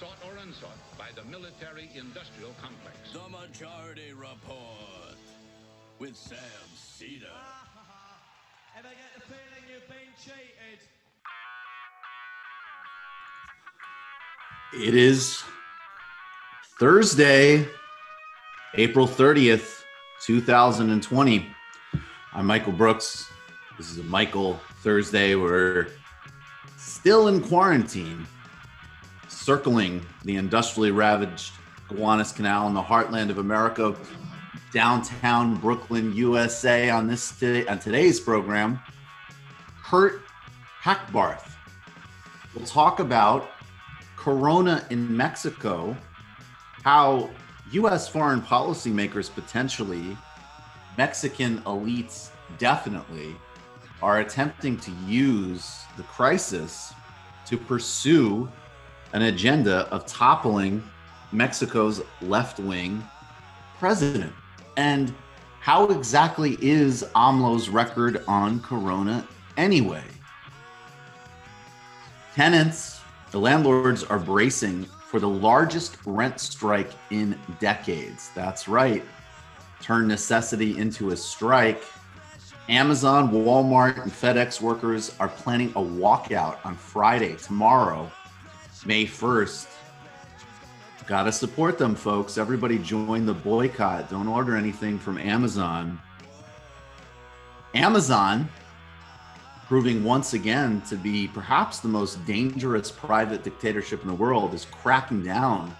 sought or unsought, by the military industrial complex. The Majority Report with Sam Seder. Ah, Ever get the feeling you've been cheated? It is Thursday, April 30th, 2020. I'm Michael Brooks. This is a Michael Thursday. We're still in quarantine, circling the industrially ravaged Gowanus Canal in the heartland of America, downtown Brooklyn, USA. On this today, on today's program, Kurt Hackbarth. We'll talk about Corona in Mexico, how US foreign policymakers potentially, Mexican elites definitely, are attempting to use the crisis to pursue an agenda of toppling Mexico's left wing president. And how exactly is AMLO's record on Corona anyway? Tenants, the landlords are bracing for the largest rent strike in decades. That's right. Turn necessity into a strike. Amazon, Walmart, and FedEx workers are planning a walkout on Friday, tomorrow, May 1st. Gotta support them, folks. Everybody join the boycott. Don't order anything from Amazon. Amazon proving once again to be perhaps the most dangerous private dictatorship in the world, is cracking down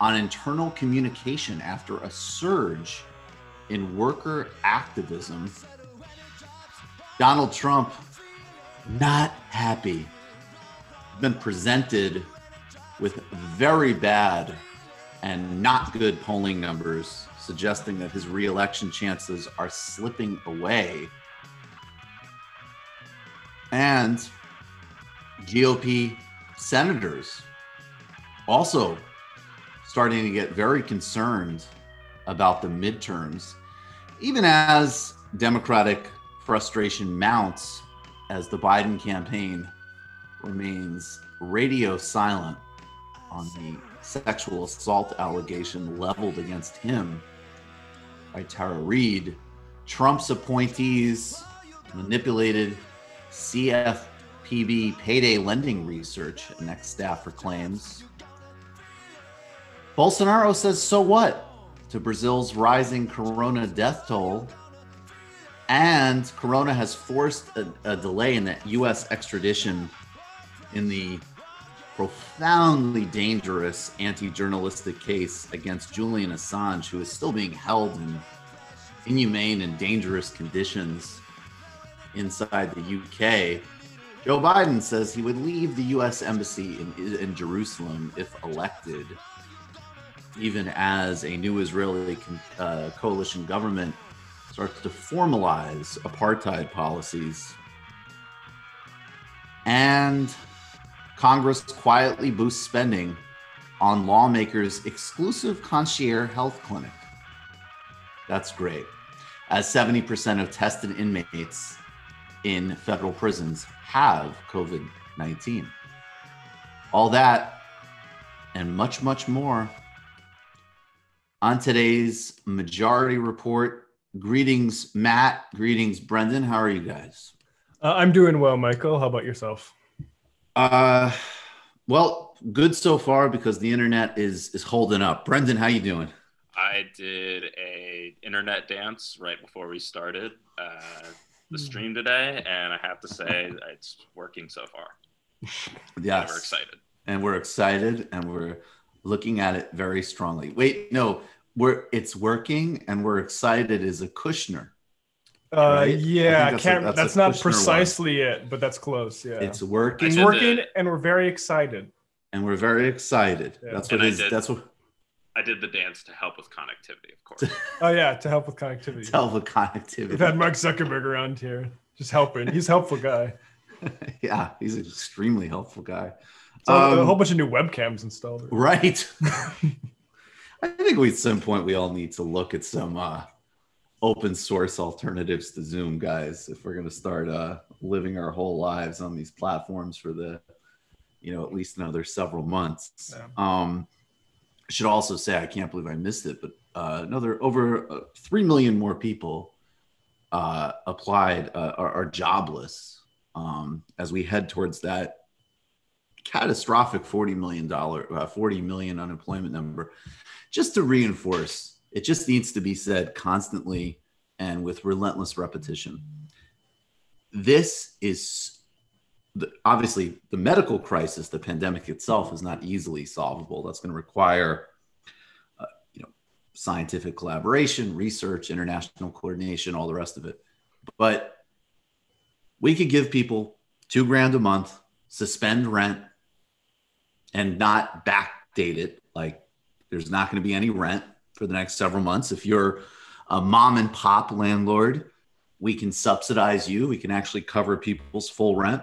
on internal communication after a surge in worker activism. Donald Trump, not happy, been presented with very bad and not good polling numbers, suggesting that his reelection chances are slipping away. And GOP senators also starting to get very concerned about the midterms, even as Democratic frustration mounts as the Biden campaign remains radio silent on the sexual assault allegation leveled against him by Tara Reade. Trump's appointees manipulated CFPB payday lending research, next staffer claims. Bolsonaro says, so what? To Brazil's rising corona death toll. And corona has forced a, a delay in that U.S. extradition in the profoundly dangerous anti journalistic case against Julian Assange, who is still being held in inhumane and dangerous conditions inside the UK. Joe Biden says he would leave the U.S. Embassy in, in Jerusalem if elected, even as a new Israeli uh, coalition government starts to formalize apartheid policies. And Congress quietly boosts spending on lawmakers' exclusive concierge health clinic. That's great. As 70% of tested inmates in federal prisons have COVID 19. All that and much, much more on today's Majority Report. Greetings, Matt. Greetings, Brendan. How are you guys? Uh, I'm doing well, Michael. How about yourself? Uh, well, good so far because the internet is is holding up. Brendan, how you doing? I did a internet dance right before we started. Uh, the Hmm. stream today, and I have to say it's working so far. Yes. we're excited. And we're excited and we're looking at it very strongly. Wait, no, we're it's working and we're excited is a Kushner. Uh, Right? Yeah, I that's can't. that's That's, not Kushner one. precisely it, but that's close. Yeah, It's working it's working, the- and we're very excited. and we're very excited. Yeah. That's And what I did- that's what I did the dance to help with connectivity, of course. Oh yeah, to help with connectivity. to help with connectivity. We've had Mark Zuckerberg around here, just helping. He's a helpful guy. yeah, he's an extremely helpful guy. So a Um, whole bunch of new webcams installed. Right. I think we at some point we all need to look at some uh, open source alternatives to Zoom, guys. If we're going to start uh, living our whole lives on these platforms for the, you know, at least another several months. Yeah. Um, I should also say I can't believe I missed it, but uh, another over uh, three million more people uh, applied uh, are, are jobless um, as we head towards that catastrophic 40 million dollar uh, 40 million unemployment number just to reinforce it just needs to be said constantly and with relentless repetition. This is the, obviously the medical crisis the pandemic itself is not easily solvable. That's going to require uh, you know scientific collaboration research international coordination all the rest of it. But we could give people two grand a month suspend rent and not backdate it. Like there's not going to be any rent for the next several months. If you're a mom and pop landlord, we can subsidize you. We can actually cover people's full rent.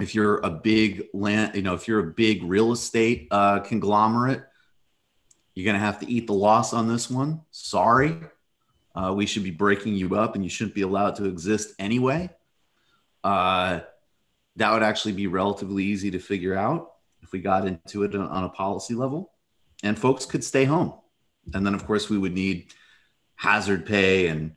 If you're a big land, you know, if you're a big real estate uh, conglomerate, you're going to have to eat the loss on this one. Sorry. Uh, we should be breaking you up and you shouldn't be allowed to exist anyway. Uh, that would actually be relatively easy to figure out if we got into it on a policy level and folks could stay home and then of course we would need hazard pay and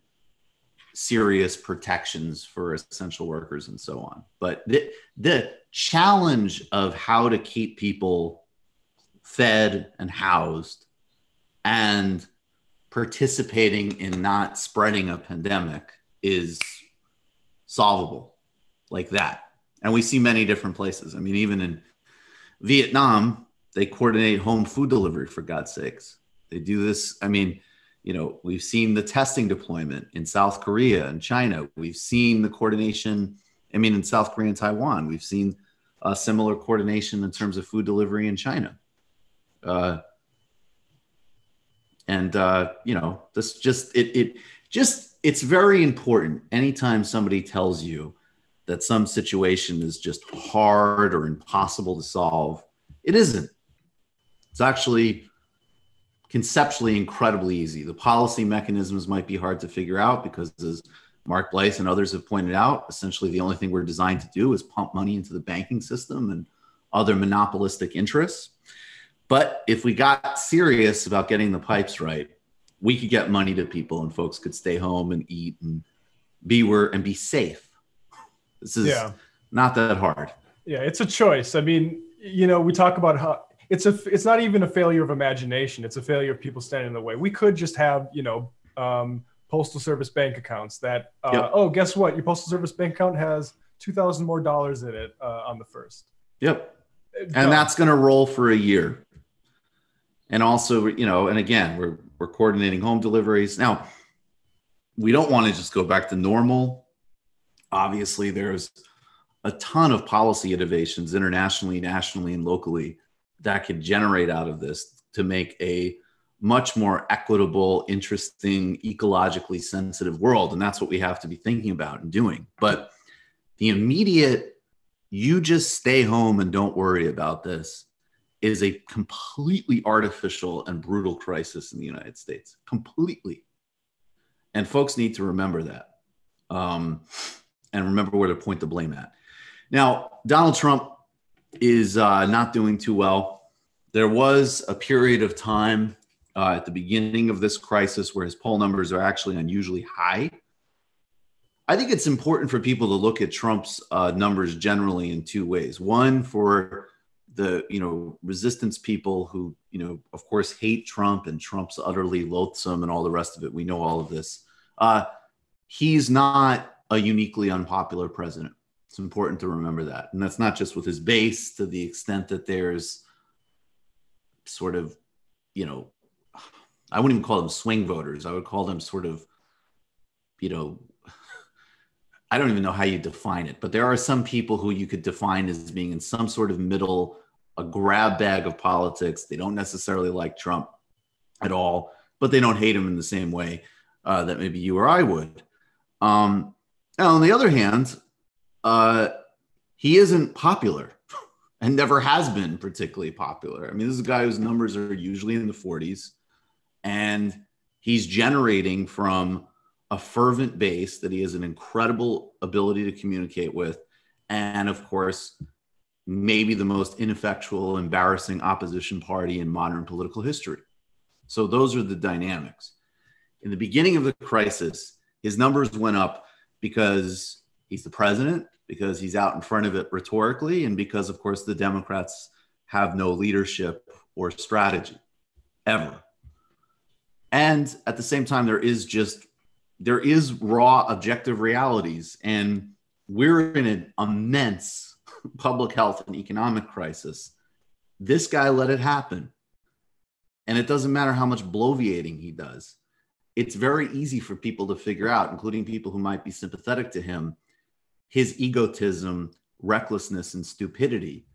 serious protections for essential workers and so on. But the, the challenge of how to keep people fed and housed and participating in not spreading a pandemic is solvable like that. And we see many different places. I mean even in Vietnam, they coordinate home food delivery for God's sakes. They do this. I mean, you know, we've seen the testing deployment in South Korea and China. We've seen the coordination. I mean, in South Korea and Taiwan, we've seen a similar coordination in terms of food delivery in China. Uh, and uh, you know, this just it it just it's very important. Anytime somebody tells you that some situation is just hard or impossible to solve. It isn't. It's actually conceptually incredibly easy. The policy mechanisms might be hard to figure out because, as Mark Blyth and others have pointed out, essentially the only thing we're designed to do is pump money into the banking system and other monopolistic interests. But if we got serious about getting the pipes right, we could get money to people and folks could stay home and eat and be where and be safe this is Yeah. not that hard. Yeah, it's a choice. I mean, you know, we talk about how it's a it's not even a failure of imagination. It's a failure of people standing in the way. We could just have, you know, um, postal service bank accounts that uh, Yep. oh, guess what? Your postal service bank account has 2000 more dollars in it uh, on the first. Yep. Done. And that's going to roll for a year. And also, you know, and again, we're we're coordinating home deliveries. Now, we don't want to just go back to normal. Obviously, there's a ton of policy innovations internationally, nationally, and locally that could generate out of this to make a much more equitable, interesting, ecologically sensitive world. And that's what we have to be thinking about and doing. But the immediate, you just stay home and don't worry about this is a completely artificial and brutal crisis in the United States. Completely. And folks need to remember that. Um, and remember where to point the blame at. Now, Donald Trump is uh, not doing too well. There was a period of time uh, at the beginning of this crisis where his poll numbers are actually unusually high. I think it's important for people to look at Trump's uh, numbers generally in two ways. One, for the you know resistance people who you know of course hate Trump and Trump's utterly loathsome and all the rest of it. We know all of this. Uh, he's not a uniquely unpopular president. It's important to remember that, and that's not just with his base to the extent that there's sort of you know I wouldn't even call them swing voters. I would call them sort of you know I don't even know how you define it, but there are some people who you could define as being in some sort of middle, a grab bag of politics. They don't necessarily like Trump at all, but they don't hate him in the same way uh, that maybe you or I would. Um, now, on the other hand, uh, he isn't popular and never has been particularly popular. I mean, this is a guy whose numbers are usually in the 40s. And he's generating from a fervent base that he has an incredible ability to communicate with. And of course, maybe the most ineffectual, embarrassing opposition party in modern political history. So those are the dynamics. In the beginning of the crisis, his numbers went up because he's the president, because he's out in front of it rhetorically, and because, of course, the Democrats have no leadership or strategy ever. And at the same time, there is just there is raw objective realities, and we're in an immense public health and economic crisis. This guy let it happen. And it doesn't matter how much bloviating he does. It's very easy for people to figure out, including people who might be sympathetic to him, his egotism, recklessness, and stupidity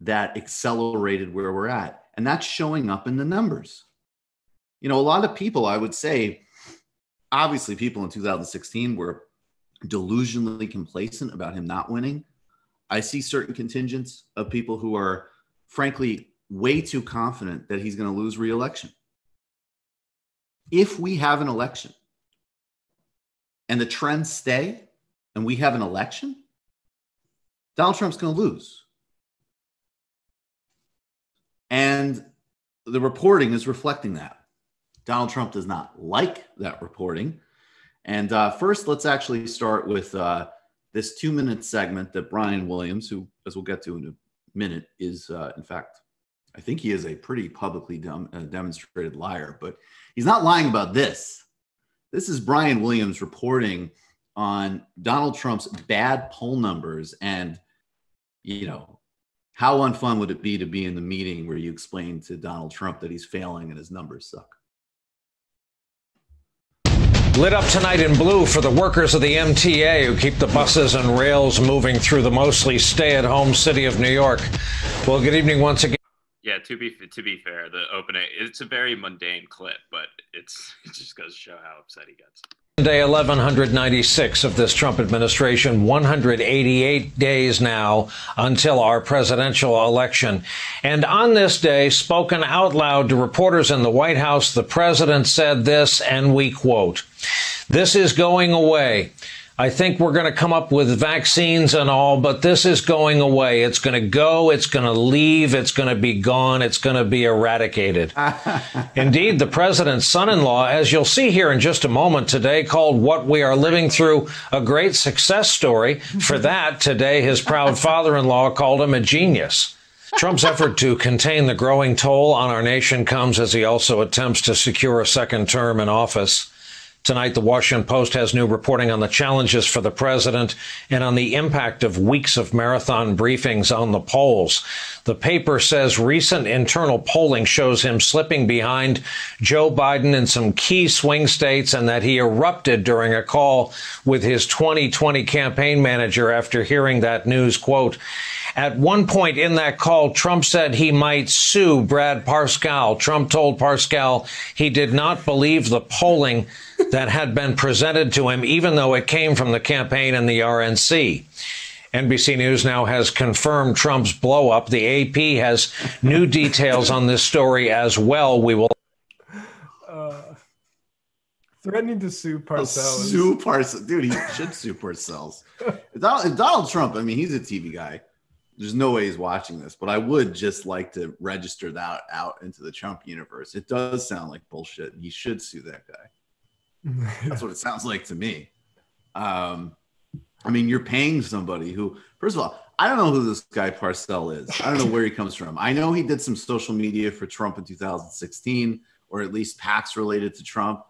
that accelerated where we're at. And that's showing up in the numbers. You know, a lot of people, I would say, obviously, people in 2016 were delusionally complacent about him not winning. I see certain contingents of people who are, frankly, way too confident that he's going to lose reelection. If we have an election and the trends stay and we have an election, Donald Trump's going to lose. And the reporting is reflecting that. Donald Trump does not like that reporting. And uh, first, let's actually start with uh, this two minute segment that Brian Williams, who, as we'll get to in a minute, is uh, in fact, I think he is a pretty publicly dem- uh, demonstrated liar, but he's not lying about this. This is Brian Williams reporting on Donald Trump's bad poll numbers and, you know, how unfun would it be to be in the meeting where you explain to Donald Trump that he's failing and his numbers suck? Lit up tonight in blue for the workers of the MTA who keep the buses and rails moving through the mostly stay-at-home city of New York. Well, good evening once again. Yeah, to be to be fair, the opening it's a very mundane clip, but it's it just goes to show how upset he gets. Day 1196 of this Trump administration, 188 days now until our presidential election. And on this day, spoken out loud to reporters in the White House, the president said this, and we quote, This is going away. I think we're going to come up with vaccines and all, but this is going away. It's going to go. It's going to leave. It's going to be gone. It's going to be eradicated. Indeed, the president's son in law, as you'll see here in just a moment today, called what we are living through a great success story. For that, today, his proud father in law called him a genius. Trump's effort to contain the growing toll on our nation comes as he also attempts to secure a second term in office. Tonight, the Washington Post has new reporting on the challenges for the president and on the impact of weeks of marathon briefings on the polls. The paper says recent internal polling shows him slipping behind Joe Biden in some key swing states and that he erupted during a call with his 2020 campaign manager after hearing that news. Quote, at one point in that call, Trump said he might sue Brad Parscale. Trump told Parscale he did not believe the polling that had been presented to him, even though it came from the campaign and the RNC. NBC News now has confirmed Trump's blowup. The AP has new details on this story as well. We will. Uh, threatening to sue Parcells. Sue Parcells. Dude, he should sue Parcells. If Donald, Donald Trump, I mean, he's a TV guy. There's no way he's watching this, but I would just like to register that out into the Trump universe. It does sound like bullshit. He should sue that guy. That's what it sounds like to me. Um, I mean, you're paying somebody who, first of all, I don't know who this guy Parcell is. I don't know where he comes from. I know he did some social media for Trump in 2016, or at least PACs related to Trump.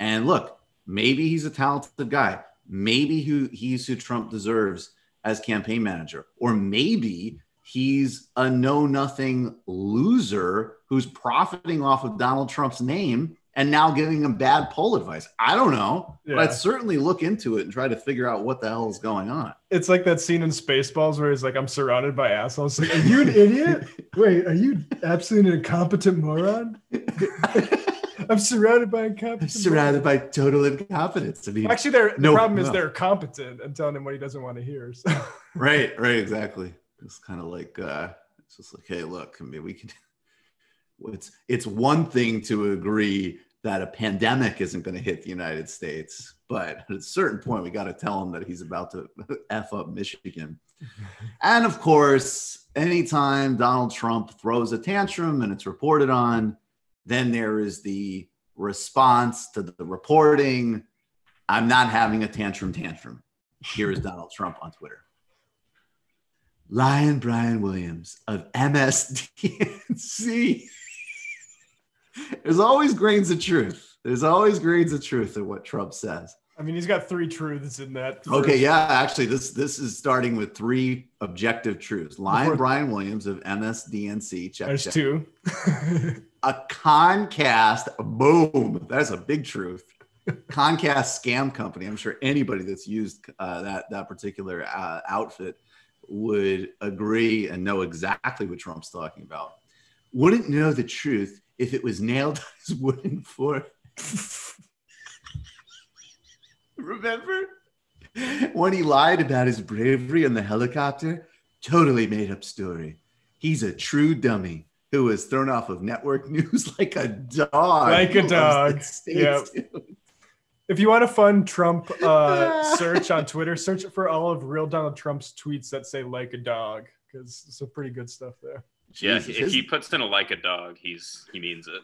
And look, maybe he's a talented guy. Maybe he, he's who Trump deserves as campaign manager, or maybe he's a know nothing loser who's profiting off of Donald Trump's name and now giving him bad poll advice. I don't know, Yeah. but I'd certainly look into it and try to figure out what the hell is going on. It's like that scene in Spaceballs where he's like, "I'm surrounded by assholes." Like, are you an idiot? Wait, are you absolutely an incompetent moron? I'm surrounded by incompetent. Surrounded by total incompetence. I mean, Actually, they're, the No, problem is no. they're competent and telling him what he doesn't want to hear. So. right, right, exactly. It's kind of like uh, it's just like, hey, look, I mean, we can. It's it's one thing to agree that a pandemic isn't going to hit the United States. But at a certain point, we got to tell him that he's about to F up Michigan. and of course, anytime Donald Trump throws a tantrum and it's reported on, then there is the response to the reporting. I'm not having a tantrum tantrum. Here is Donald Trump on Twitter. Lion Brian Williams of MSDNC. There's always grains of truth. There's always grains of truth in what Trump says. I mean, he's got three truths in that. Okay, yeah, actually, this this is starting with three objective truths. Lion Brian Williams of MSDNC. Check, There's check. two. A Comcast, boom. That's a big truth. Comcast scam company. I'm sure anybody that's used uh, that that particular uh, outfit would agree and know exactly what Trump's talking about. Wouldn't know the truth if it was nailed on his wooden floor. Remember when he lied about his bravery on the helicopter? Totally made up story. He's a true dummy who was thrown off of network news like a dog. Like a dog. Yep. If you want a fun Trump uh, search on Twitter, search for all of real Donald Trump's tweets that say "like a dog" because it's some pretty good stuff there. Yeah, if his- he puts in a like a dog, he's he means it.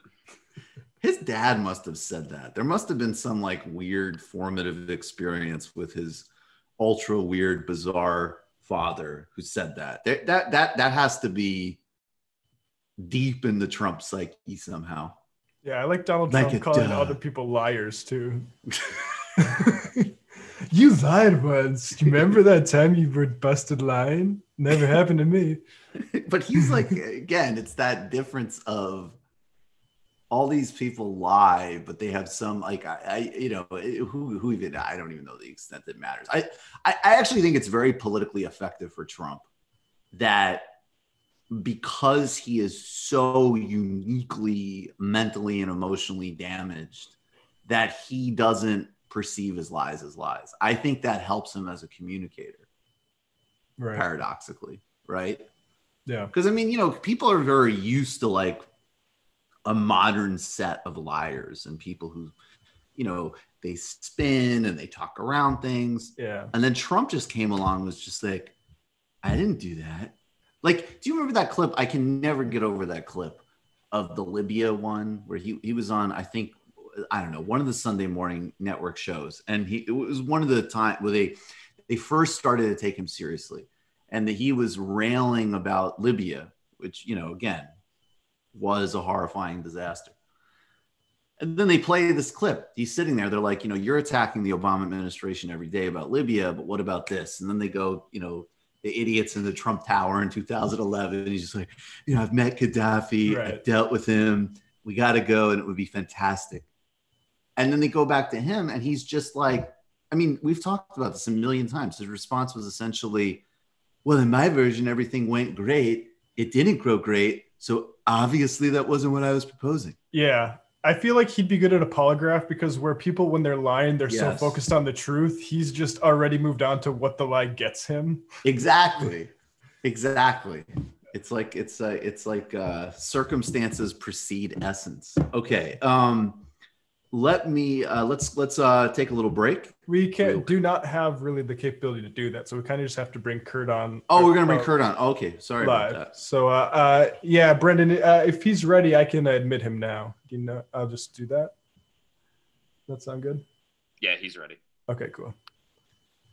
His dad must have said that. There must have been some like weird formative experience with his ultra weird, bizarre father who said that. That that that, that has to be deep in the Trump psyche somehow. Yeah, I like Donald Like Trump a calling dog. other people liars too. you lied once. Do you remember that time you were busted lying? Never happened to me. but he's like again, it's that difference of all these people lie, but they have some like I, I you know who who even I don't even know the extent that matters. I, I I actually think it's very politically effective for Trump that because he is so uniquely mentally and emotionally damaged that he doesn't perceive his lies as lies. I think that helps him as a communicator, Right. paradoxically, right? Yeah. Because I mean, you know, people are very used to like a modern set of liars and people who, you know, they spin and they talk around things. Yeah. And then Trump just came along and was just like, I didn't do that. Like, do you remember that clip? I can never get over that clip of the Libya one where he, he was on, I think, I don't know, one of the Sunday morning network shows. And he it was one of the time where they they first started to take him seriously. And that he was railing about Libya, which, you know, again, was a horrifying disaster. And then they play this clip. He's sitting there. They're like, you know, you're attacking the Obama administration every day about Libya, but what about this? And then they go, you know, the idiots in the Trump Tower in 2011. And he's just like, you know, I've met Gaddafi, Right. I've dealt with him. We got to go, and it would be fantastic. And then they go back to him, and he's just like, I mean, we've talked about this a million times. His response was essentially, well, in my version, everything went great. It didn't grow great. So obviously, that wasn't what I was proposing. Yeah. I feel like he'd be good at a polygraph because where people, when they're lying, they're so focused on the truth. He's just already moved on to what the lie gets him. Exactly. Exactly. It's like it's uh, it's like uh, circumstances precede essence. Okay. Um, let me uh, let's let's uh, take a little break. We can Real- do not have really the capability to do that, so we kind of just have to bring Kurt on. Oh, we're gonna bring uh, Kurt on. Okay, sorry live. about that. So, uh, uh, yeah, Brendan, uh, if he's ready, I can admit him now. Do you know? I'll just do that. That sound good? Yeah, he's ready. Okay, cool.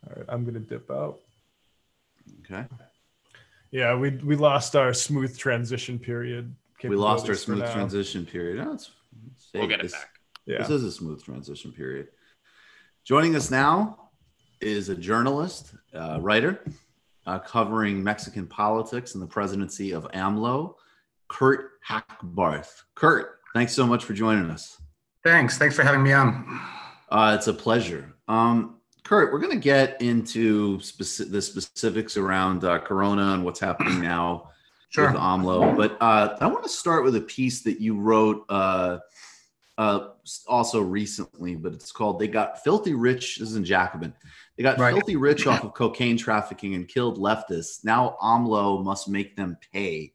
All right, I'm gonna dip out. Okay. Yeah, we we lost our smooth transition period. We lost our smooth now. transition period. Oh, it's, We'll get it this- back. Yeah, This is a smooth transition period. Joining us now is a journalist, uh, writer, uh, covering Mexican politics and the presidency of AMLO, Kurt Hackbarth. Kurt, thanks so much for joining us. Thanks. Thanks for having me on. Uh, it's a pleasure. Um, Kurt, we're going to get into speci- the specifics around uh, Corona and what's happening now Sure. with AMLO. But uh, I want to start with a piece that you wrote uh, uh, also recently, but it's called They Got Filthy Rich. This is in Jacobin. They got Right. filthy rich off of cocaine trafficking and killed leftists. Now AMLO must make them pay.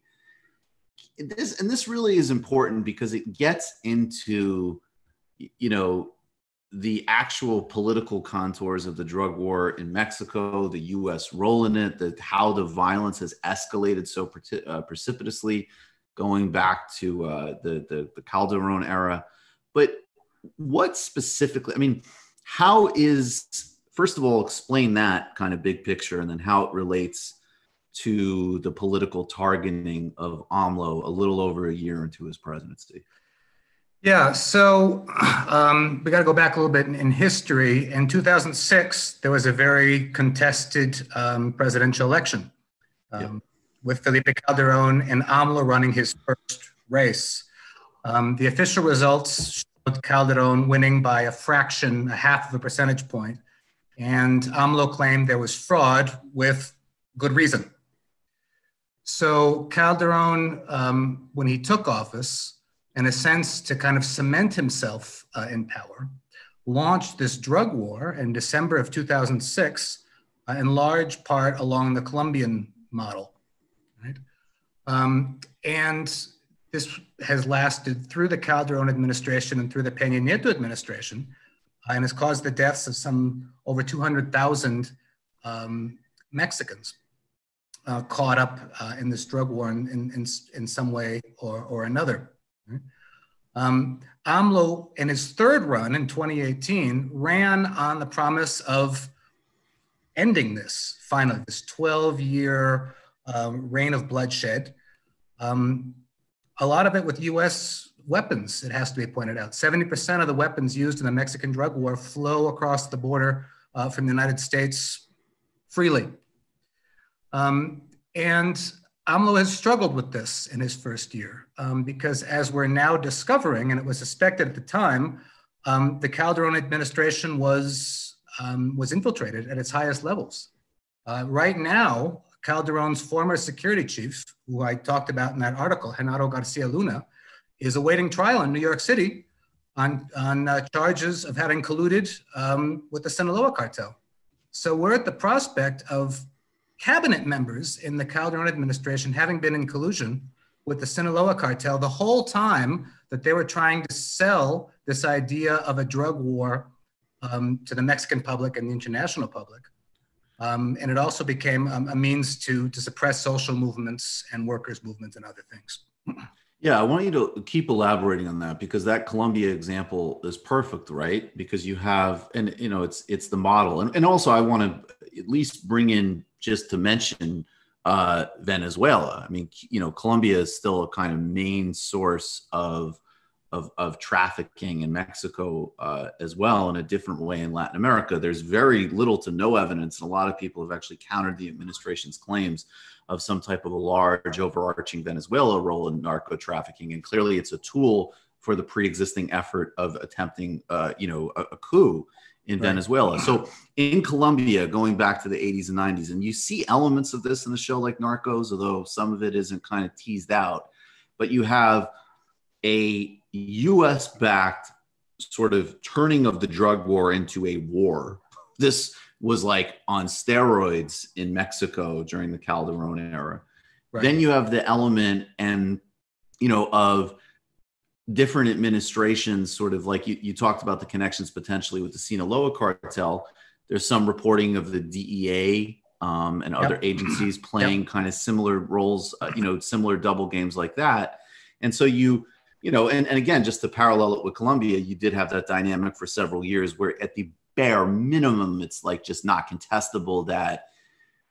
This and this really is important because it gets into you know, the actual political contours of the drug war in Mexico, the U.S. role in it, the, how the violence has escalated so uh, precipitously, going back to uh, the, the the Calderon era. But what specifically? I mean, how is first of all explain that kind of big picture, and then how it relates to the political targeting of AMLO a little over a year into his presidency. Yeah, so um, we got to go back a little bit in, in, history. In 2006, there was a very contested um, presidential election um, yep. with Felipe Calderon and AMLO running his first race. Um, the official results showed Calderon winning by a fraction, a half of a percentage point, and AMLO claimed there was fraud with good reason. So Calderon, um, when he took office, in a sense, to kind of cement himself uh, in power, launched this drug war in December of 2006, uh, in large part along the Colombian model. Right? Um, and this has lasted through the Calderon administration and through the Peña Nieto administration, uh, and has caused the deaths of some over 200,000 um, Mexicans uh, caught up uh, in this drug war in, in, in, some way or, or another. Um, AMLO, in his third run in 2018, ran on the promise of ending this finally, this 12 year um, reign of bloodshed. Um, a lot of it with US weapons, it has to be pointed out. 70% of the weapons used in the Mexican drug war flow across the border uh, from the United States freely. Um, and AMLO has struggled with this in his first year um, because, as we're now discovering, and it was suspected at the time, um, the Calderon administration was um, was infiltrated at its highest levels. Uh, right now, Calderon's former security chief, who I talked about in that article, Genaro Garcia Luna, is awaiting trial in New York City on on uh, charges of having colluded um, with the Sinaloa cartel. So we're at the prospect of cabinet members in the Calderon administration having been in collusion with the Sinaloa cartel the whole time that they were trying to sell this idea of a drug war um, to the Mexican public and the international public. Um, and it also became um, a means to, to suppress social movements and workers' movements and other things. Yeah, I want you to keep elaborating on that because that Colombia example is perfect, right? Because you have, and you know, it's it's the model, and and also I want to at least bring in just to mention uh, Venezuela. I mean, you know, Colombia is still a kind of main source of of, of trafficking in Mexico uh, as well in a different way in Latin America. There's very little to no evidence, and a lot of people have actually countered the administration's claims of some type of a large overarching Venezuela role in narco trafficking. And clearly, it's a tool for the pre-existing effort of attempting, uh, you know, a, a coup in right. Venezuela. So in Colombia, going back to the 80s and 90s, and you see elements of this in the show like Narcos, although some of it isn't kind of teased out. But you have a US backed sort of turning of the drug war into a war. This was like on steroids in Mexico during the Calderon era. Right. Then you have the element and you know of different administrations sort of like you, you talked about the connections potentially with the Sinaloa cartel. There's some reporting of the DEA um, and yep. other agencies playing yep. kind of similar roles, uh, you know, similar double games like that. And so you you know, and, and again, just to parallel it with Colombia, you did have that dynamic for several years where at the bare minimum, it's like just not contestable that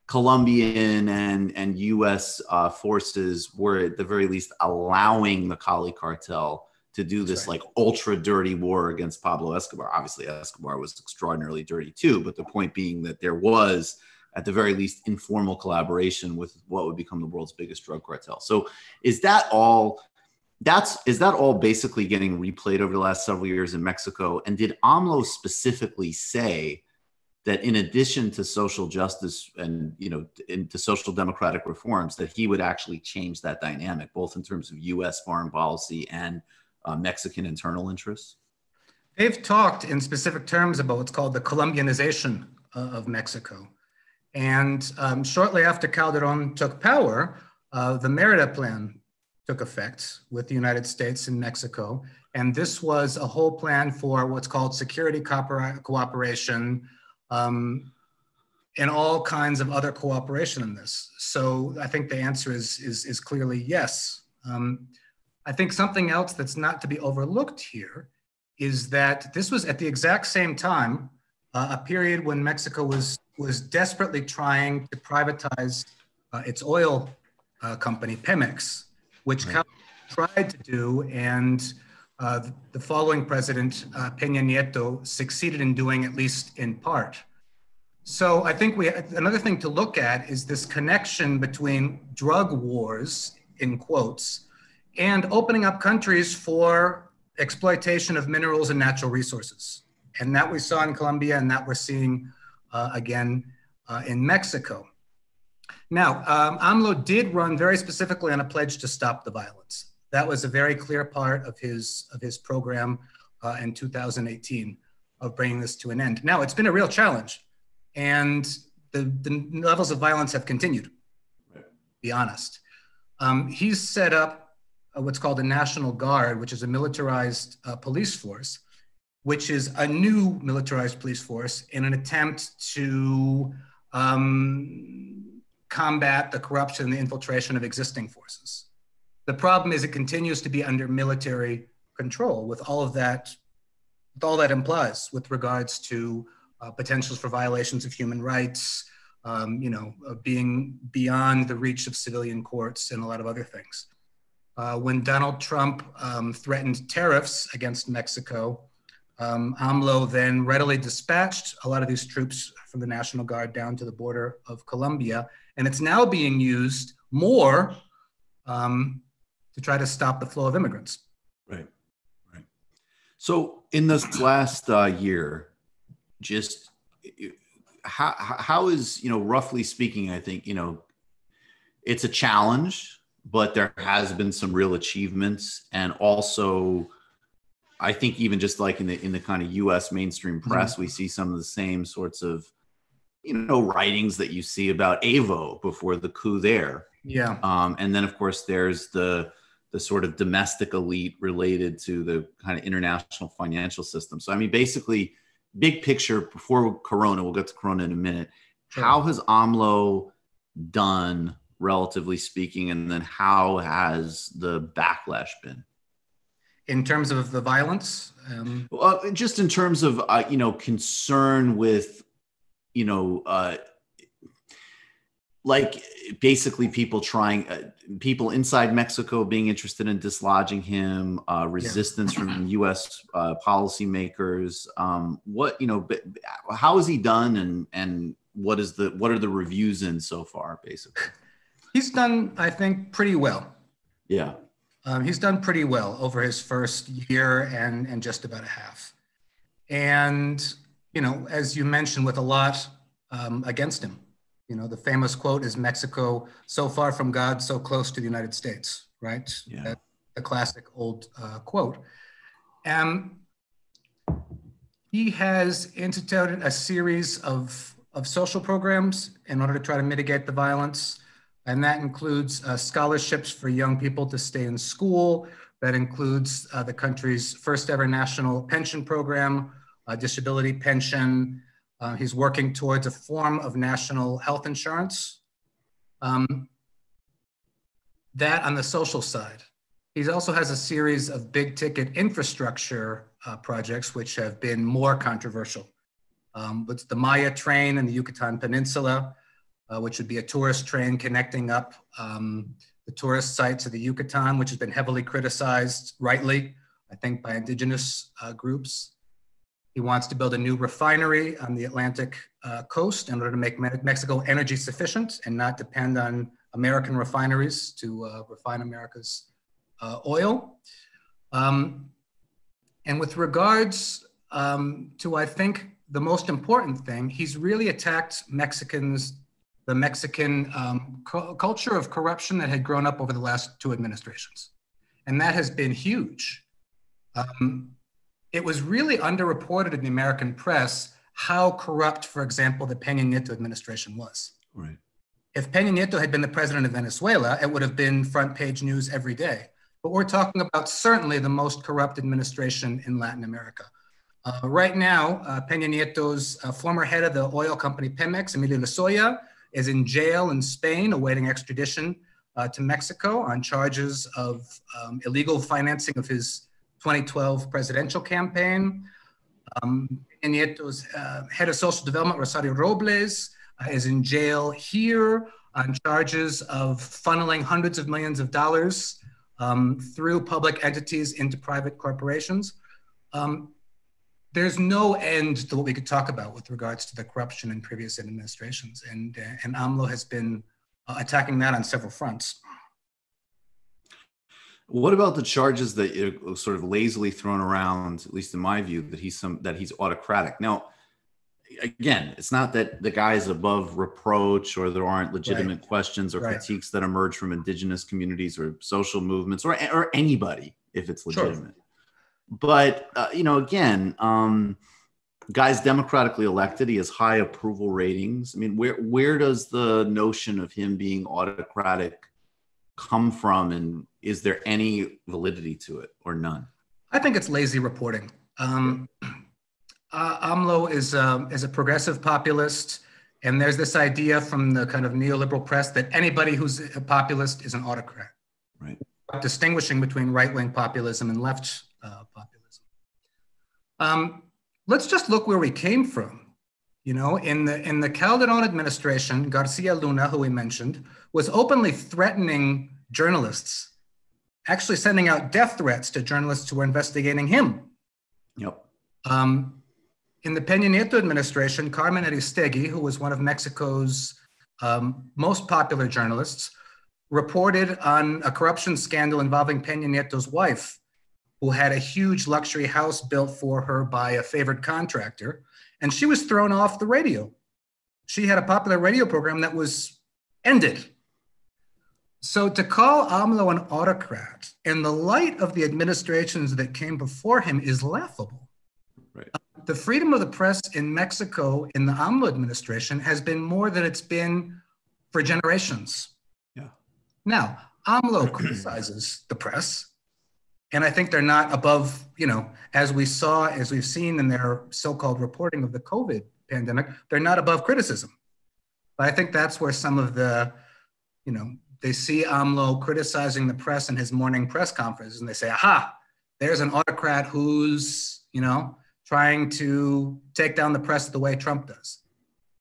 Colombian and, and US uh, forces were at the very least allowing the Cali cartel to do this right. like ultra dirty war against Pablo Escobar. Obviously, Escobar was extraordinarily dirty too, but the point being that there was at the very least informal collaboration with what would become the world's biggest drug cartel. So is that all that's is that all basically getting replayed over the last several years in Mexico? And did AMLO specifically say that in addition to social justice and you know into social democratic reforms, that he would actually change that dynamic, both in terms of U.S. foreign policy and uh, Mexican internal interests? They've talked in specific terms about what's called the Colombianization uh, of Mexico. And um, shortly after Calderon took power, uh, the Merida Plan took effect with the United States and Mexico. And this was a whole plan for what's called security cooper- cooperation um, and all kinds of other cooperation in this. So I think the answer is, is, is clearly yes. Um, I think something else that's not to be overlooked here is that this was at the exact same time, uh, a period when Mexico was, was desperately trying to privatize uh, its oil uh, company, Pemex, which right. tried to do, and uh, the following president, uh, Peña Nieto, succeeded in doing at least in part. So I think we another thing to look at is this connection between drug wars in quotes and opening up countries for exploitation of minerals and natural resources. And that we saw in Colombia and that we're seeing uh, again uh, in Mexico. Now, um, AMLO did run very specifically on a pledge to stop the violence. That was a very clear part of his, of his program uh, in 2018 of bringing this to an end. Now, it's been a real challenge and the, the levels of violence have continued. Be honest. Um, he's set up uh, what's called the National Guard, which is a militarized uh, police force, which is a new militarized police force in an attempt to um, combat the corruption and the infiltration of existing forces. The problem is it continues to be under military control with all of that, with all that implies with regards to uh, potentials for violations of human rights, um, you know, uh, being beyond the reach of civilian courts and a lot of other things. Uh, when Donald Trump um, threatened tariffs against Mexico, um, AMLO then readily dispatched a lot of these troops from the National Guard down to the border of Colombia. And it's now being used more um, to try to stop the flow of immigrants. Right, right. So in this last uh, year, just how how is you know roughly speaking i think you know it's a challenge but there has been some real achievements and also i think even just like in the in the kind of us mainstream press mm-hmm. we see some of the same sorts of you know writings that you see about evo before the coup there yeah um, and then of course there's the the sort of domestic elite related to the kind of international financial system so i mean basically big picture before Corona, we'll get to Corona in a minute. Sure. How has AMLO done, relatively speaking, and then how has the backlash been? In terms of the violence, um... well, just in terms of uh, you know concern with you know uh, like basically people trying uh, people inside mexico being interested in dislodging him uh, resistance yeah. from us uh, policymakers um, what you know how has he done and and what is the what are the reviews in so far basically? He's done i think pretty well. Yeah. Um, he's done pretty well over his first year and and just about a half. And you know as you mentioned with a lot um, against him you know, the famous quote is Mexico so far from God, so close to the United States, right? Yeah. The classic old uh, quote. And he has instituted a series of, of social programs in order to try to mitigate the violence. And that includes uh, scholarships for young people to stay in school. That includes uh, the country's first ever national pension program, disability pension, uh, he's working towards a form of national health insurance. Um, that on the social side. He also has a series of big ticket infrastructure uh, projects which have been more controversial. Um, it's the Maya train in the Yucatan Peninsula, uh, which would be a tourist train connecting up um, the tourist sites of the Yucatan, which has been heavily criticized, rightly, I think, by indigenous uh, groups. He wants to build a new refinery on the Atlantic uh, coast in order to make Mexico energy sufficient and not depend on American refineries to uh, refine America's uh, oil. Um, and with regards um, to, I think, the most important thing, he's really attacked Mexicans, the Mexican um, cu culture of corruption that had grown up over the last two administrations. And that has been huge. Um, it was really underreported in the American press how corrupt, for example, the Peña Nieto administration was. Right. If Peña Nieto had been the president of Venezuela, it would have been front page news every day. But we're talking about certainly the most corrupt administration in Latin America. Uh, right now, uh, Peña Nieto's uh, former head of the oil company Pemex, Emilio Lozoya, is in jail in Spain awaiting extradition uh, to Mexico on charges of um, illegal financing of his 2012 presidential campaign. Um, Nieto's uh, head of social development, Rosario Robles, uh, is in jail here on charges of funneling hundreds of millions of dollars um, through public entities into private corporations. Um, there's no end to what we could talk about with regards to the corruption in previous administrations, and uh, and AMLO has been uh, attacking that on several fronts. What about the charges that are sort of lazily thrown around, at least in my view, that he's some that he's autocratic? Now, again, it's not that the guy is above reproach or there aren't legitimate Right. questions or Right. critiques that emerge from indigenous communities or social movements or or anybody if it's Sure. legitimate. But uh, you know, again, um, guy's democratically elected. He has high approval ratings. I mean, where where does the notion of him being autocratic come from, and is there any validity to it or none? I think it's lazy reporting. Um, uh, AMLO is um, is a progressive populist, and there's this idea from the kind of neoliberal press that anybody who's a populist is an autocrat. Right. Distinguishing between right wing populism and left uh, populism. Um, let's just look where we came from. You know, in the in the Calderon administration, Garcia Luna, who we mentioned, was openly threatening journalists, actually sending out death threats to journalists who were investigating him. Yep. Um, in the Peña Nieto administration, Carmen Aristegui, who was one of Mexico's um, most popular journalists, reported on a corruption scandal involving Peña Nieto's wife, who had a huge luxury house built for her by a favored contractor, and she was thrown off the radio. She had a popular radio program that was ended. So to call AMLO an autocrat in the light of the administrations that came before him is laughable. Right. The freedom of the press in Mexico in the AMLO administration has been more than it's been for generations. Yeah. Now, AMLO criticizes the press, and I think they're not above, you know, as we saw, as we've seen in their so-called reporting of the COVID pandemic, they're not above criticism. But I think that's where some of the, you know, they see AMLO criticizing the press in his morning press conference, and they say, "Aha, there's an autocrat who's, you know, trying to take down the press the way Trump does."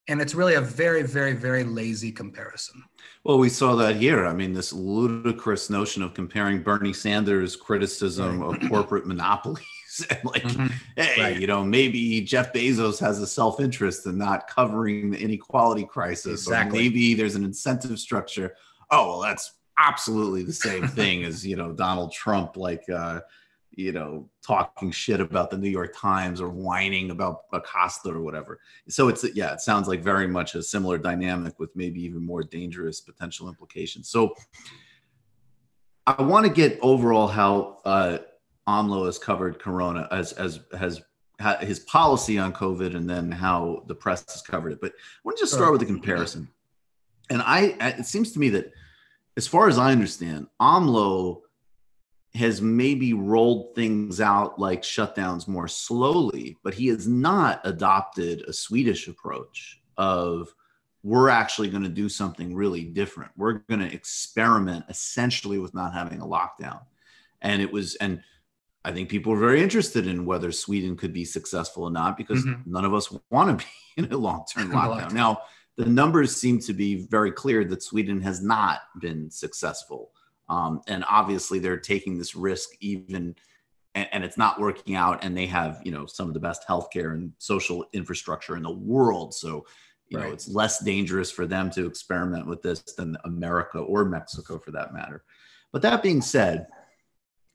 And it's really a very, very, very lazy comparison. Well, we saw that here. I mean, this ludicrous notion of comparing Bernie Sanders' criticism of corporate monopolies and like, Mhm. hey, Right. you know, maybe Jeff Bezos has a self-interest in not covering the inequality crisis, Exactly. or maybe there's an incentive structure. Oh, well, that's absolutely the same thing as you know Donald Trump, like uh, you know, talking shit about the New York Times or whining about Acosta or whatever. So it's yeah, it sounds like very much a similar dynamic with maybe even more dangerous potential implications. So I want to get overall how uh, AMLO has covered Corona as as has ha- his policy on COVID and then how the press has covered it. But I want to just start with a comparison. And I it seems to me that as far as I understand, AMLO has maybe rolled things out like shutdowns more slowly, but he has not adopted a Swedish approach of we're actually going to do something really different. We're going to experiment essentially with not having a lockdown. And it was, and I think people were very interested in whether Sweden could be successful or not because Mhm. none of us want to be in a long term. Lockdown. Now, the numbers seem to be very clear that Sweden has not been successful. Um, and obviously, they're taking this risk even, and, and it's not working out. And they have, you know, some of the best healthcare and social infrastructure in the world. So, you know, it's less dangerous for them to experiment with this than America or Mexico for that matter. But that being said,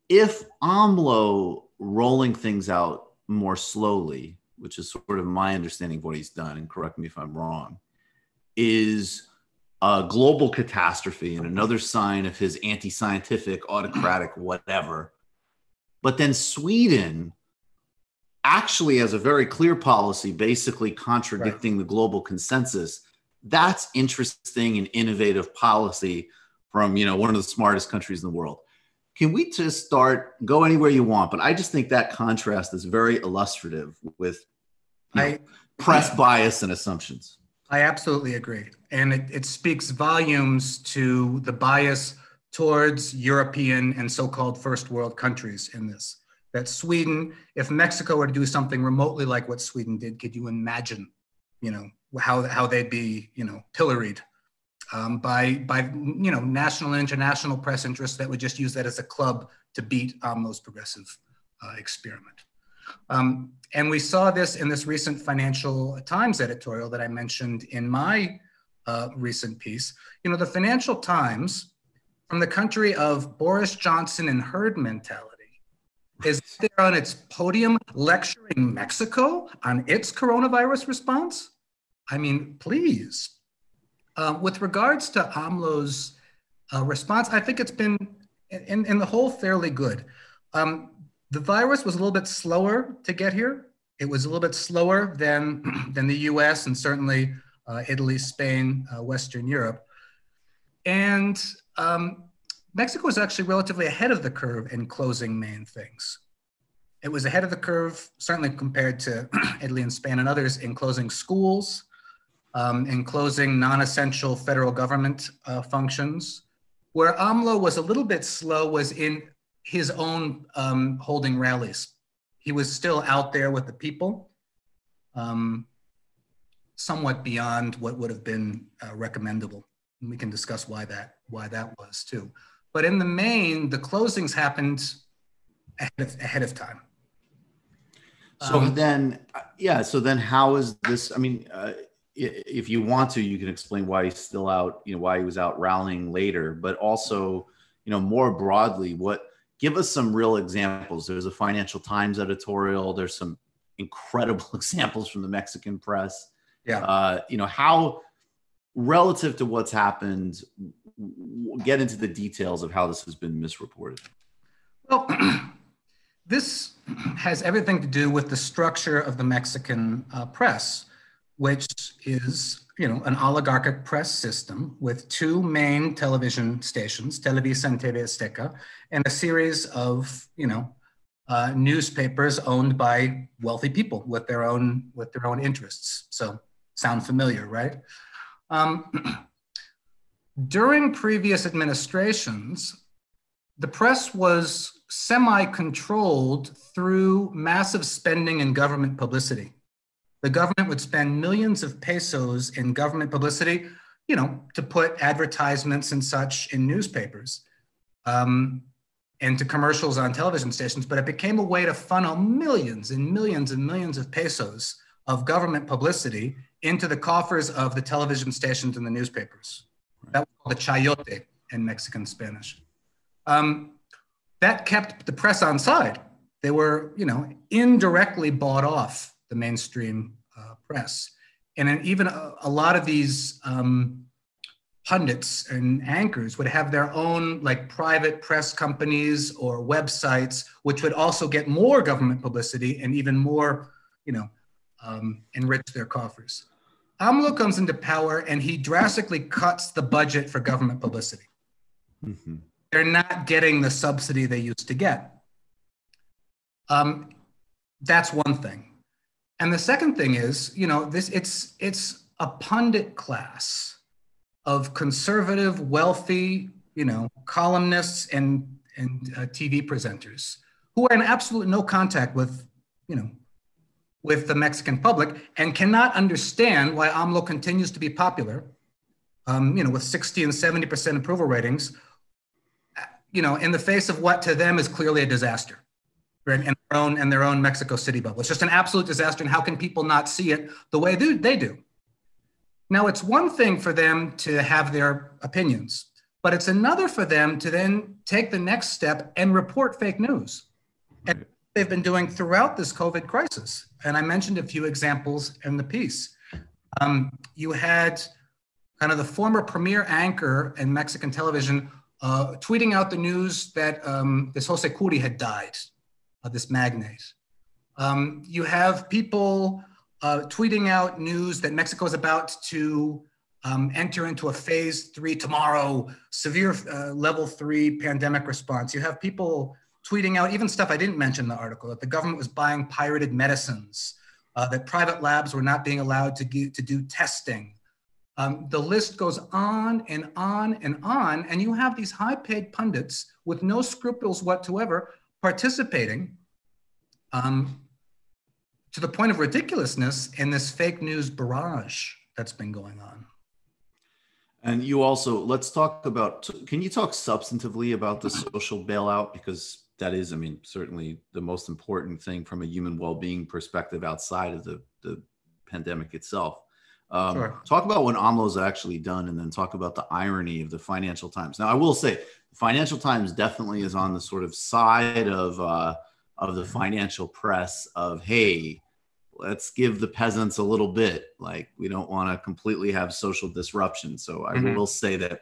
if AMLO rolling things out more slowly, which is sort of my understanding of what he's done, and correct me if I'm wrong, is a global catastrophe and another sign of his anti scientific, autocratic, whatever. But then Sweden actually has a very clear policy, basically contradicting the global consensus that's interesting and innovative policy from you know one of the smartest countries in the world. Can we just start go anywhere you want? But I just think that contrast is very illustrative with know, I press bias and assumptions. I absolutely agree. And it, it speaks volumes to the bias towards European and so called first world countries in this. That Sweden, if Mexico were to do something remotely like what Sweden did, could you imagine, you know, how, how they'd be, you know, pilloried um, by, by, you know, national and international press interests that would just use that as a club to beat on those progressive uh, experiment. Um, and we saw this in this recent Financial Times editorial that I mentioned in my uh, recent piece. You know, the Financial Times, from the country of Boris Johnson and herd mentality, is there on its podium lecturing Mexico on its coronavirus response? I mean, please. Uh, with regards to AMLO's uh, response, I think it's been, in, in the whole, fairly good. Um, the virus was a little bit slower to get here. It was a little bit slower than, than the US and certainly uh, Italy, Spain, uh, Western Europe. And um, Mexico was actually relatively ahead of the curve in closing main things. It was ahead of the curve, certainly compared to Italy and Spain and others, in closing schools, um, in closing non essential federal government uh, functions. Where AMLO was a little bit slow was in his own um, holding rallies. He was still out there with the people, um, somewhat beyond what would have been uh, recommendable. And we can discuss why that why that was too. But in the main, the closings happened ahead of, ahead of time. So Um, then, uh, yeah. So then, how is this? I mean, uh, if you want to, you can explain why he's still out. You know, why he was out rallying later, but also, you know, more broadly, what? Give us some real examples. There's a Financial Times editorial. There's some incredible examples from the Mexican press. Yeah. Uh, you know, how relative to what's happened, get into the details of how this has been misreported. Well, this has everything to do with the structure of the Mexican uh, press, which is, you know, an oligarchic press system with two main television stations, Televisa and TV Azteca, and a series of, you know, uh, newspapers owned by wealthy people with their own with their own interests. So, sound familiar, right? Um, during previous administrations, the press was semi controlled through massive spending and government publicity. The government would spend millions of pesos in government publicity, you know, to put advertisements and such in newspapers um, and to commercials on television stations. But it became a way to funnel millions and millions and millions of pesos of government publicity into the coffers of the television stations and the newspapers. That was called the chayote in Mexican Spanish. Um, that kept the press on side. They were, you know, indirectly bought off the mainstream uh, press. And then even a, a lot of these um, pundits and anchors would have their own like private press companies or websites, which would also get more government publicity and even more, you know, um, enrich their coffers. AMLO comes into power and he drastically cuts the budget for government publicity. Mhm. They're not getting the subsidy they used to get. Um, that's one thing. And the second thing is, you know, this it's it's a pundit class of conservative, wealthy, you know, columnists and and uh, TV presenters who are in absolute no contact with, you know, with the Mexican public and cannot understand why AMLO continues to be popular, um, you know, with 60 and 70% approval ratings, uh, you know, in the face of what to them is clearly a disaster? And their own, and their own Mexico City bubble. It's just an absolute disaster. And how can people not see it the way they, they do? Now, it's one thing for them to have their opinions, but it's another for them to then take the next step and report fake news. And they've been doing throughout this COVID crisis. And I mentioned a few examples in the piece. Um, you had kind of the former premier anchor in Mexican television uh, tweeting out the news that um, this Jose Kuri had died, uh, this magnate. Um, you have people uh, tweeting out news that Mexico is about to um, enter into a phase three tomorrow, severe uh, level three pandemic response. You have people tweeting out even stuff I didn't mention in the article that the government was buying pirated medicines, uh, that private labs were not being allowed to, get, to do testing. Um, the list goes on and on and on, and you have these high paid pundits with no scruples whatsoever participating um, to the point of ridiculousness in this fake news barrage that's been going on. And you also let's talk about. Can you talk substantively about the social bailout because that is, I mean, certainly the most important thing from a human well-being perspective outside of the the pandemic itself. Um, sure. Talk about what AMLO's actually done, and then talk about the irony of the Financial Times. Now, I will say, Financial Times definitely is on the sort of side of uh, of the financial press of, hey, let's give the peasants a little bit. Like we don't want to completely have social disruption. So I mm-hmm. will say that,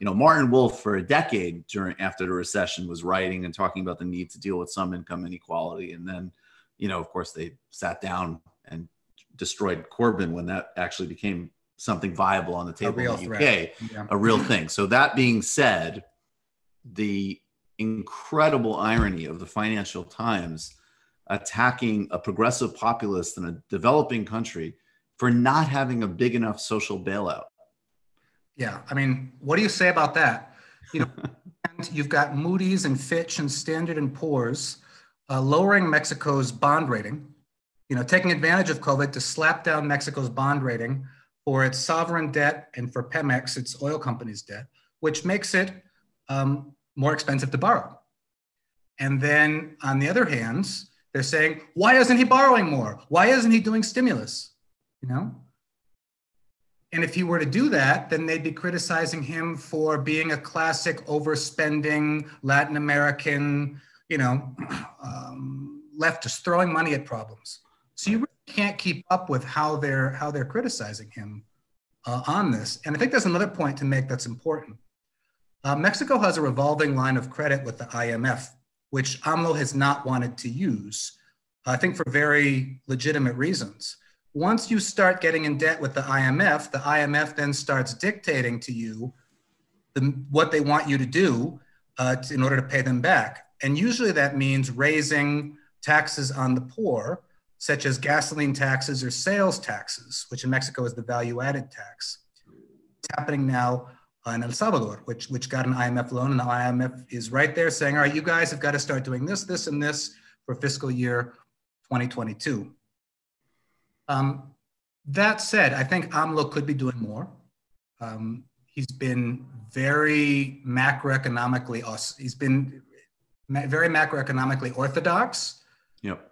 you know, Martin Wolf for a decade during after the recession was writing and talking about the need to deal with some income inequality, and then, you know, of course, they sat down and destroyed Corbyn when that actually became something viable on the table in the UK, yeah. a real thing. So that being said, the incredible irony of the Financial Times attacking a progressive populist in a developing country for not having a big enough social bailout. Yeah, I mean, what do you say about that? You know, you've got Moody's and Fitch and Standard and Poor's uh, lowering Mexico's bond rating. You know, taking advantage of COVID to slap down Mexico's bond rating for its sovereign debt and for Pemex, its oil company's debt, which makes it um, more expensive to borrow. And then on the other hand, they're saying, why isn't he borrowing more? Why isn't he doing stimulus? You know? And if he were to do that, then they'd be criticizing him for being a classic overspending Latin American, you know, um, leftist, throwing money at problems. So you really can't keep up with how they're how they're criticizing him uh, on this. And I think there's another point to make that's important. Uh, Mexico has a revolving line of credit with the IMF which AMLO has not wanted to use, I think for very legitimate reasons. Once you start getting in debt with the IMF, the IMF then starts dictating to you the, what they want you to do uh, to, in order to pay them back. And usually that means raising taxes on the poor, such as gasoline taxes or sales taxes, which in Mexico is the value added tax. It's happening now in El Salvador, which which got an IMF loan, and the IMF is right there saying, "All right, you guys have got to start doing this, this, and this for fiscal year 2022." Um, that said, I think AMLO could be doing more. Um, he's been very macroeconomically he's been very macroeconomically orthodox. Yep.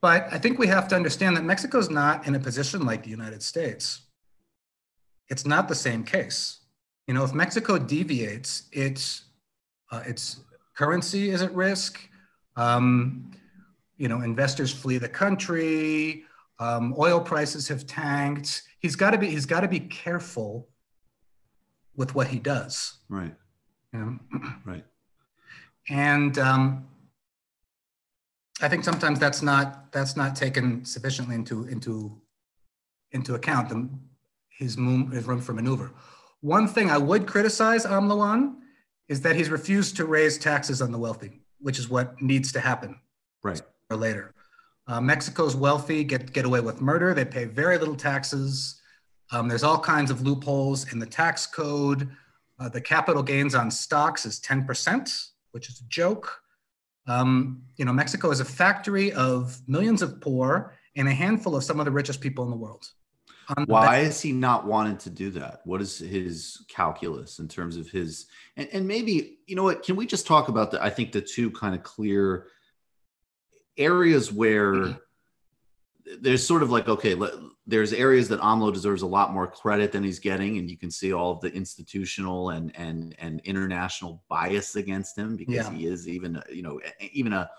But I think we have to understand that Mexico's not in a position like the United States. It's not the same case. You know, if Mexico deviates, its uh, its currency is at risk. Um, you know, investors flee the country. Um, oil prices have tanked. He's got to be he's got to be careful with what he does. Right. You know? Right. And um, I think sometimes that's not that's not taken sufficiently into into into account. The, his, his room for maneuver. One thing I would criticize AMLO on is that he's refused to raise taxes on the wealthy, which is what needs to happen right or later. Uh, Mexico's wealthy get, get away with murder. They pay very little taxes. Um, there's all kinds of loopholes in the tax code. Uh, the capital gains on stocks is 10%, which is a joke. Um, you know, Mexico is a factory of millions of poor and a handful of some of the richest people in the world. Why is he not wanting to do that? What is his calculus in terms of his and, and maybe you know what? Can we just talk about the I think the two kind of clear areas where mm-hmm. there's sort of like okay, let, there's areas that AMLO deserves a lot more credit than he's getting, and you can see all of the institutional and and and international bias against him because yeah. he is even you know even a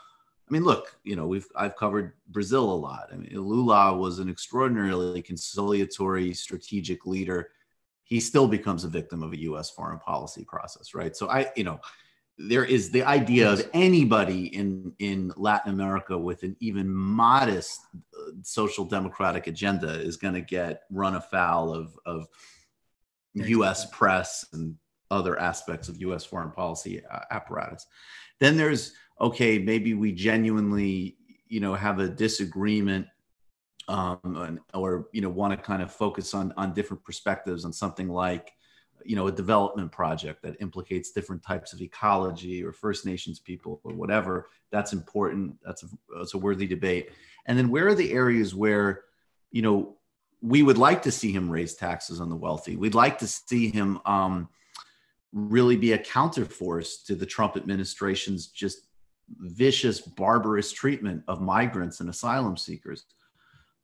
I mean, look, you know, we've I've covered Brazil a lot. I mean, Lula was an extraordinarily conciliatory, strategic leader. He still becomes a victim of a U.S. foreign policy process, right? So I, you know, there is the idea of anybody in in Latin America with an even modest uh, social democratic agenda is going to get run afoul of of U.S. press and other aspects of U.S. foreign policy uh, apparatus. Then there's okay, maybe we genuinely, you know, have a disagreement um, or you know want to kind of focus on on different perspectives on something like you know a development project that implicates different types of ecology or first nations people or whatever. That's important. That's a, that's a worthy debate. And then where are the areas where you know we would like to see him raise taxes on the wealthy? We'd like to see him um, really be a counterforce to the trump administration's just vicious barbarous treatment of migrants and asylum seekers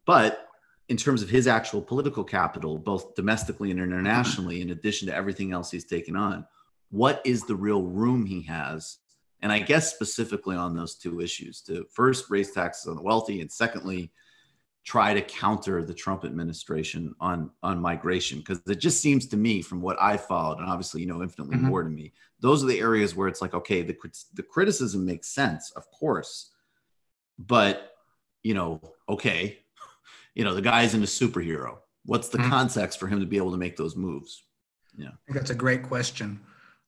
but in terms of his actual political capital, both domestically and internationally, in addition to everything else he's taken on, what is the real room he has? And I guess specifically on those two issues to first raise taxes on the wealthy, and secondly, try to counter the Trump administration on on migration because it just seems to me from what I followed and obviously you know infinitely mm-hmm. more to me those are the areas where it's like okay the the criticism makes sense of course but you know okay you know, the guy isn't a superhero. What's the mm-hmm. context for him to be able to make those moves? Yeah. I think that's a great question.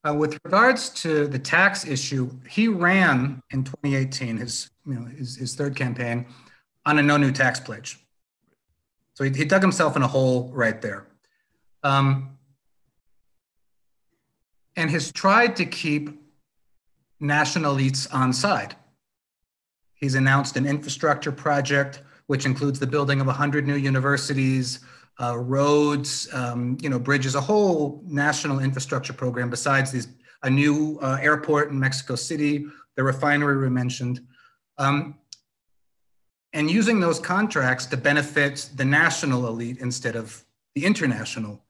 Uh, with regards to the tax issue, he ran in 2018, his, you know, his, his third campaign, on a no new tax pledge. So he, he dug himself in a hole right there. Um, and has tried to keep national elites on side. He's announced an infrastructure project which includes the building of 100 new universities, uh, roads, um, you know, bridges, a whole national infrastructure program besides these, a new uh, airport in Mexico City, the refinery we mentioned. Um, and using those contracts to benefit the national elite instead of the international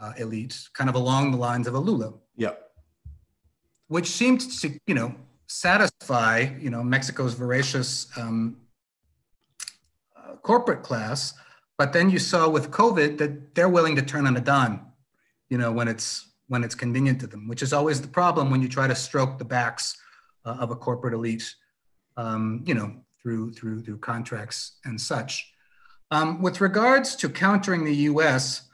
uh, elite, kind of along the lines of a Lula. Yep. Which seemed to, you know, satisfy, you know, Mexico's voracious um, corporate class. But then you saw with COVID that they're willing to turn on a dime, you know, when it's when it's convenient to them, which is always the problem when you try to stroke the backs uh, of a corporate elite, um, you know, through through through contracts and such. Um, with regards to countering the U.S.,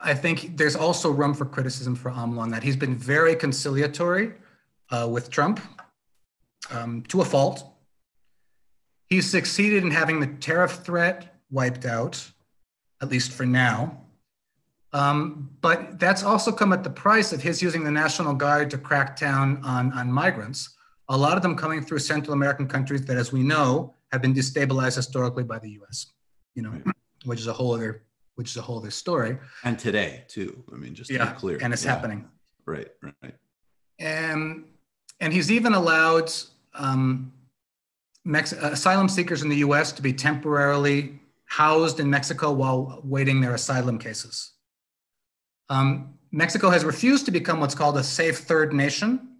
I think there's also room for criticism for AMLO on that. He's been very conciliatory uh, with Trump um, to a fault. He's succeeded in having the tariff threat wiped out, at least for now. Um, but that's also come at the price of his using the National Guard to crack down on, on migrants, a lot of them coming through Central American countries that, as we know, have been destabilized historically by the US, you know, right. which is a whole other which is a whole other story. And today too. I mean, just to yeah, be clear. And it's yeah. happening. Right, right. And and he's even allowed um, Mex- asylum seekers in the US to be temporarily housed in Mexico while waiting their asylum cases. Um, Mexico has refused to become what's called a safe third nation,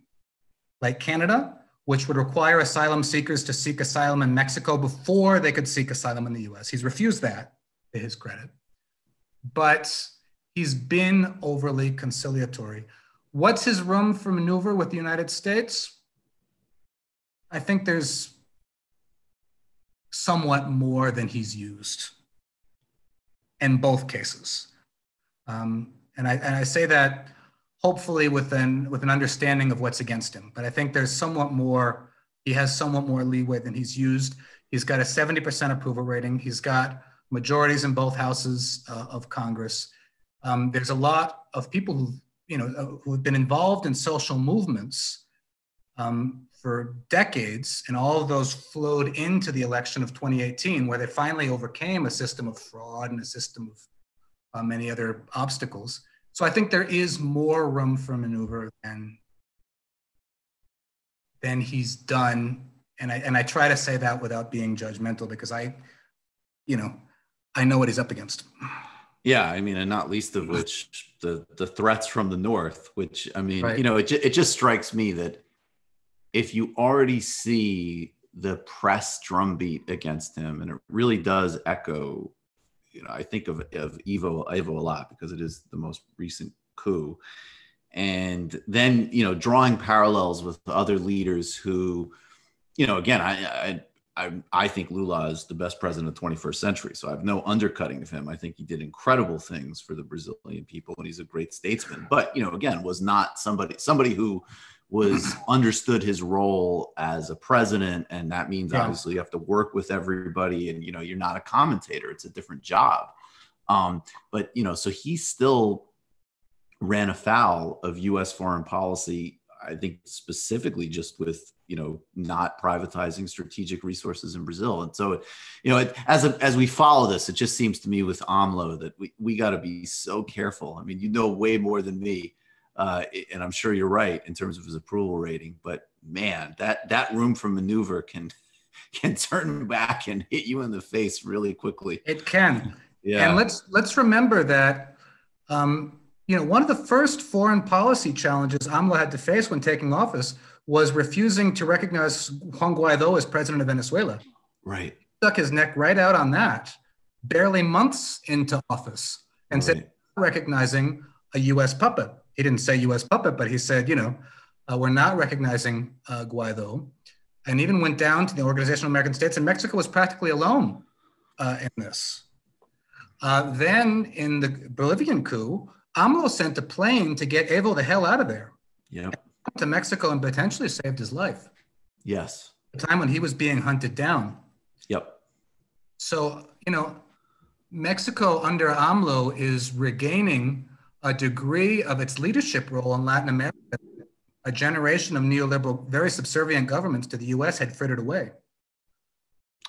like Canada, which would require asylum seekers to seek asylum in Mexico before they could seek asylum in the US. He's refused that, to his credit. But he's been overly conciliatory. What's his room for maneuver with the United States? I think there's somewhat more than he's used in both cases. Um, and, I, and I say that hopefully with an, with an understanding of what's against him. But I think there's somewhat more, he has somewhat more leeway than he's used. He's got a 70% approval rating. He's got majorities in both houses uh, of Congress. Um, there's a lot of people who, you know, uh, who have been involved in social movements um, for decades, and all of those flowed into the election of 2018, where they finally overcame a system of fraud and a system of uh, many other obstacles. So I think there is more room for maneuver than than he's done, and I and I try to say that without being judgmental because I, you know, I know what he's up against. Yeah, I mean, and not least of which the the threats from the north, which I mean, right. you know, it it just strikes me that if you already see the press drumbeat against him, and it really does echo, you know, I think of, of Evo, Evo a lot because it is the most recent coup. And then, you know, drawing parallels with other leaders who, you know, again, I, I I, I think Lula is the best president of the 21st century. So I have no undercutting of him. I think he did incredible things for the Brazilian people, and he's a great statesman. But you know, again, was not somebody somebody who was understood his role as a president, and that means Yeah. obviously you have to work with everybody, and you know, you're not a commentator; it's a different job. Um, but you know, so he still ran afoul of U.S. foreign policy. I think specifically just with you know not privatizing strategic resources in Brazil, and so you know it, as a, as we follow this, it just seems to me with AMLO that we we got to be so careful. I mean, you know way more than me, uh, and I'm sure you're right in terms of his approval rating. But man, that that room for maneuver can can turn back and hit you in the face really quickly. It can. Yeah. And let's let's remember that um, you know one of the first foreign policy challenges AMLO had to face when taking office was refusing to recognize Juan Guaido as president of Venezuela. right. Stuck his neck right out on that, barely months into office, and said recognizing a U.S. puppet. He didn't say U.S. puppet, but he said, you know, uh, we're not recognizing uh, Guaido, and even went down to the Organization of American States, and Mexico was practically alone uh, in this. Uh, then in the Bolivian coup, AMLO sent a plane to get Evo the hell out of there Yep. to Mexico and potentially saved his life. Yes. The time when he was being hunted down. Yep. So, you know, Mexico under AMLO is regaining a degree of its leadership role in Latin America. A generation of neoliberal, very subservient governments to the US had frittered away.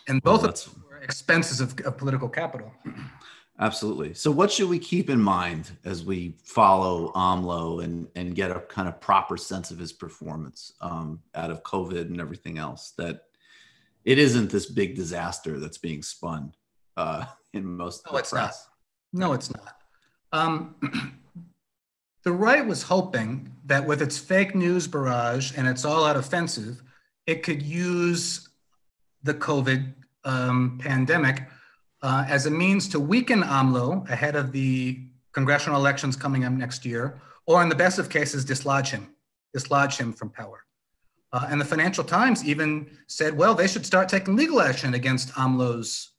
And Well, both of that's- them were expenses of, of political capital. Absolutely. So, what should we keep in mind as we follow AMLO and and get a kind of proper sense of his performance um, out of COVID and everything else? That it isn't this big disaster that's being spun uh, in most of No, the it's not. press. No, it's not. Um, the right was hoping that with its fake news barrage and its all out offensive, it could use the COVID um, pandemic uh, as a means to weaken AMLO ahead of the congressional elections coming up next year, or in the best of cases, dislodge him, dislodge him from power. Uh, and the Financial Times even said, well, they should start taking legal action against AMLO's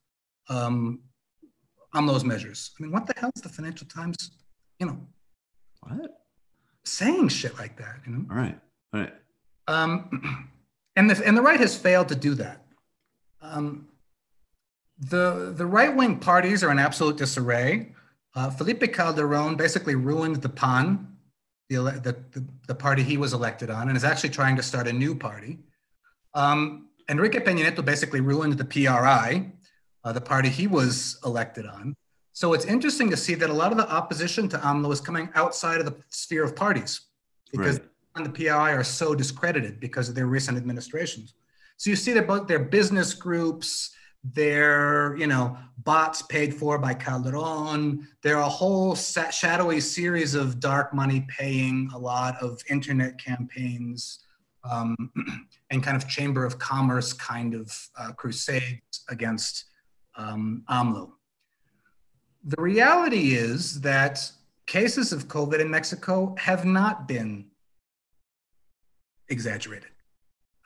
um, AMLO's measures. I mean, what the hell is the Financial Times, you know, What? saying shit like that? You know, All right. All right. um, and the and the right has failed to do that. Um, the the right wing parties are in absolute disarray. Uh, Felipe Calderon basically ruined the PAN, the, the, the the party he was elected on, and is actually trying to start a new party. Um, Enrique Peña Nieto basically ruined the PRI, uh, the party he was elected on. So it's interesting to see that a lot of the opposition to AMLO is coming outside of the sphere of parties because Right. the PRI are so discredited because of their recent administrations. So you see that both their business groups, their you know bots paid for by Calderon, they're a whole shadowy series of dark money paying a lot of internet campaigns um, and kind of chamber of commerce kind of uh, crusades against um, AMLO. The reality is that cases of COVID in Mexico have not been exaggerated.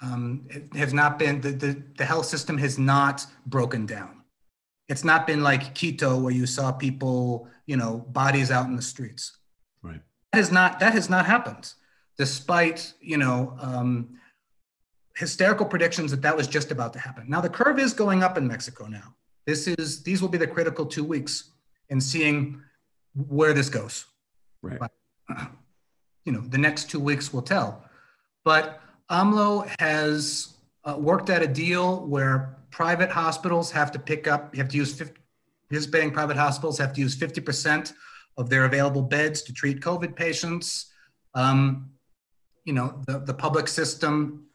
Um, it has not been, the, the, the health system has not broken down. It's not been like Quito where you saw people, you know, bodies out in the streets. Right. That has not, that has not happened, despite, you know, um, hysterical predictions that that was just about to happen. Now the curve is going up in Mexico now. This is, these will be the critical two weeks in seeing where this goes Right. you know, the next two weeks will tell. But AMLO has uh, worked out a deal where private hospitals have to pick up, have to use 50, participating private hospitals have to use 50% of their available beds to treat COVID patients. Um, you know, the, the public system,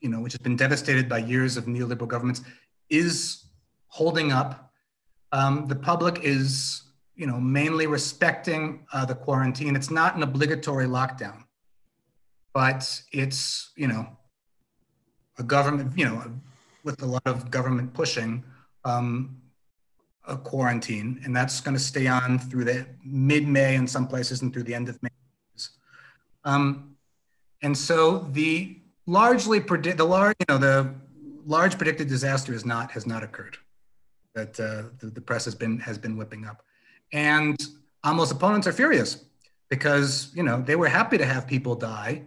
you know, which has been devastated by years of neoliberal governments, is holding up. Um, the public is, you know, mainly respecting uh, the quarantine. It's not an obligatory lockdown, but it's, you know, a government, you know, with a lot of government pushing um, a quarantine, and that's going to stay on through the mid-May in some places and through the end of May. Um, and so the largely predict the large, you know, the large predicted disaster has not has not occurred. That uh, the, the press has been has been whipping up, and AMLO's opponents are furious because you know they were happy to have people die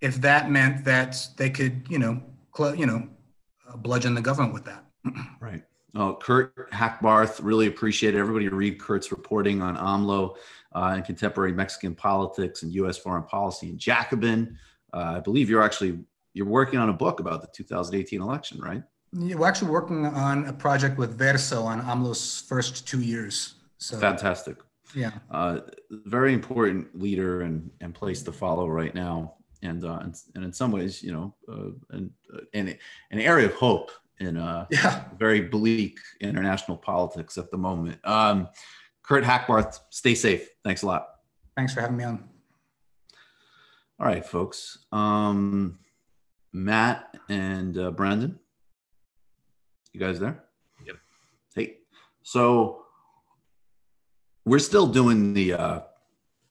if that meant that they could you know cl- you know uh, bludgeon the government with that. Right. Oh, Kurt Hackbarth, really appreciate it. Everybody read Kurt's reporting on AMLO uh, and contemporary Mexican politics and U.S. foreign policy in Jacobin. Uh, I believe you're actually you're working on a book about the 2018 election, right? Yeah, We're actually working on a project with Verso on AMLO's first two years. So Fantastic. yeah, Uh, very important leader and, and place to follow right now. And, uh, and, and in some ways, you know, uh, an, uh, an, an area of hope in uh, yeah. very bleak international politics at the moment. Um, Kurt Hackbarth, stay safe. Thanks a lot. Thanks for having me on. All right, folks. Um, Matt and uh, Brandon, you guys there? Yep. Hey, so we're still doing the uh,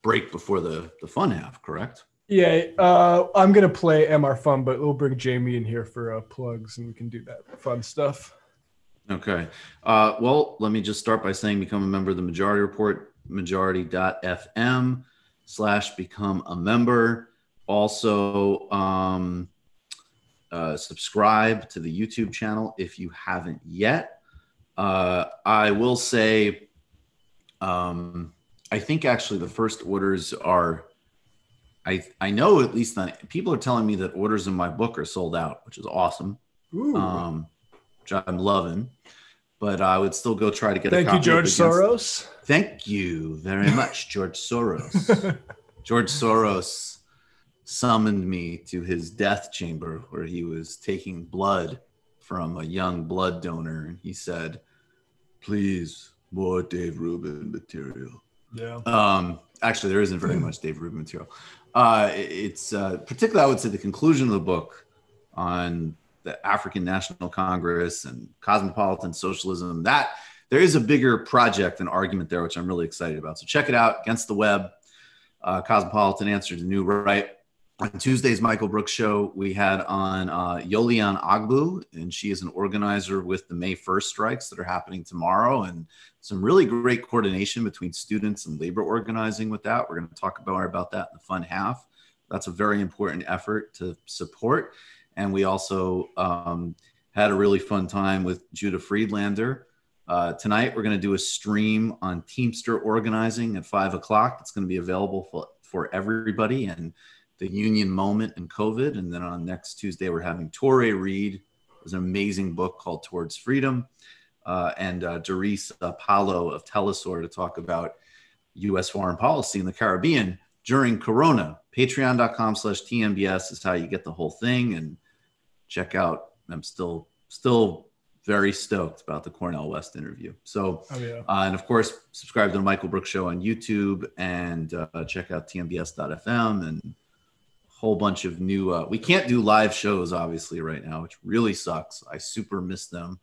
break before the the fun half, correct? Yeah, uh, I'm gonna play MR Fun, but we'll bring Jamie in here for uh, plugs, and we can do that fun stuff. Okay. Uh, well, let me just start by saying become a member of the Majority Report, majority.fm slash become a member. Also, um, uh, subscribe to the YouTube channel if you haven't yet. Uh, I will say, um, I think actually the first orders are, I, I know at least that people are telling me that orders in my book are sold out, which is awesome um, which I'm loving. But I would still go try to get. Thank a Thank you, George Soros. Thank you very much, George Soros. George Soros summoned me to his death chamber where he was taking blood from a young blood donor, and he said, "Please, more Dave Rubin material." yeah. Um, actually, there isn't very much Dave Rubin material. Uh, it's uh, particularly, I would say, the conclusion of the book on the African National Congress and cosmopolitan socialism. That there is a bigger project and argument there, which I'm really excited about. So check it out. Against the Web, uh, Cosmopolitan Answer to New Right. On Tuesday's Michael Brooks show, we had on uh, Yolian Agbu, and she is an organizer with the May 1st strikes that are happening tomorrow, and some really great coordination between students and labor organizing with that. We're going to talk more about that in the fun half. That's a very important effort to support. And we also um, had a really fun time with Judah Friedlander. Uh, tonight, we're going to do a stream on Teamster organizing at five o'clock. It's going to be available for, for everybody and the union moment and COVID. And then on next Tuesday, we're having Touré Reed. There's an amazing book called Towards Freedom. Uh, and uh, Doris Apollo of teleSUR to talk about U.S. foreign policy in the Caribbean during Corona. Patreon.com slash TMBS is how you get the whole thing. And check out, I'm still, still very stoked about the Cornel West interview. So, Oh yeah. uh, and of course, subscribe to the Michael Brooks Show on YouTube and uh, check out tmbs.fm and whole bunch of new. Uh, we can't do live shows, obviously, right now, which really sucks. I super miss them.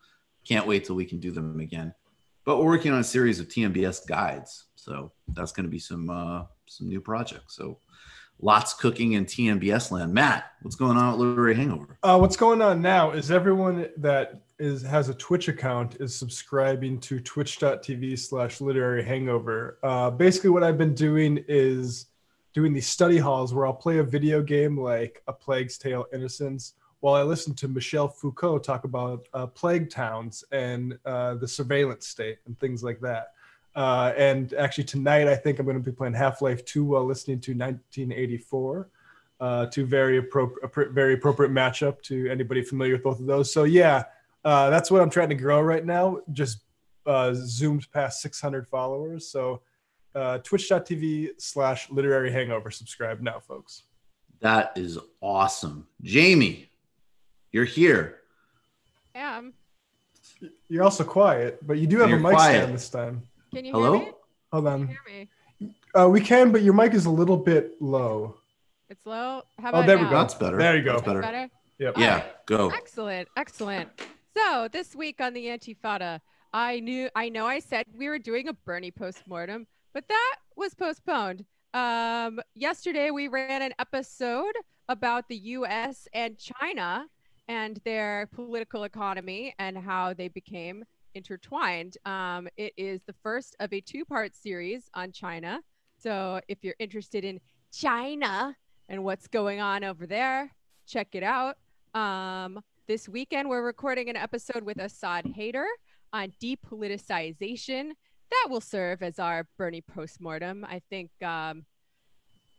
Can't wait till we can do them again. But we're working on a series of TMBS guides, so that's going to be some uh, some new projects. So lots cooking in TMBS land. Matt, what's going on at Literary Hangover? Uh, what's going on now is everyone that is has a Twitch account is subscribing to twitch.tv slash literary hangover. Uh, basically, what I've been doing is doing these study halls where I'll play a video game like A Plague's Tale Innocence while I listen to Michel Foucault talk about uh, plague towns and uh, the surveillance state and things like that. Uh, and actually, tonight I think I'm going to be playing Half Life 2 while listening to 1984 uh, two very appropriate, very appropriate matchup to anybody familiar with both of those. So yeah, uh, that's what I'm trying to grow right now. Just uh, zoomed past 600 followers. So uh, twitch.tv slash literary hangover. Subscribe now, folks. That is awesome. Jamie, you're here. I am. You're also quiet, but you do have You're a mic quiet. stand this time. Can you Hello? hear me? Hold Can on. you hear me? Uh, we can, but your mic is a little bit low. It's low. How about Oh, about there we go. That's better. There you go. That's better. Better. Yep. Yeah, go. Excellent. Excellent. So this week on the Antifada, I knew I know I said we were doing a Bernie postmortem, but that was postponed. Um, yesterday we ran an episode about the U.S. and China, and their political economy and how they became intertwined. Um, it is the first of a two part series on China. So if you're interested in China and what's going on over there, check it out. Um, this weekend, we're recording an episode with Asad Haider on depoliticization. That will serve as our Bernie postmortem. I think um,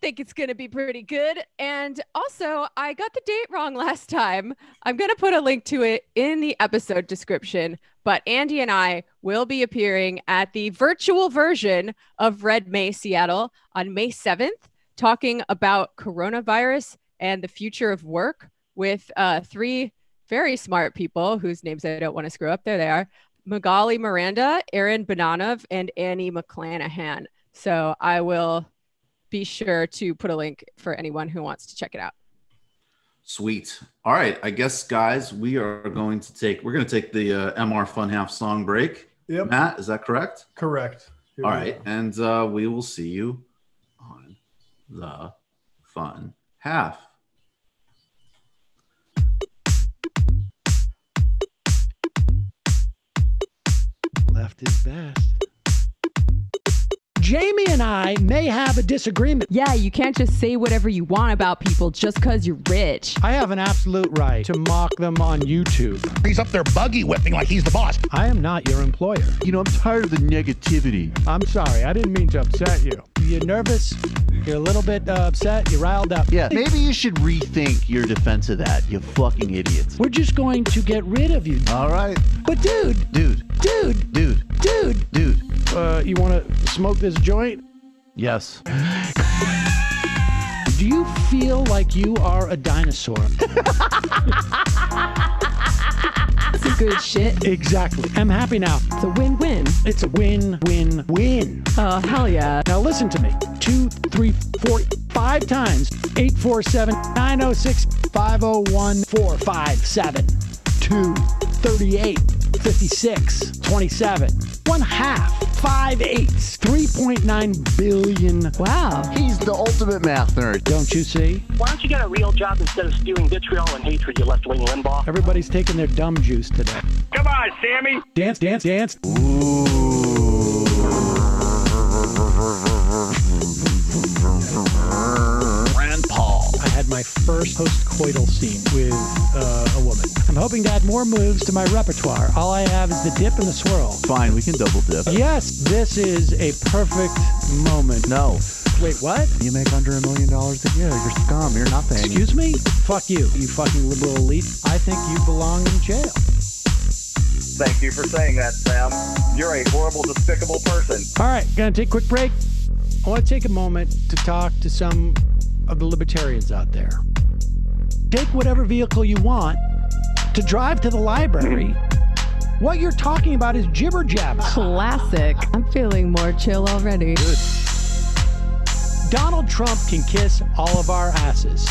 think it's going to be pretty good. And also, I got the date wrong last time. I'm going to put a link to it in the episode description. But Andy and I will be appearing at the virtual version of Red May Seattle on May 7th, talking about coronavirus and the future of work with uh, three very smart people whose names I don't want to screw up. There they are Magali Miranda, Aaron Benanav, and Annie McClanahan. So I will be sure to put a link for anyone who wants to check it out. Sweet. All right. I guess, guys, we are going to take, we're going to take the uh, MR Fun Half song break. Yep. Matt, is that correct? Correct. Here All we go. And uh, we will see you on the fun half. Left is best. Jamie and I may have a disagreement. Yeah, you can't just say whatever you want about people just because you're rich. I have an absolute right to mock them on YouTube. He's up there buggy whipping like he's the boss. I am not your employer. You know, I'm tired of the negativity. I'm sorry, I didn't mean to upset you. You're nervous, you're a little bit uh, upset, you're riled up. Yeah, maybe you should rethink your defense of that, you fucking idiots. We're just going to get rid of you. All right. But dude, Dude, dude, dude, dude, dude. uh, you want to smoke this joint? Yes. Do you feel like you are a dinosaur? Some good shit. exactly. I'm happy now. It's a win-win. It's a win, win, win. Oh hell yeah. Now listen to me. Two, three, four, five times. 847 906 501 457 2 38 56 27. One half. Five eighths. 3.9 billion. Wow. He's the ultimate math nerd. Don't you see? Why don't you get a real job instead of spewing vitriol and hatred, you left-wing Limbaugh? Everybody's taking their dumb juice today. Come on, Sammy. Dance, dance, dance. Rand Paul. I had my first post-coital scene with uh, a woman. I'm hoping to add more moves to my repertoire. All I have is the dip and the swirl. Fine, we can double dip. Yes, this is a perfect moment. No. Wait, what? You make under a million dollars a year. You're scum. You're nothing. Excuse me? Fuck you, you fucking liberal elite. I think you belong in jail. Thank you for saying that, Sam. You're a horrible, despicable person. All right, gonna take a quick break. I want to take a moment to talk to some of the libertarians out there. Take whatever vehicle you want to drive to the library. What you're talking about is jibber jabber. Classic. I'm feeling more chill already. Good. Donald Trump can kiss all of our asses.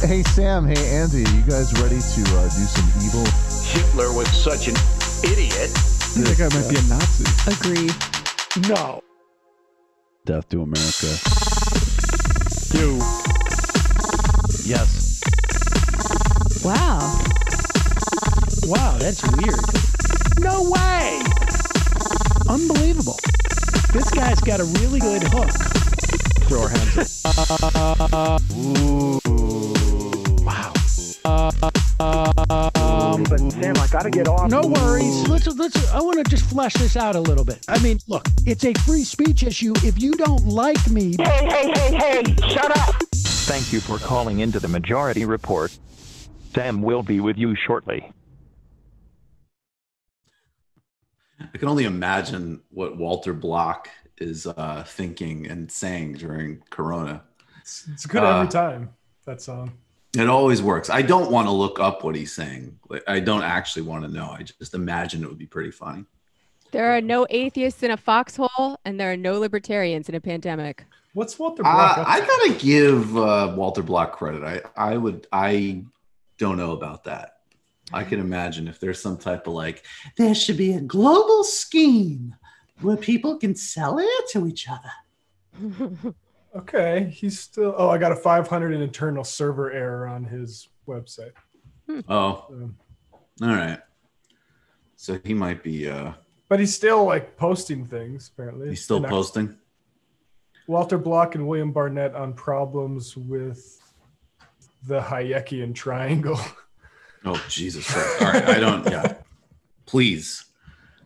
Hey, Sam. Hey, Andy. You guys ready to uh, do some evil? Hitler was such an idiot. That guy might be a Nazi. Agree. No. Death to America. You. Yes. Wow. Wow, that's weird. No way! Unbelievable. This guy's got a really good hook. Throw our hands up. Wow. Um, But Sam, I gotta get off. no worries. Let's let's. I want to just flesh this out a little bit. I mean, look, it's a free speech issue. If you don't like me, Hey, hey, hey, hey! Shut up! Thank you for calling into the Majority Report. Sam will be with you shortly. I can only imagine what Walter Block is uh, thinking and saying during Corona. It's, it's good Uh, every time. That song. It always works. I don't want to look up what he's saying. Like, I don't actually want to know. I just imagine it would be pretty funny. There are no atheists in a foxhole, and there are no libertarians in a pandemic. What's Walter Uh, Block? up I gotta give uh, Walter Block credit. I, I would. I don't know about that. I can imagine if there's some type of like, there should be a global scheme where people can sell it to each other. Okay, he's still. Oh, I got a 500 and internal server error on his website. Oh, Um, all right. So he might be. uh but he's still like posting things. Apparently, He's still And posting. Walter Block and William Barnett on problems with the Hayekian triangle. Oh Jesus Christ! All right, I don't. Yeah, please,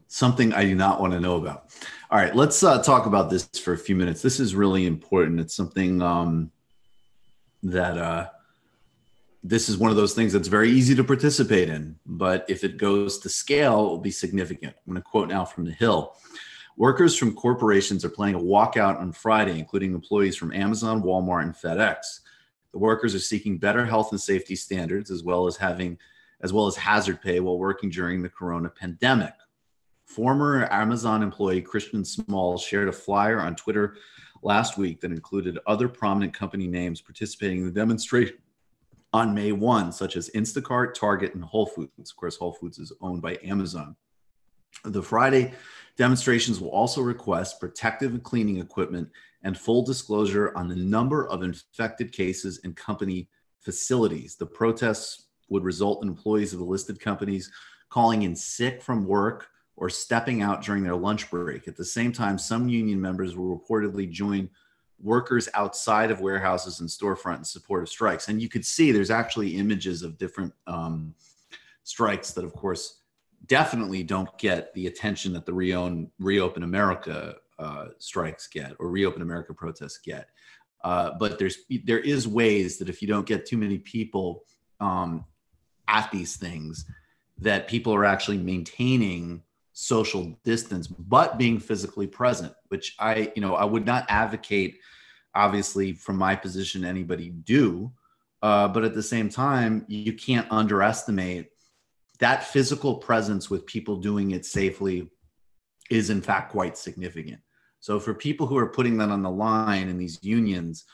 something I do not want to know about. All right, let's uh, talk about this for a few minutes. This is really important. It's something um, that uh, this is one of those things that's very easy to participate in, but if it goes to scale, it will be significant. I'm going to quote now from the Hill. Workers from corporations are planning a walkout on Friday, including employees from Amazon, Walmart, and FedEx. The workers are seeking better health and safety standards as well as having as well as hazard pay while working during the corona pandemic. Former Amazon employee Christian Smalls shared a flyer on Twitter last week that included other prominent company names participating in the demonstration on May 1, such as Instacart, Target, and Whole Foods. Of course, Whole Foods is owned by Amazon. The Friday demonstrations will also request protective and cleaning equipment and full disclosure on the number of infected cases in company facilities. The protests would result in employees of the listed companies calling in sick from work or stepping out during their lunch break. At the same time, some union members will reportedly join workers outside of warehouses and storefront in support of strikes. And you could see there's actually images of different um, strikes that, of course, definitely don't get the attention that the Reown, Reopen America uh, strikes get or Reopen America protests get. Uh, but there's there is ways that if you don't get too many people um, at these things, that people are actually maintaining social distance but being physically present which i you know i would not advocate obviously from my position anybody do uh, but at the same time you can't underestimate that physical presence with people doing it safely is in fact quite significant. So for people who are putting that on the line in these unions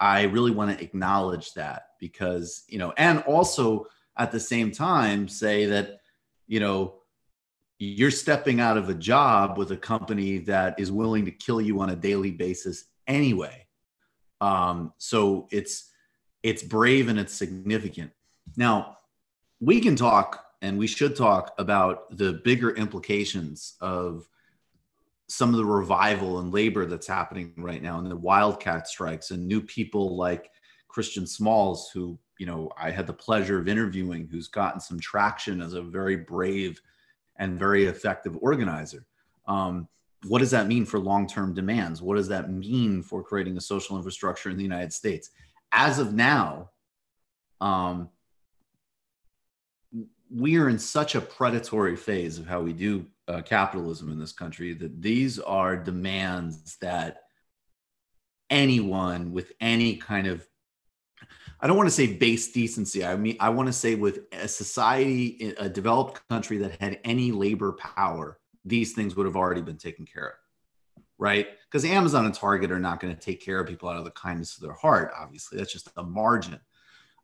i really want to acknowledge that because you know and also at the same time say that you know you're stepping out of a job with a company that is willing to kill you on a daily basis anyway. Um, so it's it's brave and it's significant. Now we can talk and we should talk about the bigger implications of some of the revival and labor that's happening right now and the wildcat strikes and new people like christian smalls who you know i had the pleasure of interviewing who's gotten some traction as a very brave and very effective organizer. Um, what does that mean for long term demands? What does that mean for creating a social infrastructure in the United States? As of now, um, we are in such a predatory phase of how we do uh, capitalism in this country that these are demands that anyone with any kind of I don't want to say base decency. I mean, I want to say with a society, in a developed country that had any labor power, these things would have already been taken care of, right? Because Amazon and Target are not going to take care of people out of the kindness of their heart. Obviously, that's just a margin.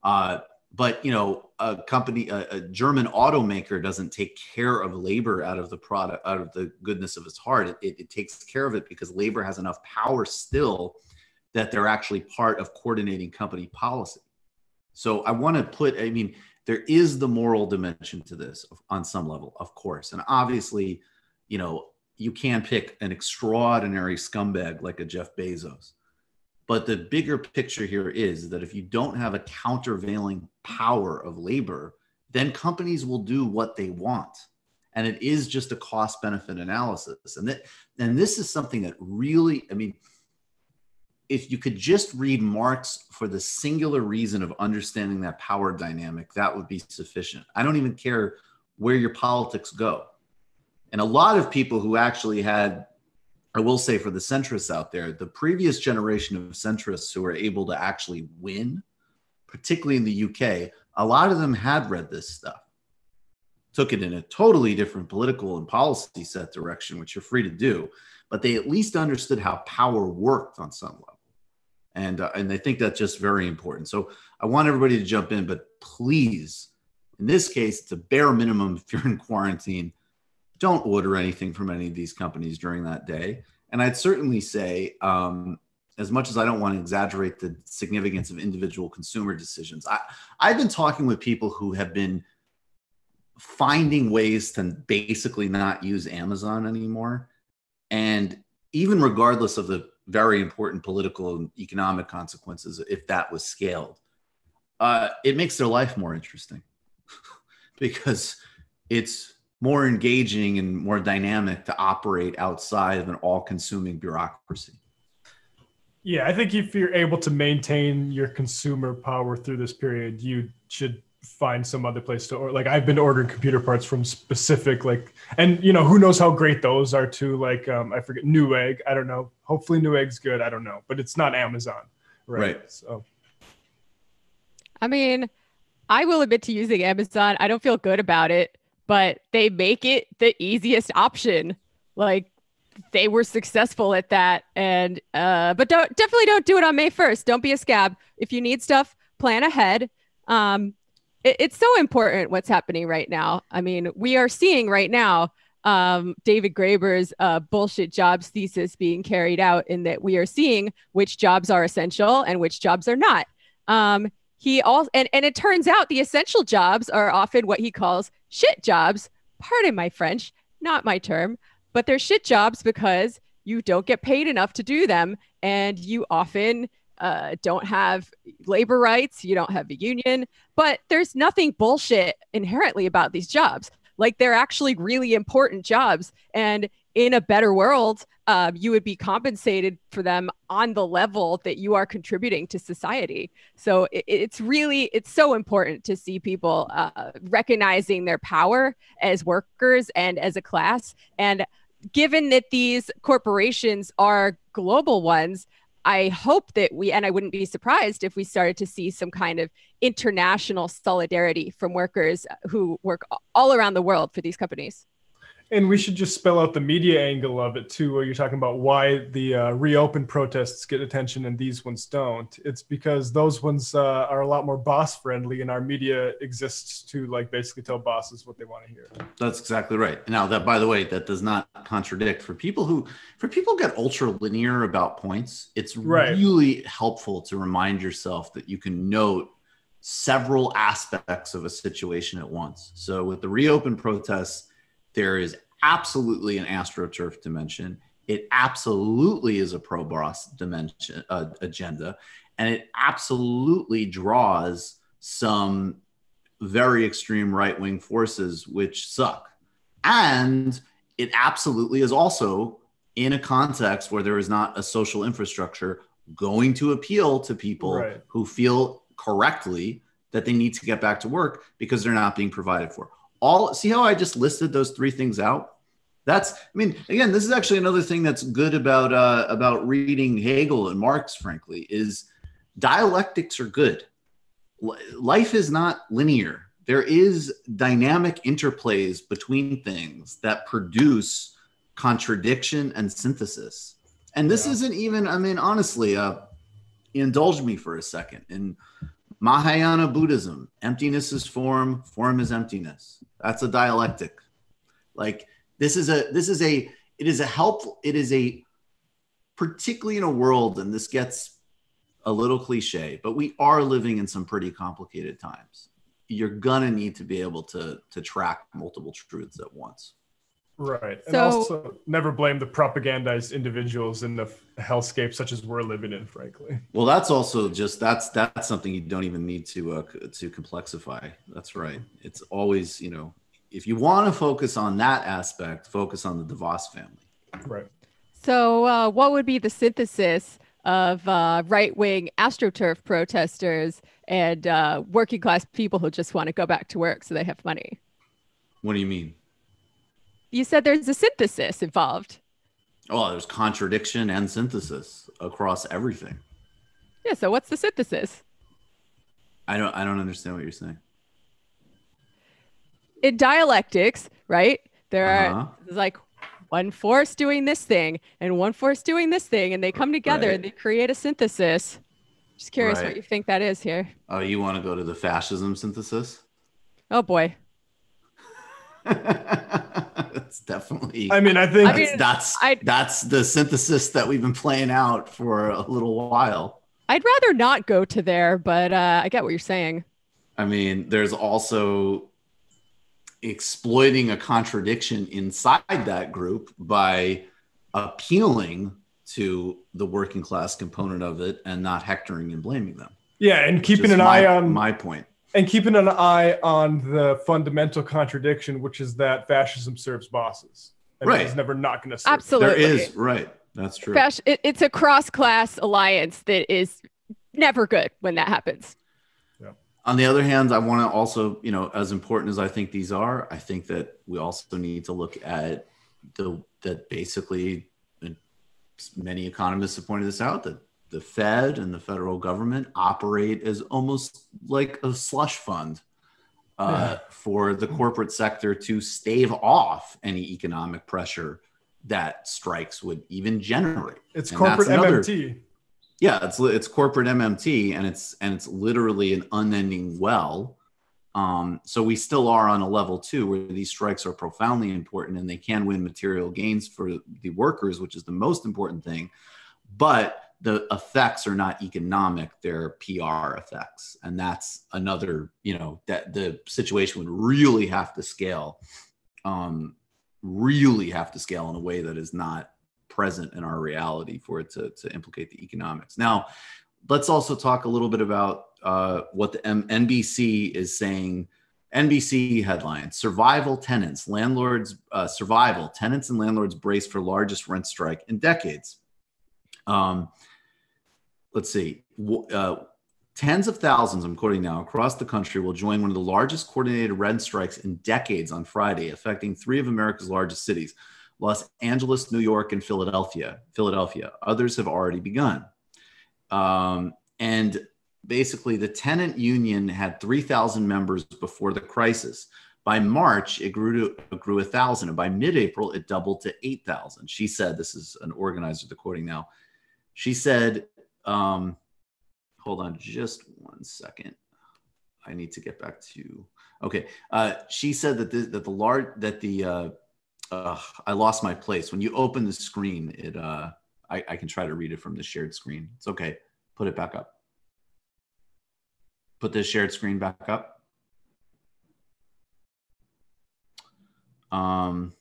Uh, but you know, a company, a, a, German automaker doesn't take care of labor out of the product, out of the goodness of its heart. It, it, it takes care of it because labor has enough power still that they're actually part of coordinating company policy. So I want to put, I mean, there is the moral dimension to this on some level, of course. And obviously, you know, you can pick an extraordinary scumbag like a Jeff Bezos. But the bigger picture here is that if you don't have a countervailing power of labor, then companies will do what they want. And it is just a cost benefit analysis. And that and this is something that really, I mean, if you could just read Marx for the singular reason of understanding that power dynamic, that would be sufficient. I don't even care where your politics go. And a lot of people who actually had, I will say for the centrists out there, the previous generation of centrists who were able to actually win, particularly in the UK, a lot of them had read this stuff, took it in a totally different political and policy set direction, which you're free to do, but they at least understood how power worked on some level and uh, and I think that's just very important. So I want everybody to jump in, but please, in this case, it's a bare minimum. If you're in quarantine, don't order anything from any of these companies during that day. And I'd certainly say, um, as much as I don't want to exaggerate the significance of individual consumer decisions, I, I've been talking with people who have been finding ways to basically not use Amazon anymore. And even regardless of the very important political and economic consequences, if that was scaled, uh, it makes their life more interesting because it's more engaging and more dynamic to operate outside of an all consuming bureaucracy. Yeah, I think if you're able to maintain your consumer power through this period, you should find some other place to order. Like I've been ordering computer parts from specific like, and you know who knows how great those are too. Like um, I forget Newegg. I don't know. Hopefully Newegg's good. I don't know, but it's not Amazon, right? Right. So I mean, I will admit to using Amazon. I don't feel good about it, but they make it the easiest option. Like they were successful at that. And uh, but don't definitely don't do it on May 1st. Don't be a scab. If you need stuff, plan ahead. Um, it, it's so important what's happening right now. I mean, we are seeing right now um, David Graeber's uh, bullshit jobs thesis being carried out in that we are seeing which jobs are essential and which jobs are not. Um, he also and, and it turns out the essential jobs are often what he calls shit jobs. Pardon my French, not my term, but they're shit jobs because you don't get paid enough to do them, and you often uh, don't have labor rights, you don't have a union, but there's nothing bullshit inherently about these jobs. Like they're actually really important jobs. And in a better world, um, you would be compensated for them on the level that you are contributing to society. So it, it's really, it's so important to see people uh, recognizing their power as workers and as a class. And given that these corporations are global ones, I hope that we, and I wouldn't be surprised if we started to see some kind of international solidarity from workers who work all around the world for these companies. And we should just spell out the media angle of it too, where you're talking about why the uh, reopen protests get attention and these ones don't. It's because those ones uh, are a lot more boss friendly, and our media exists to like basically tell bosses what they want to hear. That's exactly right. Now that, by the way, that does not contradict for people who, for people who get ultra linear about points. It's Right. really helpful to remind yourself that you can note several aspects of a situation at once. So with the reopen protests, there is absolutely an astroturf dimension. It absolutely is a pro boss dimension uh, agenda, and it absolutely draws some very extreme right wing forces which suck. And it absolutely is also in a context where there is not a social infrastructure going to appeal to people Right. who feel correctly that they need to get back to work because they're not being provided for. All see how I just listed those three things out? That's I mean, again, this is actually another thing that's good about uh, about reading Hegel and Marx, frankly, is dialectics are good. Li- Life is not linear. There is dynamic interplays between things that produce contradiction and synthesis. And this isn't even, I mean, honestly, uh, indulge me for a second. In Mahayana Buddhism, emptiness is form, form is emptiness. That's a dialectic. Like this is a this is a it is a helpful it is a particularly in a world and this gets a little cliche, but we are living in some pretty complicated times. You're gonna need to be able to to track multiple truths at once. Right. And also never blame the propagandized individuals in the f- hellscape such as we're living in, frankly. Well, that's also just that's that's something you don't even need to uh, to complexify. That's right. It's always you know if you want to focus on that aspect, focus on the DeVos family. Right. So, uh, what would be the synthesis of uh, right wing astroturf protesters and uh, working class people who just want to go back to work so they have money? What do you mean? You said there's a synthesis involved. Oh, there's contradiction and synthesis across everything. Yeah. So, what's the synthesis? I don't I don't understand what you're saying. In dialectics, right? There Uh-huh. are like one force doing this thing and one force doing this thing, and they come together Right. and they create a synthesis. Just curious Right. what you think that is here. Oh, you want to go to the fascism synthesis? Oh boy. It's- that's definitely. I mean, I think- I mean, that's I- that's the synthesis that we've been playing out for a little while. I'd rather not go to there, but uh, I get what you're saying. I mean, there's also exploiting a contradiction inside that group by appealing to the working class component of it and not hectoring and blaming them. Yeah, and keeping an my- eye on my point. And keeping an eye on the fundamental contradiction, which is that fascism serves bosses, and Right. it's never not going to serve. Absolutely. There is right. That's true. Fasc- it, it's a cross-class alliance that is never good when that happens. On the other hand, I want to also, you know, as important as I think these are, I think that we also need to look at the that basically uh, many economists have pointed this out that the Fed and the federal government operate as almost like a slush fund uh, Yeah. for the corporate sector to stave off any economic pressure that strikes would even generate. It's And corporate another- MMT. yeah, it's it's corporate MMT, and it's and it's literally an unending well. Um, so we still are on a level two where these strikes are profoundly important, and they can win material gains for the workers, which is the most important thing. But the effects are not economic; they're PR effects, and that's another. You know that the situation would really have to scale, um, really have to scale in a way that is not present in our reality for it to, to implicate the economics. Now, let's also talk a little bit about uh, what the M- NBC is saying. NBC headline: Survival tenants, landlords uh, survival tenants and landlords brace for largest rent strike in decades. Um, let's see. Uh, tens of thousands, I'm quoting now, across the country will join one of the largest coordinated rent strikes in decades on Friday, affecting three of America's largest cities. Los Angeles, New York, and Philadelphia. Philadelphia. Others have already begun. Um, and basically, the tenant union had 3,000 members before the crisis. By March, it grew to it grew a thousand, and by mid-April, it doubled to 8,000. She said, "This is an organizer." The quoting now. She said, um, "Hold on, just one second. I need to get back to." Okay, uh, she said that the, that the large that the uh, uh, I lost my place. When you open the screen, it uh, I, I can try to read it from the shared screen. It's okay. Put it back up. Put the shared screen back up. Um.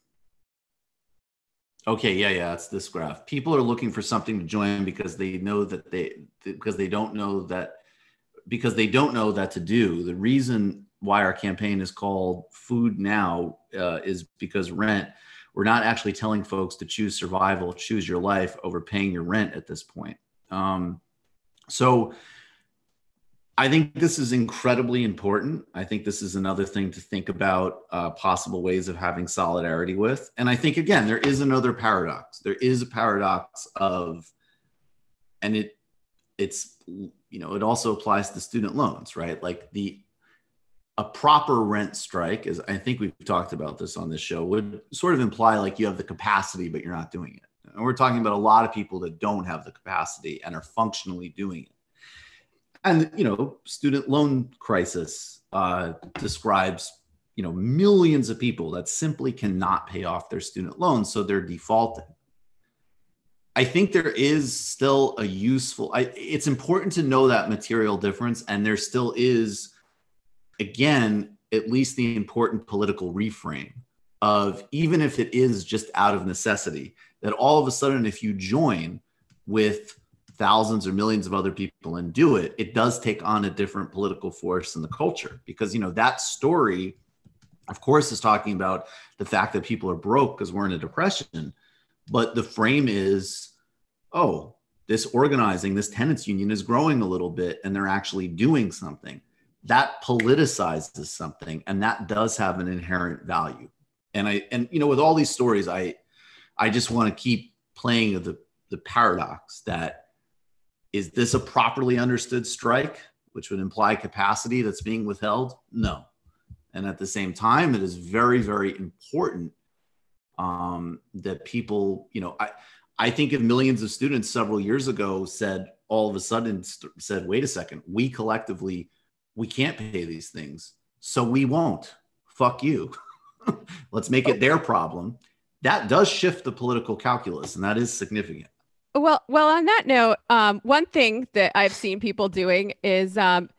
Okay, yeah, yeah, it's this graph. People are looking for something to join because they know that they because they don't know that because they don't know that to do. The reason why our campaign is called Food Now uh, is because rent. We're not actually telling folks to choose survival, choose your life over paying your rent at this point. Um, so I think this is incredibly important. I think this is another thing to think about uh, possible ways of having solidarity with. And I think, again, there is another paradox. There is a paradox of, and it, it's, you know, it also applies to student loans, right? Like the, a proper rent strike, is, I think we've talked about this on this show, would sort of imply like you have the capacity, but you're not doing it. And we're talking about a lot of people that don't have the capacity and are functionally doing it and you know student loan crisis uh, describes you know millions of people that simply cannot pay off their student loans so they're defaulting. I think there is still a useful I, it's important to know that material difference and there still is again at least the important political reframe of even if it is just out of necessity that all of a sudden if you join with thousands or millions of other people and do it, it does take on a different political force in the culture because you know that story, of course, is talking about the fact that people are broke because we're in a depression, but the frame is, oh, this organizing, this tenants union is growing a little bit, and they're actually doing something. That politicizes something, and that does have an inherent value. And I and you know with all these stories, I I just want to keep playing the the paradox that is this a properly understood strike, which would imply capacity that's being withheld? No. And at the same time, it is very, very important um, that people, you know, I, I think if millions of students several years ago said, all of a sudden st- said, wait a second, we collectively, we can't pay these things. So we won't. Fuck you. let's make it their problem. That does shift the political calculus, and that is significant. Well, well, on that note, um, one thing that I've seen people doing is um,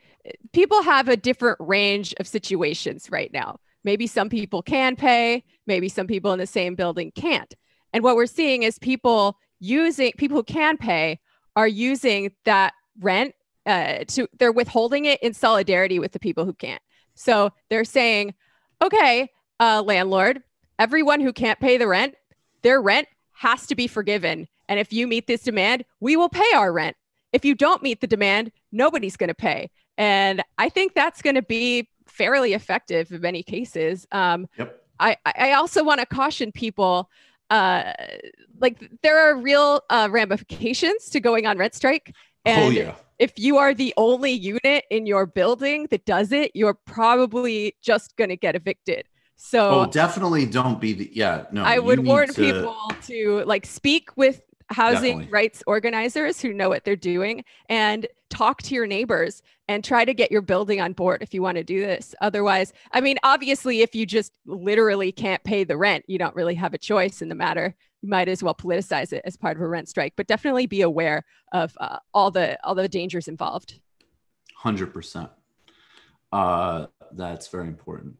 people have a different range of situations right now. Maybe some people can pay, maybe some people in the same building can't. And what we're seeing is people using people who can pay are using that rent uh, to they're withholding it in solidarity with the people who can't. So they're saying, okay, uh, landlord, everyone who can't pay the rent, their rent has to be forgiven. And if you meet this demand, we will pay our rent. If you don't meet the demand, nobody's going to pay. And I think that's going to be fairly effective in many cases. Um, yep. I, I also want to caution people uh, like there are real uh, ramifications to going on rent strike. And oh, yeah. if you are the only unit in your building that does it, you're probably just going to get evicted. So oh, definitely don't be the yeah. No, I would warn to- people to like speak with housing Definitely. rights organizers who know what they're doing and talk to your neighbors and try to get your building on board if you want to do this. Otherwise, I mean, obviously, if you just literally can't pay the rent, you don't really have a choice in the matter. You might as well politicize it as part of a rent strike, but definitely be aware of uh, all the all the dangers involved. Hundred percent. Uh, that's very important.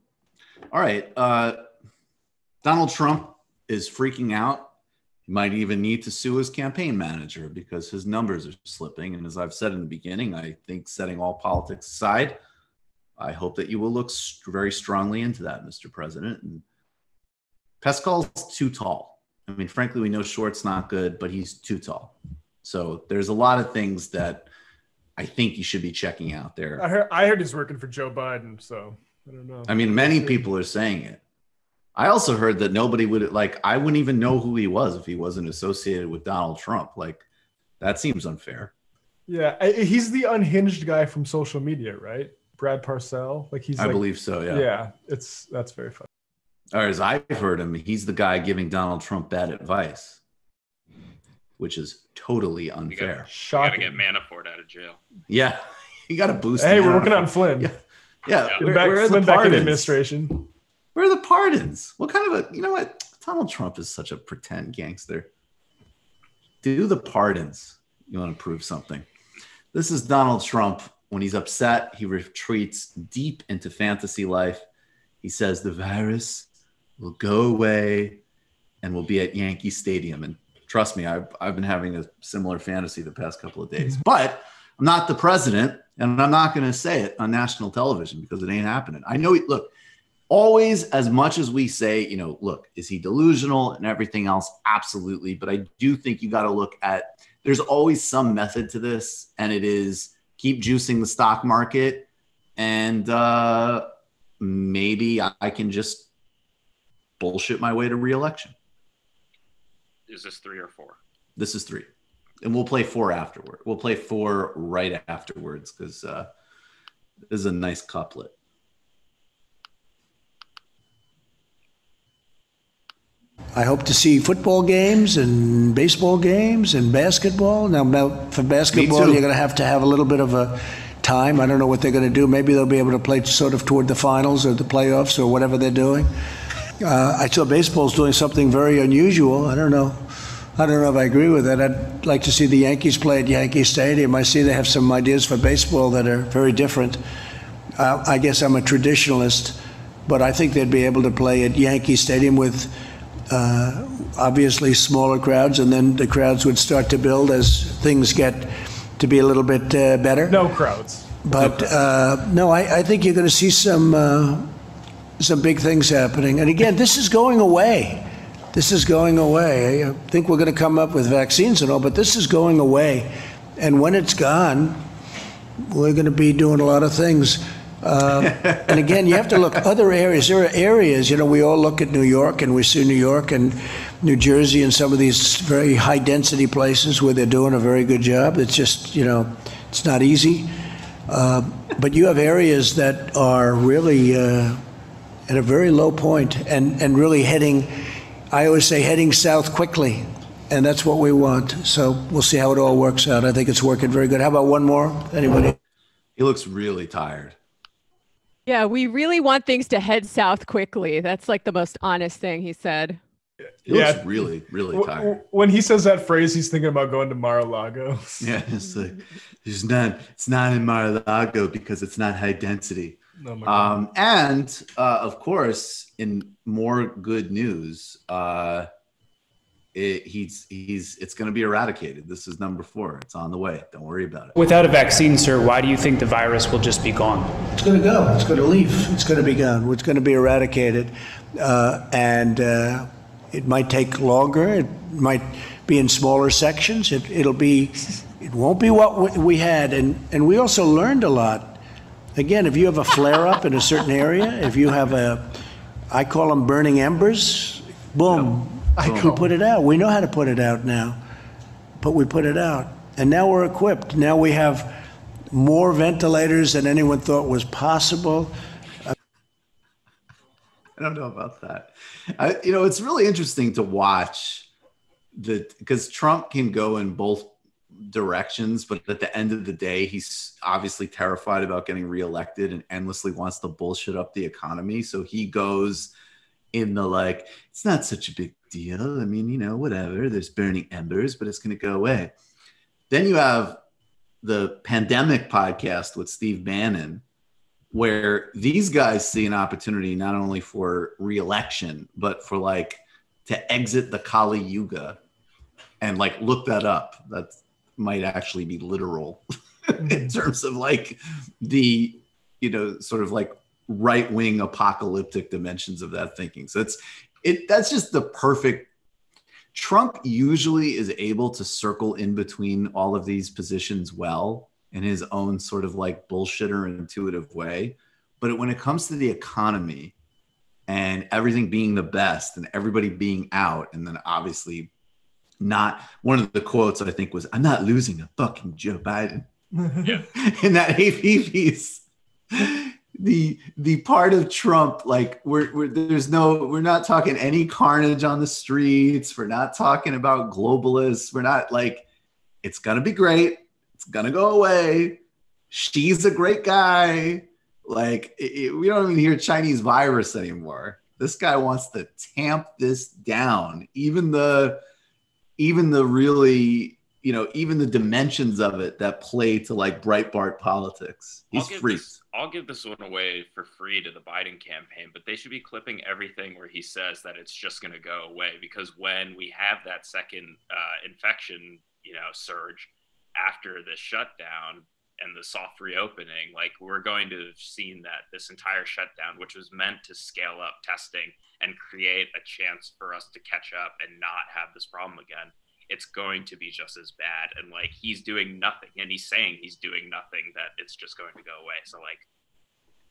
All right. Uh, Donald Trump is freaking out. He might even need to sue his campaign manager because his numbers are slipping. And as I've said in the beginning, I think setting all politics aside, I hope that you will look very strongly into that, Mr. President. And Parscale's too tall. I mean, frankly, we know Short's not good, but he's too tall. So there's a lot of things that I think you should be checking out there. I heard, I heard he's working for Joe Biden, so I don't know. I mean, many people are saying it. I also heard that nobody would like. I wouldn't even know who he was if he wasn't associated with Donald Trump. Like, that seems unfair. Yeah, I- he's the unhinged guy from social media, right? Brad Parscale. Like he's. I like- believe so, yeah. Yeah, it's that's very funny. Or as I've heard him, he's the guy giving Donald Trump bad advice, which is totally unfair. You gotta get Manafort out of jail. Yeah, you got to boost. Hey, him we're working on Flynn. Yeah, yeah. Get Where, back, where are Flynn the back in pardons? administration. Where are the pardons? What kind of a you know what? Donald Trump is such a pretend gangster. Do the pardons. You want to prove something. This is Donald Trump. When he's upset, he retreats deep into fantasy life. He says the virus will go away and we'll be at Yankee Stadium. And trust me, I've, I've been having a similar fantasy the past couple of days. But I'm not the president, and I'm not going to say it on national television because it ain't happening. I know, look, always as much as we say, you know, look, is he delusional and everything else? Absolutely. But I do think you got to look at there's always some method to this, and it is keep juicing the stock market. And uh, maybe I, can just bullshit my way to reelection. Is this three or four? This is three. And we'll play four afterward. We'll play four right afterwards because uh, this is a nice couplet. I hope to see football games and baseball games and basketball. Now, for basketball, you're going to have to have a little bit of a time. I don't know what they're going to do. Maybe they'll be able to play sort of toward the finals or the playoffs or whatever they're doing. Uh, I saw baseball's doing something very unusual. I don't know. I don't know if I agree with that. I'd like to see the Yankees play at Yankee Stadium. I see they have some ideas for baseball that are very different. Uh, I guess I'm a traditionalist, but I think they'd be able to play at Yankee Stadium with uh, obviously smaller crowds, and then the crowds would start to build as things get to be a little bit uh, better. No crowds. But uh, no, I, I think you're going to see some uh, some big things happening. And again, this is going away. This is going away. I think we're going to come up with vaccines and all, but this is going away. And when it's gone, we're going to be doing a lot of things. Uh, and again, you have to look other areas. There are areas, you know, we all look at New York and we see New York and New Jersey and some of these very high density places where they're doing a very good job. It's just, you know, it's not easy. Uh, but you have areas that are really uh, at a very low point and, and really heading, I always say, heading south quickly. And that's what we want. So we'll see how it all works out. I think it's working very good. How about one more? Anybody? He looks really tired. Yeah, we really want things to head south quickly. That's like the most honest thing he said. He looks really, really tired. When he says that phrase, he's thinking about going to Mar-a-Lago. Yeah, it's like it's not it's not in Mar-a-Lago because it's not high density. Oh. Um, and uh, of course, in more good news, uh, it, he's he's it's going to be eradicated. This is number four. It's on the way. Don't worry about it. Without a vaccine, sir, why do you think the virus will just be gone? It's going to go. It's going to leave. It's going to be gone. It's going to be eradicated, uh, and uh, it might take longer. It might be in smaller sections. It, it'll be. It won't be what we- we had, and and we also learned a lot. Again, if you have a flare up in a certain area, if you have a, I call them burning embers. Boom. I we put it out. We know how to put it out now, but we put it out, and now we're equipped. Now we have more ventilators than anyone thought was possible. I don't know about that. I, you know, it's really interesting to watch the because Trump can go in both directions, but at the end of the day, he's obviously terrified about getting reelected and endlessly wants to bullshit up the economy. So he goes in the like, it's not such a big deal. I mean, you know, whatever. There's burning embers, but it's going to go away. Then you have the pandemic podcast with Steve Bannon, where these guys see an opportunity not only for reelection, but for like to exit the Kali Yuga and like look that up. That might actually be literal in mm-hmm. terms of like the, you know, sort of like right wing apocalyptic dimensions of that thinking. So it's, it, that's just the perfect Trump usually is able to circle in between all of these positions well in his own sort of like bullshitter intuitive way. But when it comes to the economy and everything being the best and everybody being out, and then obviously not one of the quotes I think was, I'm not losing a fucking Joe Biden. in that AP piece the the part of Trump like we're, we're there's no we're not talking any carnage on the streets. We're not talking about globalists. We're not like it's gonna be great. It's gonna go away. She's a great guy. Like it- we don't even hear Chinese virus anymore. This guy wants to tamp this down. Even the even the really you know even the dimensions of it that play to like Breitbart politics. He's freaked This, I'll give this one away for free to the Biden campaign, but they should be clipping everything where he says that it's just going to go away because when we have that second uh, infection, you know, surge after the shutdown and the soft reopening, like we're going to have seen that this entire shutdown, which was meant to scale up testing and create a chance for us to catch up and not have this problem again, it's going to be just as bad. And like he's doing nothing, and he's saying he's doing nothing. That it's just going to go away. So like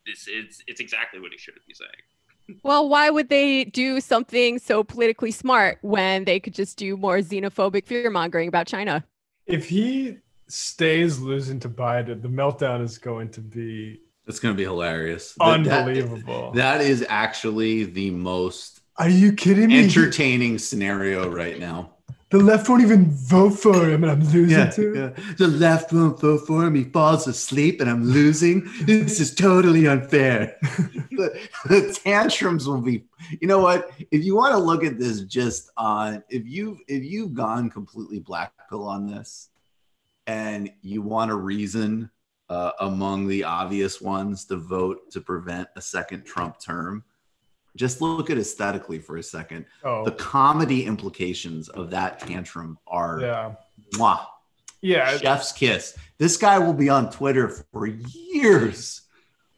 this, it's it's exactly what he should be saying. Well, why would they do something so politically smart when they could just do more xenophobic fear mongering about China? If he stays losing to Biden, the meltdown is going to be It's going to be hilarious. That- that- unbelievable. that is actually the most Are you kidding me? entertaining scenario right now. The left won't even vote for him, and I'm losing Yeah, to. yeah. The left won't vote for him. He falls asleep, and I'm losing. This is totally unfair. the, the tantrums will be. You know what? If you want to look at this just on, if you if you've gone completely black pill on this, and you want a reason uh, among the obvious ones to vote to prevent a second Trump term, just look at aesthetically for a second. Oh. The comedy implications of that tantrum are Yeah. mwah, Yeah. chef's kiss. This guy will be on Twitter for years.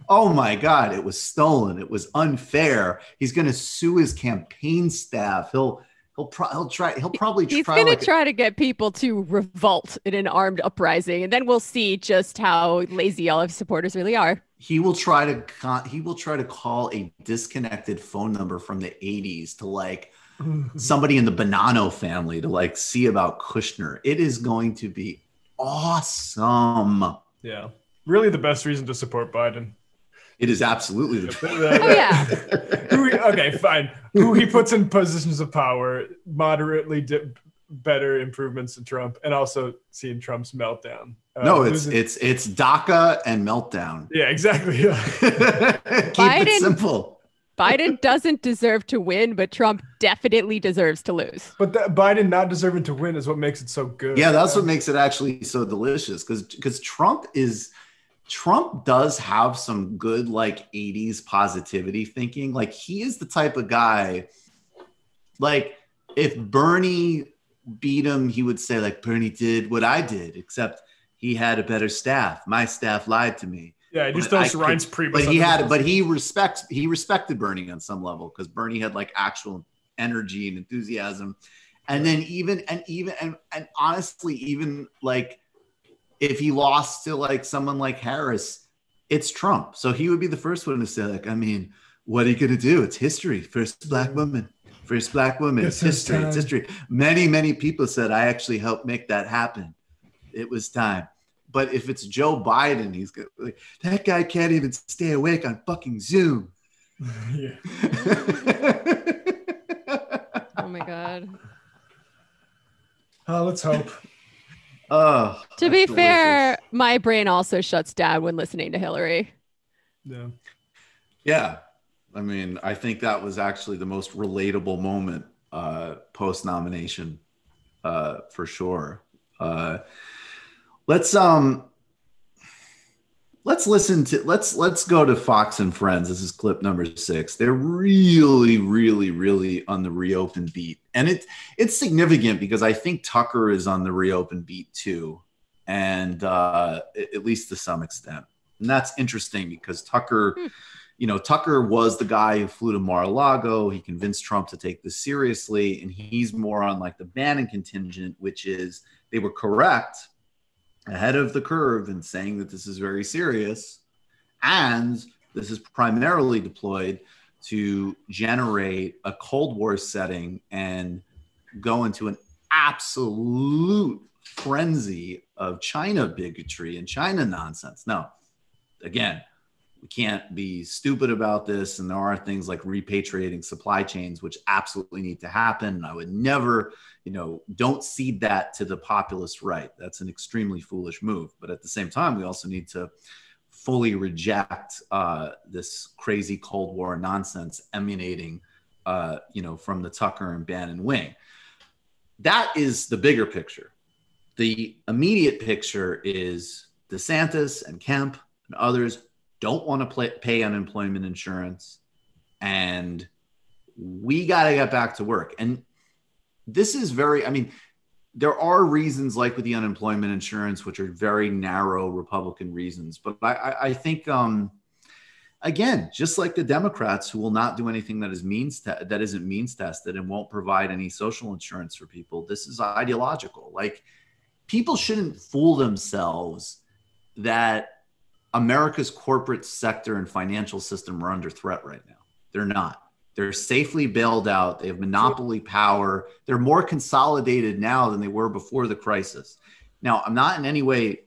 Oh my God, it was stolen. It was unfair. He's going to sue his campaign staff. He'll he'll pro- he'll try he'll probably He's try going to like a- try to get people to revolt in an armed uprising, and then we'll see just how lazy all of his supporters really are. He will try to con- he will try to call a disconnected phone number from the 80s to like somebody in the Bonanno family to like see about Kushner. It is going to be awesome. Yeah. Really, the best reason to support Biden. It is absolutely the Oh yeah. Who okay, fine. Who he puts in positions of power, moderately di- better improvements to Trump, and also seeing Trump's meltdown. Uh, no, it's losing- it's it's DACA and meltdown. yeah, exactly. Yeah. Keep it Biden- simple. Biden doesn't deserve to win, but Trump definitely deserves to lose. But that Biden not deserving to win is what makes it so good. Yeah, that's what makes it actually so delicious because because Trump is Trump does have some good like 80s positivity thinking. Like he is the type of guy like if Bernie beat him, he would say like Bernie did what I did, except he had a better staff. My staff lied to me. Yeah, just I Reince Priebus But he had, but he respects, he respected Bernie on some level because Bernie had like actual energy and enthusiasm. And then even, and even, and, and honestly, even like if he lost to like someone like Harris, it's Trump. So he would be the first one to say, like, I mean, what are you going to do? It's history. First black woman, first black woman. It's history. It's history. Many, many people said I actually helped make that happen. It was time. But if it's Joe Biden, he's going like, that guy can't even stay awake on fucking Zoom. yeah. Oh my god. Oh, let's hope. Oh, To be that's fair, my brain also shuts down when listening to Hillary. Yeah. Yeah. I mean, I think that was actually the most relatable moment uh, post nomination uh, for sure. Uh, let's um let's listen to let's let's go to Fox and Friends. This is clip number six. They're really, really, really on the reopen beat, and it it's significant because I think Tucker is on the reopen beat too, and uh, at least to some extent. And that's interesting because Tucker, you know, Tucker was the guy who flew to Mar-a-Lago. He convinced Trump to take this seriously, and he's more on like the Bannon contingent, which is they were correct ahead of the curve in saying that this is very serious, and this is primarily deployed to generate a Cold War setting and go into an absolute frenzy of China bigotry and China nonsense. Now, again, we can't be stupid about this. And there are things like repatriating supply chains, which absolutely need to happen. I would never, you know, don't cede that to the populist right. That's an extremely foolish move. But at the same time, we also need to fully reject uh, this crazy Cold War nonsense emanating, uh, you know, from the Tucker and Bannon wing. That is the bigger picture. The immediate picture is DeSantis and Kemp and others don't want to pay unemployment insurance, and we got to get back to work. And this is very, I mean, there are reasons like with the unemployment insurance, which are very narrow Republican reasons. But I, I, think, um, again, just like the Democrats who will not do anything that is means te- that isn't means tested and won't provide any social insurance for people, this is ideological. Like people shouldn't fool themselves that America's corporate sector and financial system are under threat right now. They're not. They're safely bailed out. They have monopoly power. They're more consolidated now than they were before the crisis. Now, I'm not in any way,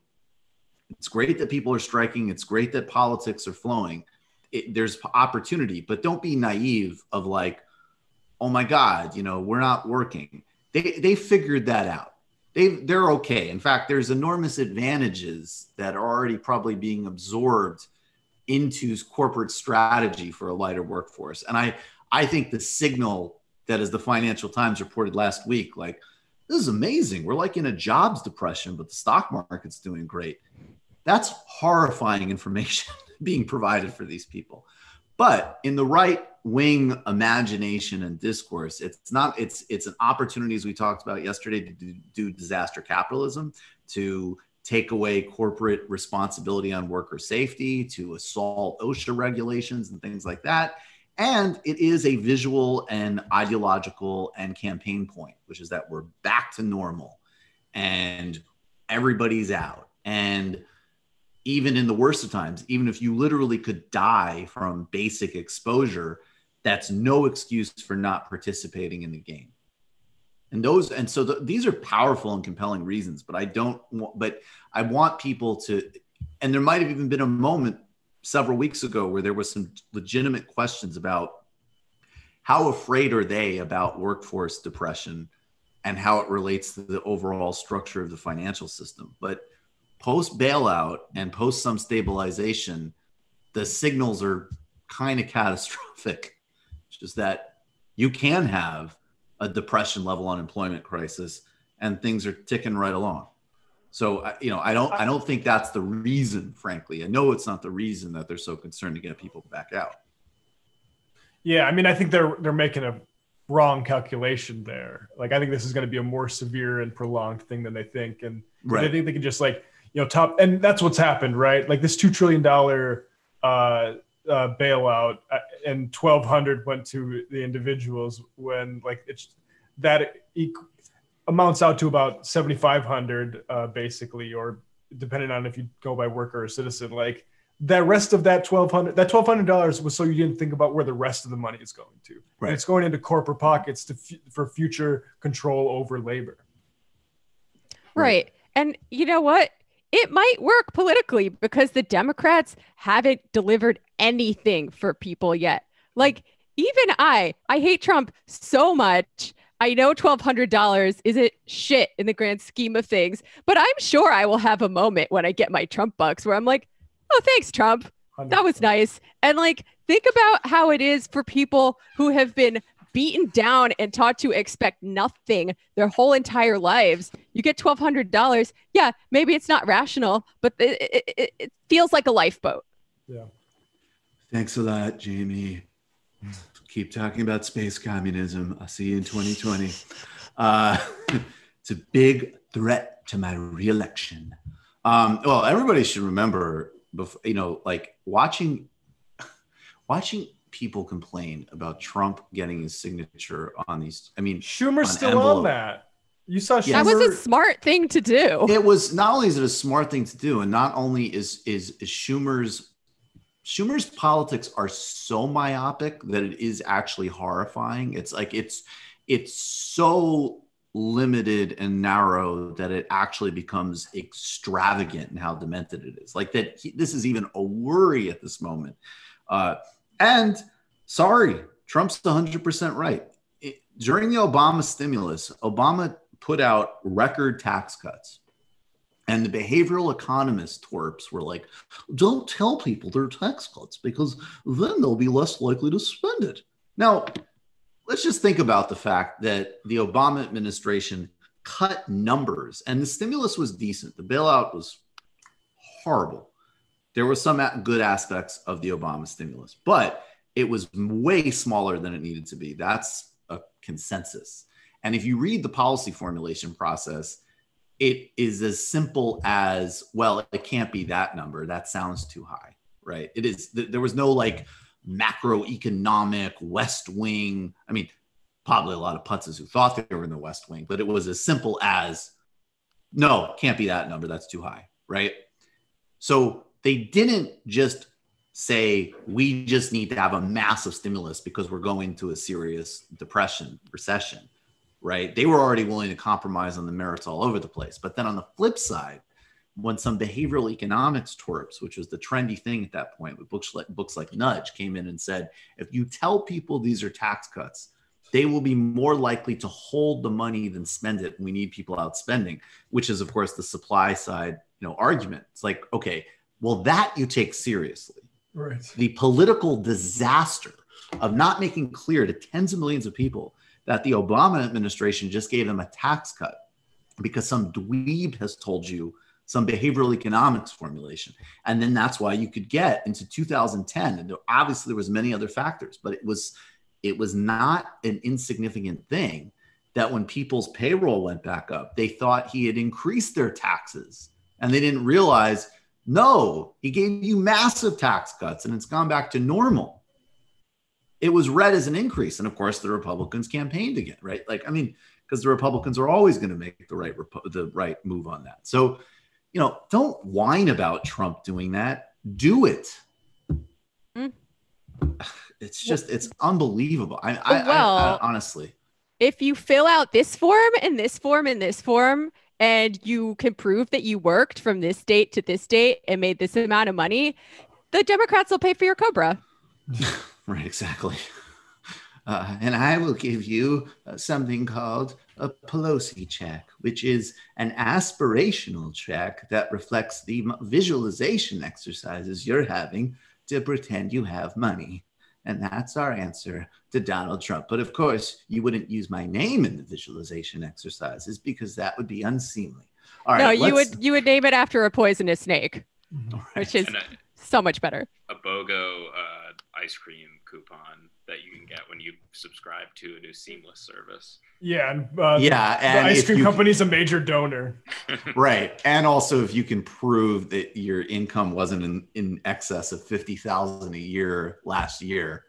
it's great that people are striking. It's great that politics are flowing. It, there's opportunity, but don't be naive of like, oh my God, you know, we're not working. They, they figured that out they they're okay. In fact, there's enormous advantages that are already probably being absorbed into corporate strategy for a lighter workforce. And I I think the signal that is the Financial Times reported last week, like this is amazing. We're like in a jobs depression, but the stock market's doing great. That's horrifying information being provided for these people. But in the right wing imagination and discourse, it's not, it's it's an opportunity, as we talked about yesterday, to do, do disaster capitalism, to take away corporate responsibility on worker safety, to assault OSHA regulations and things like that. And it is a visual and ideological and campaign point, which is that we're back to normal and everybody's out. And even in the worst of times, even if you literally could die from basic exposure, that's no excuse for not participating in the game. And those, and so the, these are powerful and compelling reasons, but I don't want, but I want people to, and there might have even been a moment several weeks ago where there was some legitimate questions about how afraid are they about workforce depression and how it relates to the overall structure of the financial system. But post bailout and post some stabilization, the signals are kind of catastrophic. It's just that you can have a depression level unemployment crisis and things are ticking right along. So you know, I don't I don't think that's the reason, frankly. I know it's not the reason that they're so concerned to get people back out. Yeah, I mean, I think they're they're making a wrong calculation there. Like, I think this is going to be a more severe and prolonged thing than they think, and Right. they think they can just like you know top, and that's what's happened, right? Like this two trillion dollar uh, uh, bailout, uh, and twelve hundred went to the individuals when like it's that equ- amounts out to about seventy five hundred uh, basically, or depending on if you go by worker or citizen, like. That rest of that twelve hundred, that twelve hundred dollars was so you didn't think about where the rest of the money is going to. And Right. it's going into corporate pockets to f- for future control over labor. Right. And you know what? It might work politically because the Democrats haven't delivered anything for people yet. Like, even I, I hate Trump so much. I know $1,200 isn't shit in the grand scheme of things, but I'm sure I will have a moment when I get my Trump bucks where I'm like, oh, thanks, Trump. That was nice. And like, think about how it is for people who have been beaten down and taught to expect nothing their whole entire lives. You get twelve hundred dollars. Yeah, maybe it's not rational, but it, it, it, it feels like a lifeboat. Yeah. Thanks a lot, Jamie. Keep talking about space communism. I'll see you in 2020. Uh, it's a big threat to my reelection. Um, well, everybody should remember, before, you know, like watching, watching people complain about Trump getting his signature on these. I mean, Schumer's on still envelope- on that. You saw Schumer. That was a smart thing to do. It was not only is it a smart thing to do, and not only is is, is Schumer's Schumer's politics are so myopic that it is actually horrifying. It's like it's it's so limited and narrow that it actually becomes extravagant in how demented it is. Like that he, this is even a worry at this moment. Uh, and sorry, Trump's 100% right. It- during the Obama stimulus, Obama put out record tax cuts. And the behavioral economist twerps were like, don't tell people they're tax cuts because then they'll be less likely to spend it. Now, let's just think about the fact that the Obama administration cut numbers and the stimulus was decent. The bailout was horrible. There were some good aspects of the Obama stimulus, but it was way smaller than it needed to be. That's a consensus. And if you read the policy formulation process, it is as simple as well, it can't be that number. That sounds too high, right? It is, th- there was no like macroeconomic West Wing. I mean, probably a lot of putzes who thought they were in the West Wing, but it was as simple as no, can't be that number. That's too high, right? So they didn't just say we just need to have a massive stimulus because we're going to a serious depression, recession, right? They were already willing to compromise on the merits all over the place. But then on the flip side, when some behavioral economics twerps, which was the trendy thing at that point, with books like books like Nudge came in and said, if you tell people these are tax cuts, they will be more likely to hold the money than spend it. We need people out spending, which is of course the supply side, you know, argument. It's like, okay, well, that you take seriously. Right. The political disaster of not making clear to tens of millions of people that the Obama administration just gave them a tax cut because some dweeb has told you some behavioral economics formulation. And then that's why you could get into 2010. And obviously there was many other factors, but it was it was not an insignificant thing that when people's payroll went back up, they thought he had increased their taxes. And they didn't realize, no, he gave you massive tax cuts and it's gone back to normal. It was read as an increase. And of course, the Republicans campaigned again, right? Like, I mean, because the Republicans are always going to make the right the right move on that. So, you know, don't whine about Trump doing that. Do it. Mm. It's just it's unbelievable. I, I, I- I, Well- honestly, if you fill out this form and this form and this form and you can prove that you worked from this date to this date and made this amount of money, the Democrats will pay for your Cobra. right, exactly. uh, and I will give you uh, something called a Pelosi check, which is an aspirational check that reflects the visualization exercises you're having to pretend you have money. And that's our answer to Donald Trump. But of course, you wouldn't use my name in the visualization exercises because that would be unseemly. All no, right. you would you would name it after a poisonous snake, which is a, so much better. a BOGO uh, ice cream coupon that you can get when you subscribe to a new Seamless service. Yeah, and uh, Yeah, the and ice cream you- company's a major donor. right and also if you can prove that your income wasn't in, in excess of 50000 a year last year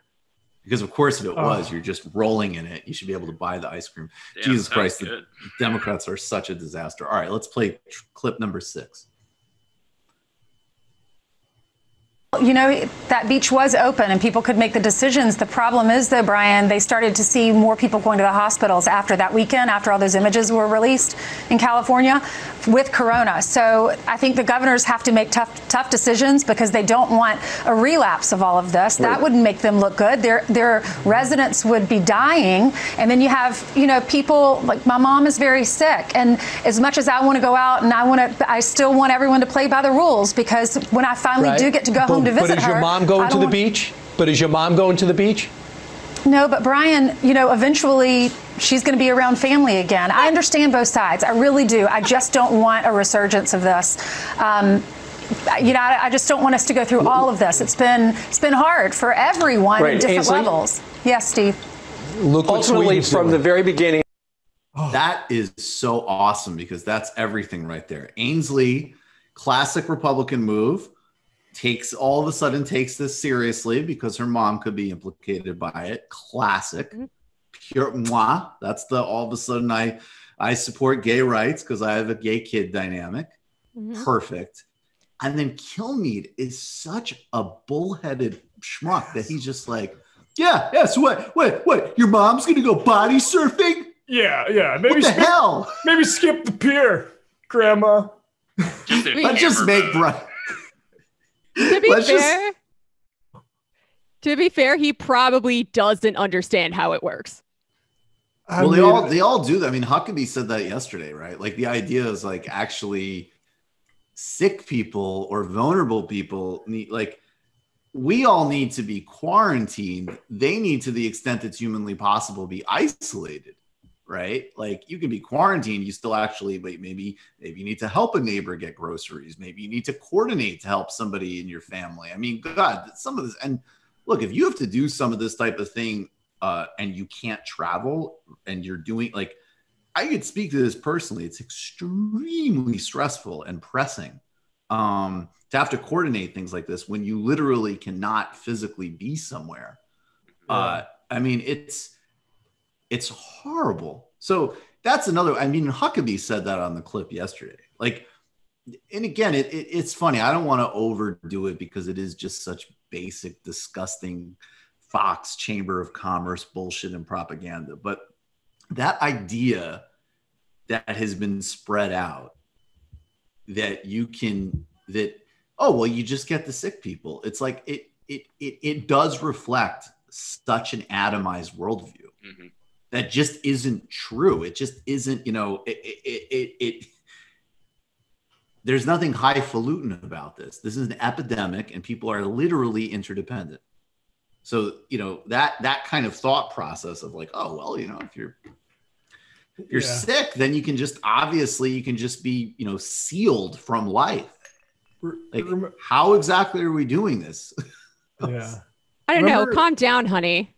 because of course if it was Oh. you're just rolling in it you should be able to buy the ice cream Yeah, jesus sounds christ the democrats are such a disaster all right let's play tr- clip number six You know, that beach was open and people could make the decisions. The problem is, though, Brian, they started to see more people going to the hospitals after that weekend, after all those images were released in California with corona. So I think the governors have to make tough, tough decisions because they don't want a relapse of all of this. That wouldn't make them look good. Their their residents would be dying, and then you have you know people like my mom is very sick, and as much as I want to go out and I want to, I still want everyone to play by the rules because when I finally Right. do get to go But- home to visit But is your her, mom going to the want- beach? But is your mom going to the beach? No, but Brian, you know, eventually she's going to be around family again. I understand both sides. I really do. I just don't want a resurgence of this. Um, you know, I, I just don't want us to go through all of this. It's been it's been hard for everyone Right, at different Ainsley? levels. Yes, Steve. Look Ultimately, from doing. the very beginning. That is so awesome because that's everything right there. Ainsley, classic Republican move, takes all of a sudden takes this seriously because her mom could be implicated by it. Classic. Mm-hmm. Pure moi. That's the all of a sudden I I support gay rights because I have a gay kid dynamic. Mm-hmm. Perfect. And then Kilmeade is such a bullheaded schmuck that he's just like, yeah, yeah. So what? What? What? Your mom's gonna go body surfing? Yeah, yeah. Maybe What the skip, hell? Maybe skip the pier, Grandma. Let's just make Brian. To be Let's just- fair, to be fair, he probably doesn't understand how it works. well, they all they all do that. I mean, Huckabee said that yesterday, right? Like the idea is like actually sick people or vulnerable people need like we all need to be quarantined. They need to the extent that's humanly possible be isolated, right? Like you can be quarantined, you still actually wait, maybe maybe you need to help a neighbor get groceries, maybe you need to coordinate to help somebody in your family. I mean, God, some of this and look, if you have to do some of this type of thing uh, and you can't travel and you're doing like I could speak to this personally. It's extremely stressful and pressing um, to have to coordinate things like this when you literally cannot physically be somewhere. Uh, I mean, it's it's horrible. So that's another. I mean, Huckabee said that on the clip yesterday. Like, and again, it, it it's funny. I don't want to overdo it because it is just such basic, disgusting Fox Chamber of Commerce bullshit and propaganda. But that idea that has been spread out that you can that oh well you just get the sick people it's like it it it, it does reflect such an atomized worldview Mm-hmm. That just isn't true it just isn't you know it it, it, it there's nothing highfalutin about this this is an epidemic and people are literally interdependent so you know that that kind of thought process of like oh well you know if you're if you're Yeah. sick then you can just obviously you can just be you know sealed from life like how exactly are we doing this Yeah. I don't Remember- know. Calm down, honey.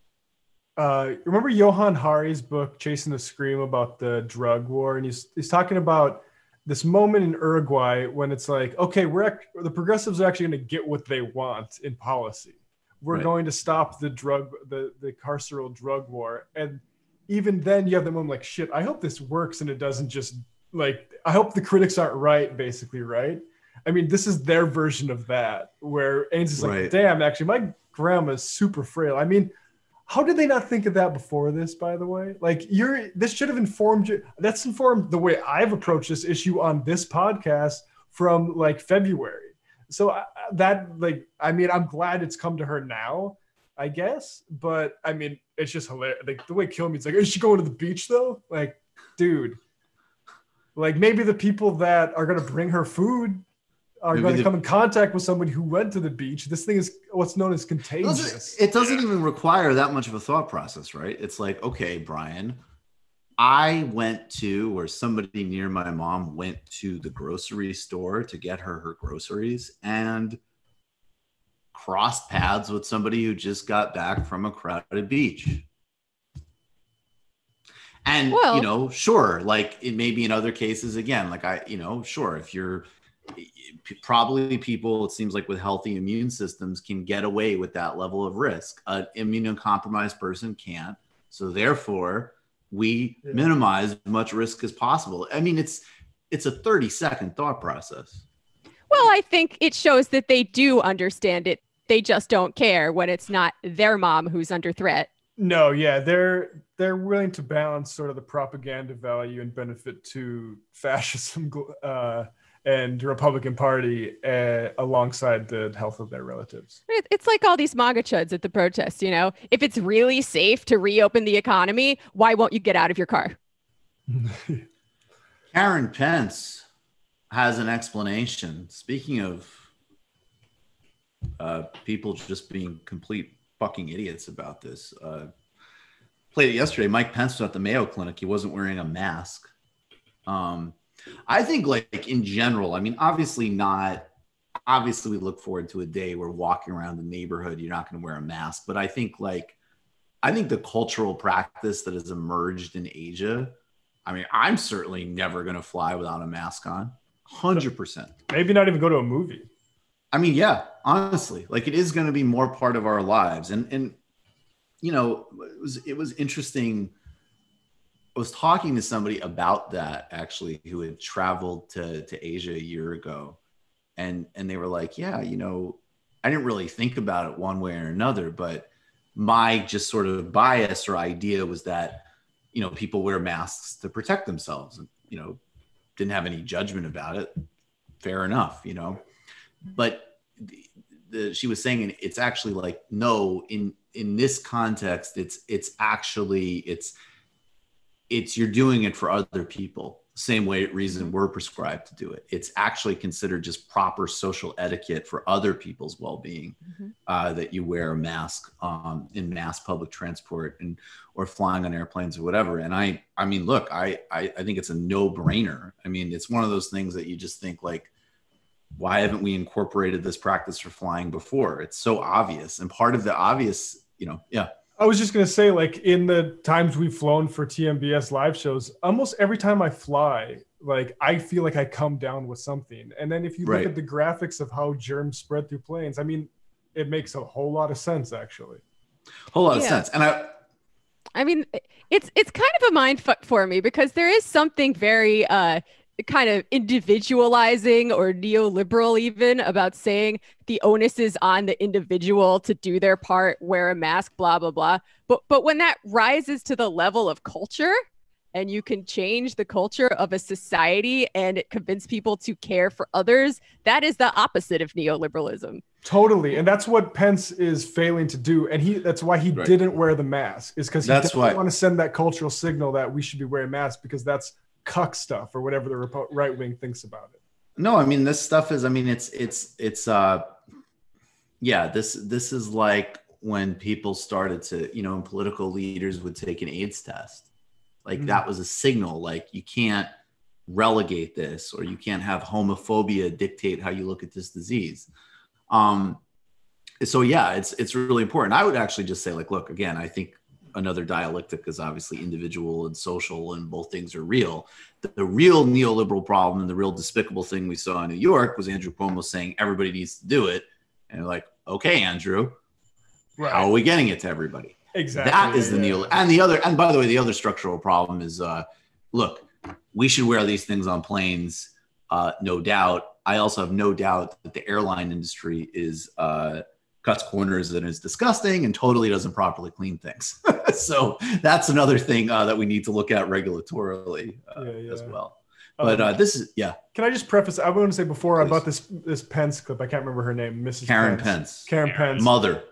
Uh, remember Johann Hari's book "Chasing the Scream" about the drug war, and he's he's talking about this moment in Uruguay when it's like, okay, we're act- the progressives are actually going to get what they want in policy. We're Right. going to stop the drug, the the carceral drug war, and even then, you have the moment like, shit. I hope this works and it doesn't just like. I hope the critics aren't right, basically, right? I mean, this is their version of that, where Ains is like, Right. damn, actually, my grandma's super frail. I mean, how did they not think of that before this, by the way? Like, you're this should have informed you. That's informed the way I've approached this issue on this podcast from like February. So I, that, like, I mean, I'm glad it's come to her now, I guess. But I mean, it's just hilarious. Like the way Kilmeade's like, is she going to the beach though? Like, dude. Like maybe the people that are gonna bring her food are going to come in contact with somebody who went to the beach. This thing is what's known as It contagious. doesn't, it doesn't even require that much of a thought process, right? It's like, okay, Brian, I went to, or somebody near my mom went to the grocery store to get her her groceries and crossed paths with somebody who just got back from a crowded beach. And, Well- you know, sure, like it may be in other cases again, like I, you know, sure, if you're p- probably people it seems like with healthy immune systems can get away with that level of risk. An immunocompromised person can't. So therefore we minimize as much risk as possible. I mean it's it's a 30 second thought process. Well, I think it shows that they do understand it. They just don't care when it's not their mom who's under threat. No, yeah, they're they're willing to balance sort of the propaganda value and benefit to fascism uh, and Republican Party uh, alongside the health of their relatives. It's like all these MAGA chuds at the protests, you know? If it's really safe to reopen the economy, why won't you get out of your car? karen pence has an explanation speaking of uh, people just being complete fucking idiots about this uh, played it yesterday mike pence was at the mayo clinic he wasn't wearing a mask um, I think like in general, I mean, obviously not obviously we look forward to a day where walking around the neighborhood, you're not going to wear a mask. But I think like I think the cultural practice that has emerged in Asia, I mean, I'm certainly never going to fly without a mask on. 100%. Maybe not even go to a movie. I mean, yeah, honestly, like it is going to be more part of our lives. And and you know, it was it was interesting. I was talking to somebody about that actually who had traveled to to Asia a year ago. And and they were like, "Yeah, you know, I didn't really think about it one way or another, but my just sort of bias or idea was that you know, people wear masks to protect themselves and you know, didn't have any judgment about it. Fair enough, you know but the, the, she was saying it's actually like no in in this context it's it's actually it's it's you're doing it for other people same way reason we're prescribed to do it it's actually considered just proper social etiquette for other people's well-being uh, that you wear a mask um, in mass public transport and or flying on airplanes or whatever and i i mean look I, I i think it's a no-brainer i mean it's one of those things that you just think like why haven't we incorporated this practice for flying before? It's so obvious. And part of the obvious, you know, yeah. I was just gonna say, like in the times we've flown for TMBS live shows, almost every time I fly, like I feel like I come down with something. And then if you Right. look at the graphics of how germs spread through planes, I mean, it makes a whole lot of sense actually. Whole lot of sense. And I I mean, it's it's kind of a mind fuck for me because there is something very uh kind of individualizing or neoliberal even about saying the onus is on the individual to do their part, wear a mask, blah blah blah. But but when that rises to the level of culture and you can change the culture of a society and convince people to care for others, that is the opposite of neoliberalism. Totally, and that's what Pence is failing to do, and he—that's why he Right. didn't wear the mask, is because he That's doesn't why- want to send that cultural signal that we should be wearing masks because that's cuck stuff or whatever the repo- right wing thinks about it. no, I mean this stuff is I mean it's it's it's uh yeah, this this is like when people started to, you know, and political leaders would take an AIDS test. Like Mhm. that was a signal like you can't relegate this or you can't have homophobia dictate how you look at this disease. Um so yeah, it's it's really important. I would actually just say like look, again, I think another dialectic is obviously individual and social and both things are real. The, the real neoliberal problem and the real despicable thing we saw in New York was Andrew Cuomo saying everybody needs to do it and you're like, "Okay, Andrew, how are we getting it to everybody?" Exactly. That is the yeah. neo. And the other, and by the way, the other structural problem is, uh, look, we should wear these things on planes, uh, no doubt. I also have no doubt that the airline industry is uh, cuts corners and is disgusting and totally doesn't properly clean things. so that's another thing uh, that we need to look at regulatorily uh, as well. But Um, uh, this is yeah, Can I just preface? I want to say before I bought this this Pence clip. I can't remember her name, Mrs. Karen Pence. Karen Pence. mother.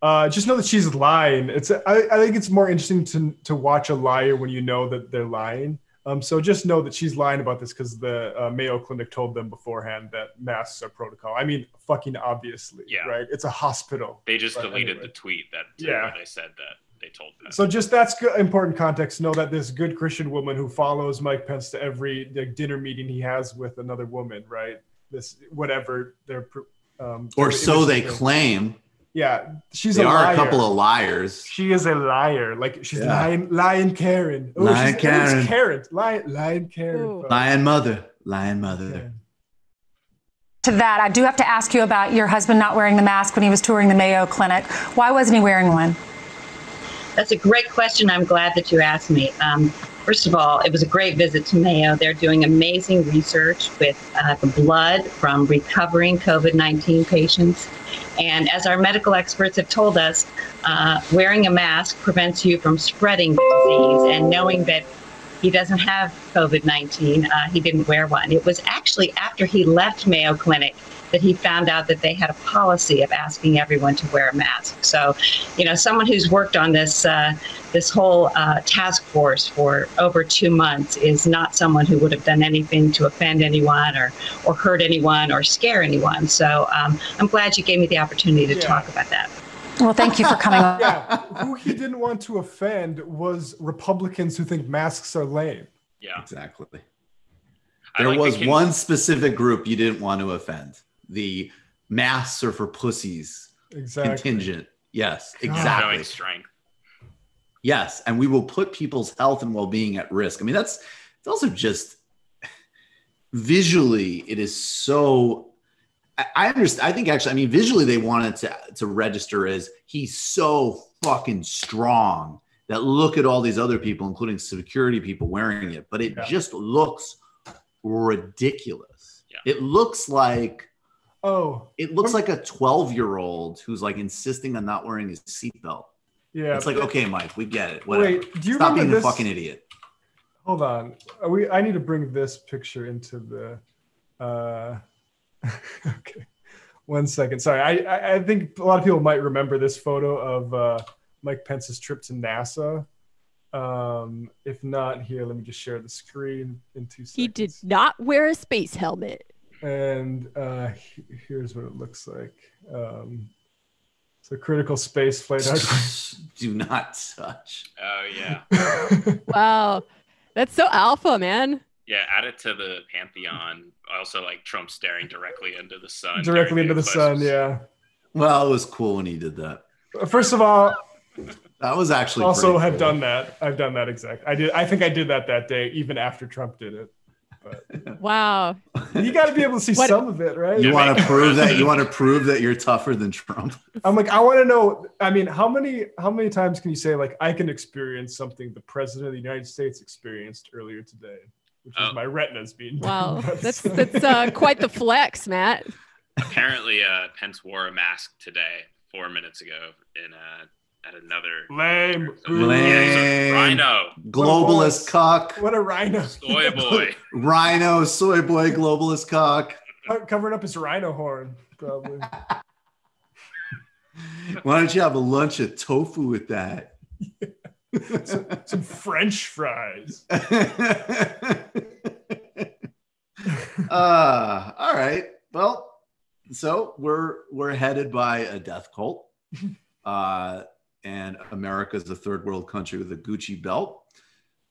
Uh, just know that she's lying. It's I, I think it's more interesting to to watch a liar when you know that they're lying. Um, so just know that she's lying about this because the uh, Mayo Clinic told them beforehand that masks are protocol. I mean, fucking obviously, Yeah. right? It's a hospital. They just But deleted anyway. the tweet that Yeah. they said that they told them. So just that's good, important context. Know that this good Christian woman who follows Mike Pence to every like, dinner meeting he has with another woman, right? This whatever they're um, Or so they image is. claim. Yeah, she's They a are liar. a couple of liars. She is a liar. Like she's Yeah. lying, lying Karen. Oh, Lying she's, her name's Karen. Karen. Lion, lying Karen. folks. Lion mother. Lion mother. To that, I do have to ask you about your husband not wearing the mask when he was touring the Mayo Clinic. Why wasn't he wearing one? That's a great question. I'm glad that you asked me. Um, first of all, it was a great visit to Mayo. They're doing amazing research with uh, the blood from recovering COVID 19 patients. And as our medical experts have told us, uh, wearing a mask prevents you from spreading the disease. And knowing that he doesn't have COVID 19, uh, he didn't wear one. It was actually after he left Mayo Clinic that he found out that they had a policy of asking everyone to wear a mask. So, you know, someone who's worked on this uh, this whole uh, task force for over two months is not someone who would have done anything to offend anyone or or hurt anyone or scare anyone. So, um, I'm glad you gave me the opportunity to talk about that. Well, thank you for coming on. yeah, who he didn't want to offend was Republicans who think masks are lame. Yeah, exactly. There like was con- one specific group you didn't want to offend. The masks are for pussies Exactly. contingent. Yes, Showing exactly. strength. Yes, and we will put people's health and well-being at risk. I mean, that's it's also just visually, it is so. I, I understand. I think actually, I mean, visually, they wanted to to register as he's so fucking strong that look at all these other people, including security people, wearing it, but it just looks ridiculous. It looks like Oh, it looks like a 12 year old who's like insisting on not wearing his seatbelt. Yeah, It's like, okay, Mike, we get it. Whatever. Wait, do you Stop being this? a fucking idiot. Hold on. Are we I need to bring this picture into the uh okay. One second. Sorry. I, I I think a lot of people might remember this photo of uh Mike Pence's trip to NASA. Um, if not here, let me just share the screen in two seconds. He did not wear a space helmet. And uh, here's what it looks like. Um, so critical space flight. Do not touch. Oh yeah, Wow. That's so alpha, man. yeah. Add it to the pantheon. Also, like Trump staring directly into the sun. directly into the sun. Yeah. Well, it was cool when he did that. First of all, That was actually also pretty have cool. done that. I've done that exact. I did. I think I did that that day, even after Trump did it. Wow. You got to be able to see What- some of it, right? You want to prove that you want to prove that you're tougher than Trump. I'm like, I want to know. I mean, how many how many times can you say like I can experience something the president of the United States experienced earlier today, which is my retinas being Wow. That's that's uh, quite the flex, Matt. Apparently, uh, Pence wore a mask today, four minutes ago, in uh, at another lame. Yeah, he's rhino, Globalist cock. What a rhino! soy boy. Rhino, soy boy, globalist cock. Covering up his rhino horn, probably. Why don't you have a lunch of tofu with that? some, some French fries. uh, all right. Well, so we're we're headed by a death cult, uh, and America's a third world country with a Gucci belt.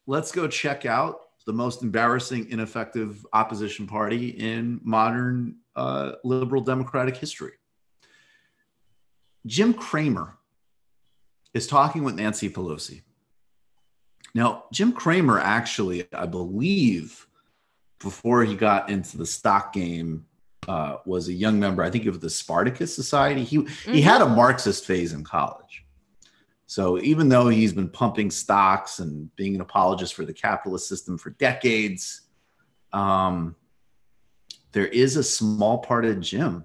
Let's go check out the most embarrassing, ineffective opposition party in modern uh, liberal democratic history. Jim Cramer is talking with Nancy Pelosi. Now, Jim Cramer actually, I believe, before he got into the stock game, uh, was a young member, I think, of the Spartacus Society. He he had a Marxist phase in college. So even though he's been pumping stocks and being an apologist for the capitalist system for decades, um, there is a small part of Jim,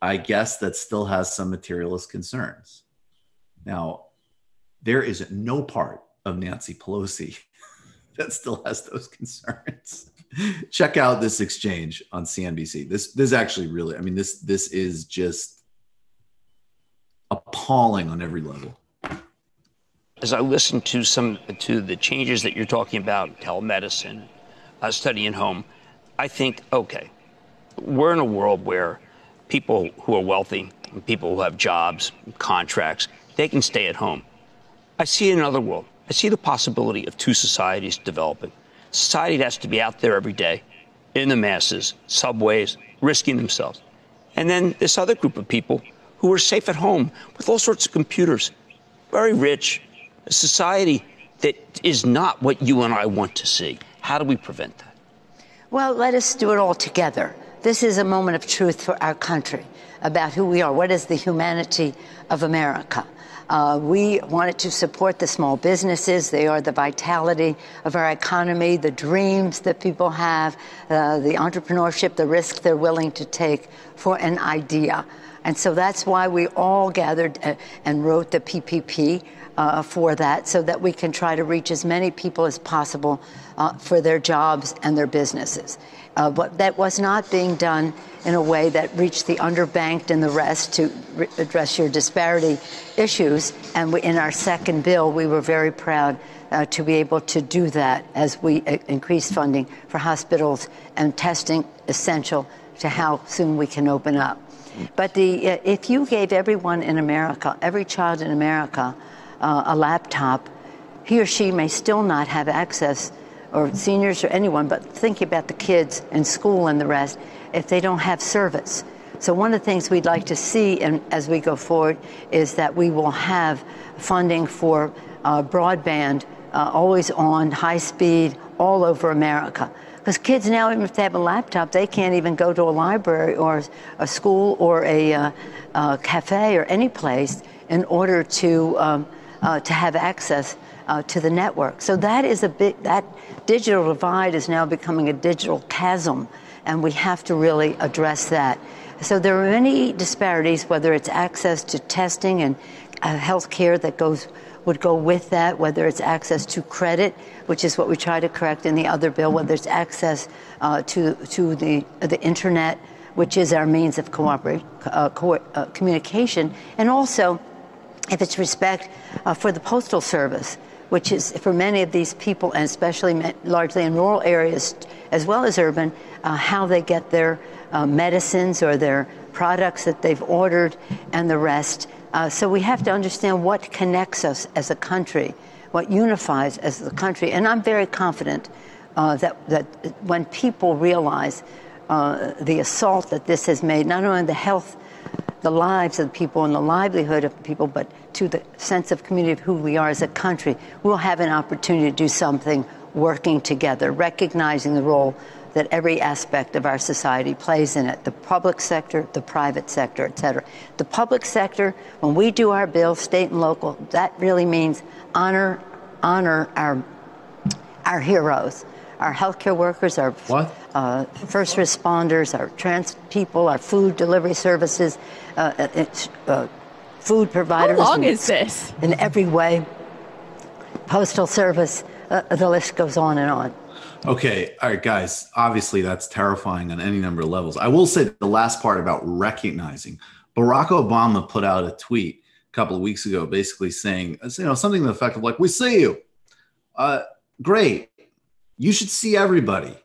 I guess, that still has some materialist concerns. Now, there is no part of Nancy Pelosi that still has those concerns. Check out this exchange on CNBC. This this is actually really, I mean, this this is just appalling on every level. As I listen to some to the changes that you're talking about, telemedicine, uh, study in home, I think, okay, we're in a world where people who are wealthy, people who have jobs, contracts, they can stay at home. I see another world. I see the possibility of two societies developing. Society that has to be out there every day, in the masses, subways, risking themselves. And then this other group of people who are safe at home with all sorts of computers, very rich, a society that is not what you and I want to see. How do we prevent that? Well, let us do it all together. This is a moment of truth for our country about who we are. What is the humanity of America? Uh, we wanted to support the small businesses. They are the vitality of our economy, the dreams that people have, uh, the entrepreneurship, the risk they're willing to take for an idea. And so that's why we all gathered uh, and wrote the PPP uh, for that, so that we can try to reach as many people as possible uh, for their jobs and their businesses. Uh, but that was not being done in a way that reached the underbanked and the rest to re- address your disparity issues. And we, in our second bill, we were very proud uh, to be able to do that as we uh, increase funding for hospitals and testing essential to how soon we can open up. But the, uh, if you gave everyone in America, every child in America, uh, a laptop, he or she may still not have access, or seniors or anyone, but think about the kids in school and the rest, if they don't have service. So one of the things we'd like to see and as we go forward is that we will have funding for uh, broadband, uh, always on, high speed, all over America. Because kids now, even if they have a laptop, they can't even go to a library or a school or a, uh, uh, cafe or any place in order to um, uh, to have access uh, to the network. So that is a big that digital divide is now becoming a digital chasm, and we have to really address that. So there are many disparities, whether it's access to testing and uh, health care that goes would go with that, whether it's access to credit, which is what we try to correct in the other bill, whether it's access uh, to to the the internet, which is our means of cooperate, uh, co- uh, communication, and also if it's respect uh, for the postal service, which is for many of these people, and especially largely in rural areas as well as urban, uh, how they get their uh, medicines or their products that they've ordered and the rest. Uh, so we have to understand what connects us as a country, what unifies as a country. And I'm very confident uh, that, that when people realize uh, the assault that this has made, not only on the health, the lives of the people and the livelihood of the people, but to the sense of community of who we are as a country, we'll have an opportunity to do something working together, recognizing the role that every aspect of our society plays in it the public sector, the private sector, et cetera. The public sector, when we do our bill, state and local, that really means honor, honor our, our heroes, our healthcare workers, our uh, first responders, our trans people, our food delivery services, uh, it's, uh, food providers. How long in- is this? In every way, postal service, uh, the list goes on and on. Okay, all right, guys. Obviously, that's terrifying on any number of levels. I will say the last part about recognizing. Barack Obama put out a tweet a couple of weeks ago, basically saying, you know, something to the effect of like, "We see you, uh, great. You should see everybody."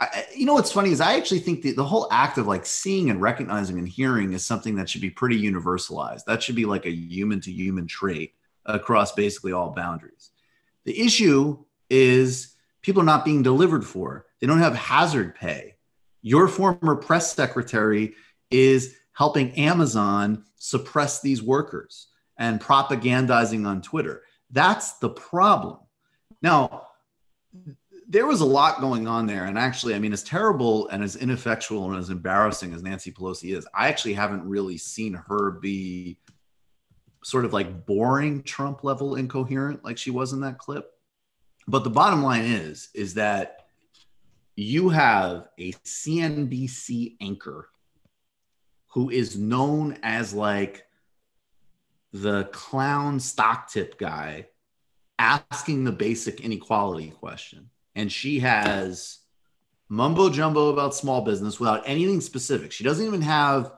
I, I- you know what's funny is I actually think the, the whole act of like seeing and recognizing and hearing is something that should be pretty universalized. That should be like a human to human trait across basically all boundaries. The issue is people are not being delivered for. They don't have hazard pay. Your former press secretary is helping Amazon suppress these workers and propagandizing on Twitter. That's the problem. Now, there was a lot going on there. And actually, I mean, as terrible and as ineffectual and as embarrassing as Nancy Pelosi is, I actually haven't really seen her be sort of like boring Trump level incoherent like she was in that clip. But the bottom line is, is that you have a CNBC anchor who is known as like the clown stock tip guy asking the basic inequality question. And she has mumbo jumbo about small business without anything specific. She doesn't even have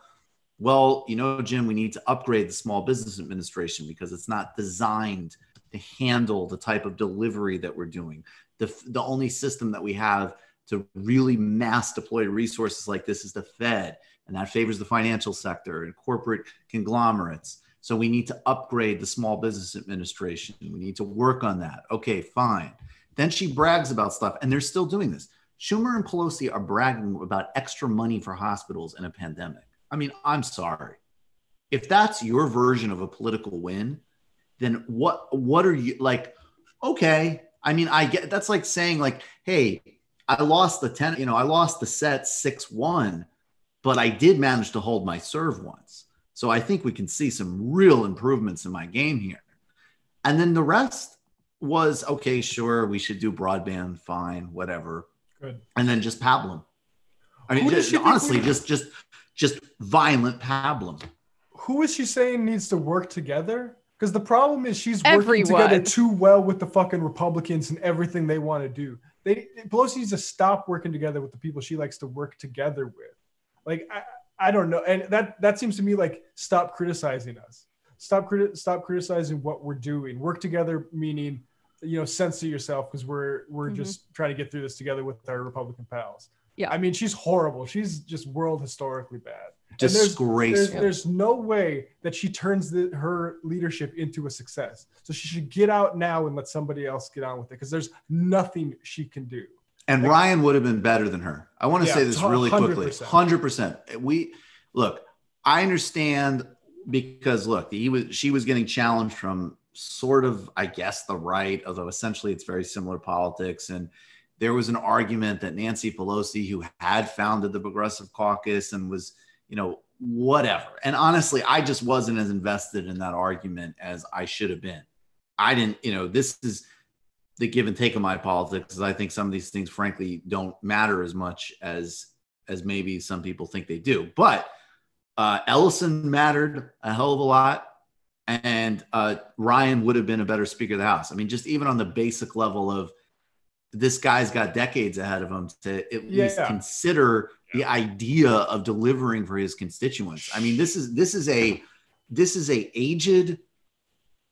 Well, you know, Jim, we need to upgrade the Small Business Administration because it's not designed to handle the type of delivery that we're doing. The, the only system that we have to really mass deploy resources like this is the Fed, and that favors the financial sector and corporate conglomerates. So we need to upgrade the Small Business Administration. We need to work on that. Okay, fine. Then she brags about stuff, and they're still doing this. Schumer and Pelosi are bragging about extra money for hospitals in a pandemic. I mean, I'm sorry. If that's your version of a political win, then what what are you like okay, I mean, I get that's like saying like, "Hey, I lost the 10, you know, I lost the set 6-1, but I did manage to hold my serve once." So I think we can see some real improvements in my game here. And then the rest was okay, sure, we should do broadband, fine, whatever. Good. And then just pablum. I mean, just, honestly, just just just violent pablum. Who is she saying needs to work together? Because the problem is she's working Everyone. together too well with the fucking Republicans and everything they want to do. They Pelosi needs to stop working together with the people she likes to work together with. Like I, I don't know, and that that seems to me like stop criticizing us. Stop criti- stop criticizing what we're doing. Work together meaning you know censor yourself because we're we're Mhm. just trying to get through this together with our Republican pals. Yeah. I mean she's horrible. She's just world historically bad. And there's- There's, Disgraceful. there's no way that she turns the, her leadership into a success. So she should get out now and let somebody else get on with it because there's nothing she can do. And Ryan would have been better than her. I want to Yeah, say this hu- really quickly. 100%. 100%. We look, I understand because look, he was she was getting challenged from sort of I guess the right, although essentially it's very similar politics and there was an argument that Nancy Pelosi who had founded the Progressive Caucus and was, you know, whatever. And honestly, I just wasn't as invested in that argument as I should have been. I didn't, you know, this is the give and take of my politics because I think some of these things, frankly, don't matter as much as as maybe some people think they do. But uh, Ellison mattered a hell of a lot, and uh, Ryan would have been a better Speaker of the House. I mean, just even on the basic level of this guy's got decades ahead of him to at least Yeah. consider the idea of delivering for his constituents. I mean, this is this is a this is a aged,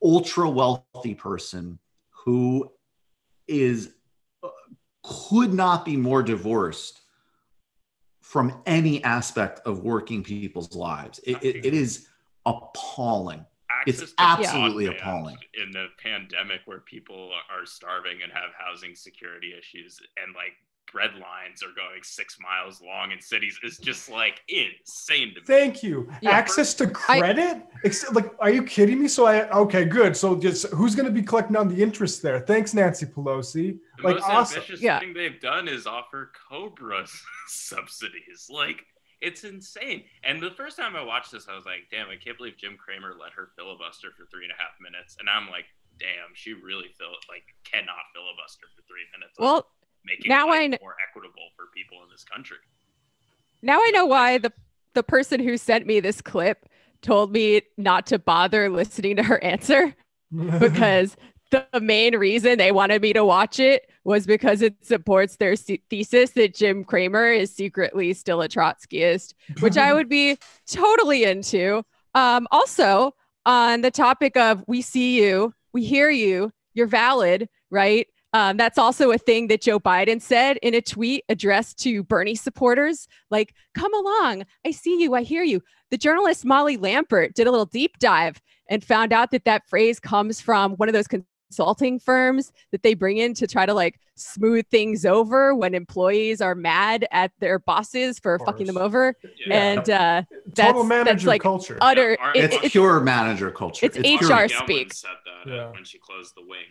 ultra wealthy person who is uh, could not be more divorced from any aspect of working people's lives. It, it, it is appalling. Access It's to absolutely appalling. in the pandemic where people are starving and have housing security issues and like bread lines are going six miles long in cities is just like insane to me. Thank you. Yeah. Access to credit? Ex- like, are you kidding me? So I okay, good. So just who's going to be collecting on the interest there? Thanks, Nancy Pelosi. The Like most awesome. ambitious Yeah. thing they've done is offer Cobra subsidies. Like it's insane. And the first time I watched this, I was like, "Damn, I can't believe Jim Cramer let her filibuster for three and a half minutes." And I'm like, "Damn, she really fil- like cannot filibuster for three minutes." on Well, making now life I kn- more equitable for people in this country. Now I know why the the person who sent me this clip told me not to bother listening to her answer because the main reason they wanted me to watch it was because it supports their thesis that Jim Cramer is secretly still a Trotskyist, which I would be totally into. Um, also, on the topic of we see you, we hear you, you're valid, right? Um, that's also a thing that Joe Biden said in a tweet addressed to Bernie supporters. Like, come along. I see you. I hear you. The journalist Molly Lambert did a little deep dive and found out that that phrase comes from one of those consulting firms that they bring in to try to like smooth things over when employees are mad at their bosses for fucking them over. Yeah. And uh, that's, Total that's manager like culture. utter. Yeah, it- It's it- pure manager culture. it's pure- HR speak. said that uh, Yeah. when she closed the wing.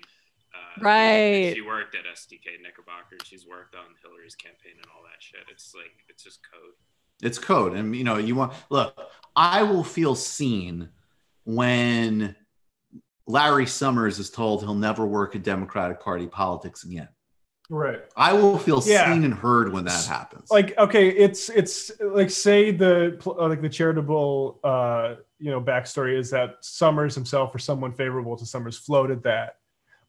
Uh, Right. She worked at SKDK Knickerbocker. She's worked on Hillary's campaign and all that shit. It's like it's just code. It's code. And you know, you want look, I will feel seen when Larry Summers is told he'll never work in Democratic Party politics again. Right. I will feel Yeah. seen and heard when that happens. like okay it's it's like say the uh, like the charitable uh you know backstory is that summers himself or someone favorable to summers floated that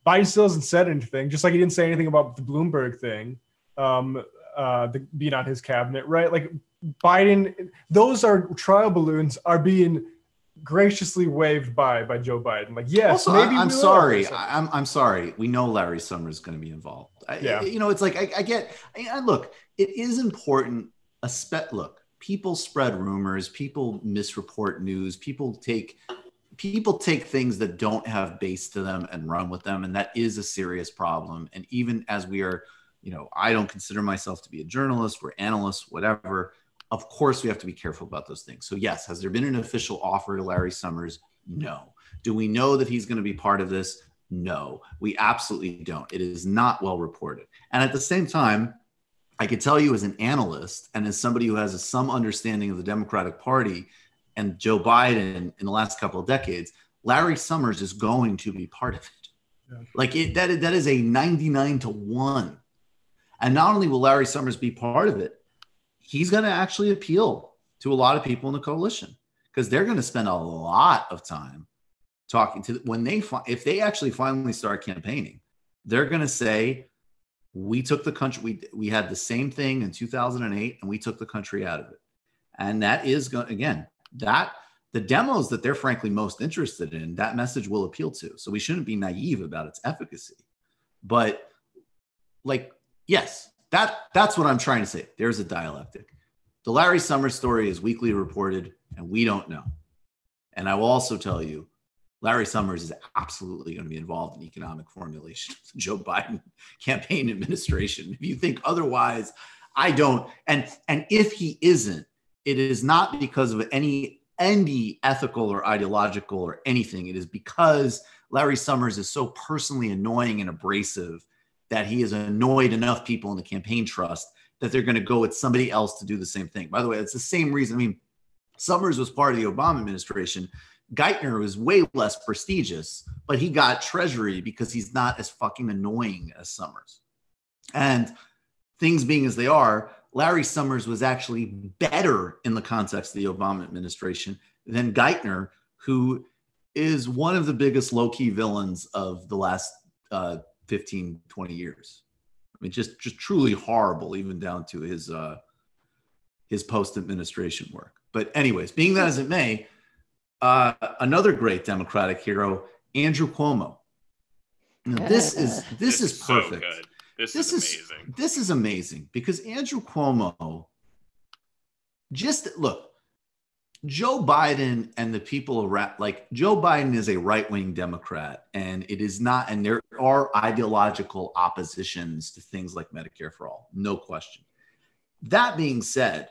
biden still hasn't said anything just like he didn't say anything about the bloomberg thing um uh, the, being on his cabinet, right? Like Biden, those are trial balloons are being graciously waved by by Joe Biden. Like, yes, Also, maybe I, am sorry. I- I'm I'm sorry. We know Larry Summers is going to be involved. I, Yeah. You know, it's like I, I get. I, I- look, it is important. A spe- look, people spread rumors. People misreport news. People take people take things that don't have base to them and run with them, and that is a serious problem. And even as we are, you know, I don't consider myself to be a journalist. We're analysts, whatever. Of course, we have to be careful about those things. So, yes, has there been an official offer to Larry Summers? No. Do we know that he's going to be part of this? No, we absolutely don't. It is not well reported. And at the same time, I could tell you as an analyst and as somebody who has a, some understanding of the Democratic Party and Joe Biden in the last couple of decades, Larry Summers is going to be part of it. Like it, that, that is a 99 to 1. And not only will Larry Summers be part of it, he's going to actually appeal to a lot of people in the coalition because they're going to spend a lot of time talking to when they fi- if they actually finally start campaigning they're going to say we took the country we, we had the same thing in 2008 and we took the country out of it. And that is going again that the demos that they're frankly most interested in that message will appeal to. So we shouldn't be naive about its efficacy. But like yes that that's what i'm trying to say. There's a dialectic. The larry summers story is weekly reported and we don't know. And i will also tell you larry summers is absolutely going to be involved in economic formulation of the joe biden campaign administration. If you think otherwise i don't. And and if he isn't it is not because of any any ethical or ideological or anything. It is because larry summers is so personally annoying and abrasive that he has annoyed enough people in the campaign trust that they're going to go with somebody else to do the same thing. By the way, it's the same reason. I mean, Summers was part of the Obama administration. Geithner was way less prestigious, but he got Treasury because he's not as fucking annoying as Summers. And things being as they are, Larry Summers was actually better in the context of the Obama administration than Geithner, who is one of the biggest low key villains of the last uh, 15, 20 years. I mean, just just truly horrible, even down to his uh, his post administration work. But anyways, being that as it may, uh, another great Democratic hero, Andrew Cuomo. Now, this is this, is so perfect. good. This, This is is- amazing. This is amazing because Andrew Cuomo just look, Joe Biden and the people around, like Joe Biden is a right wing Democrat, and it is not, and there are ideological oppositions to things like Medicare for all, no question. That being said,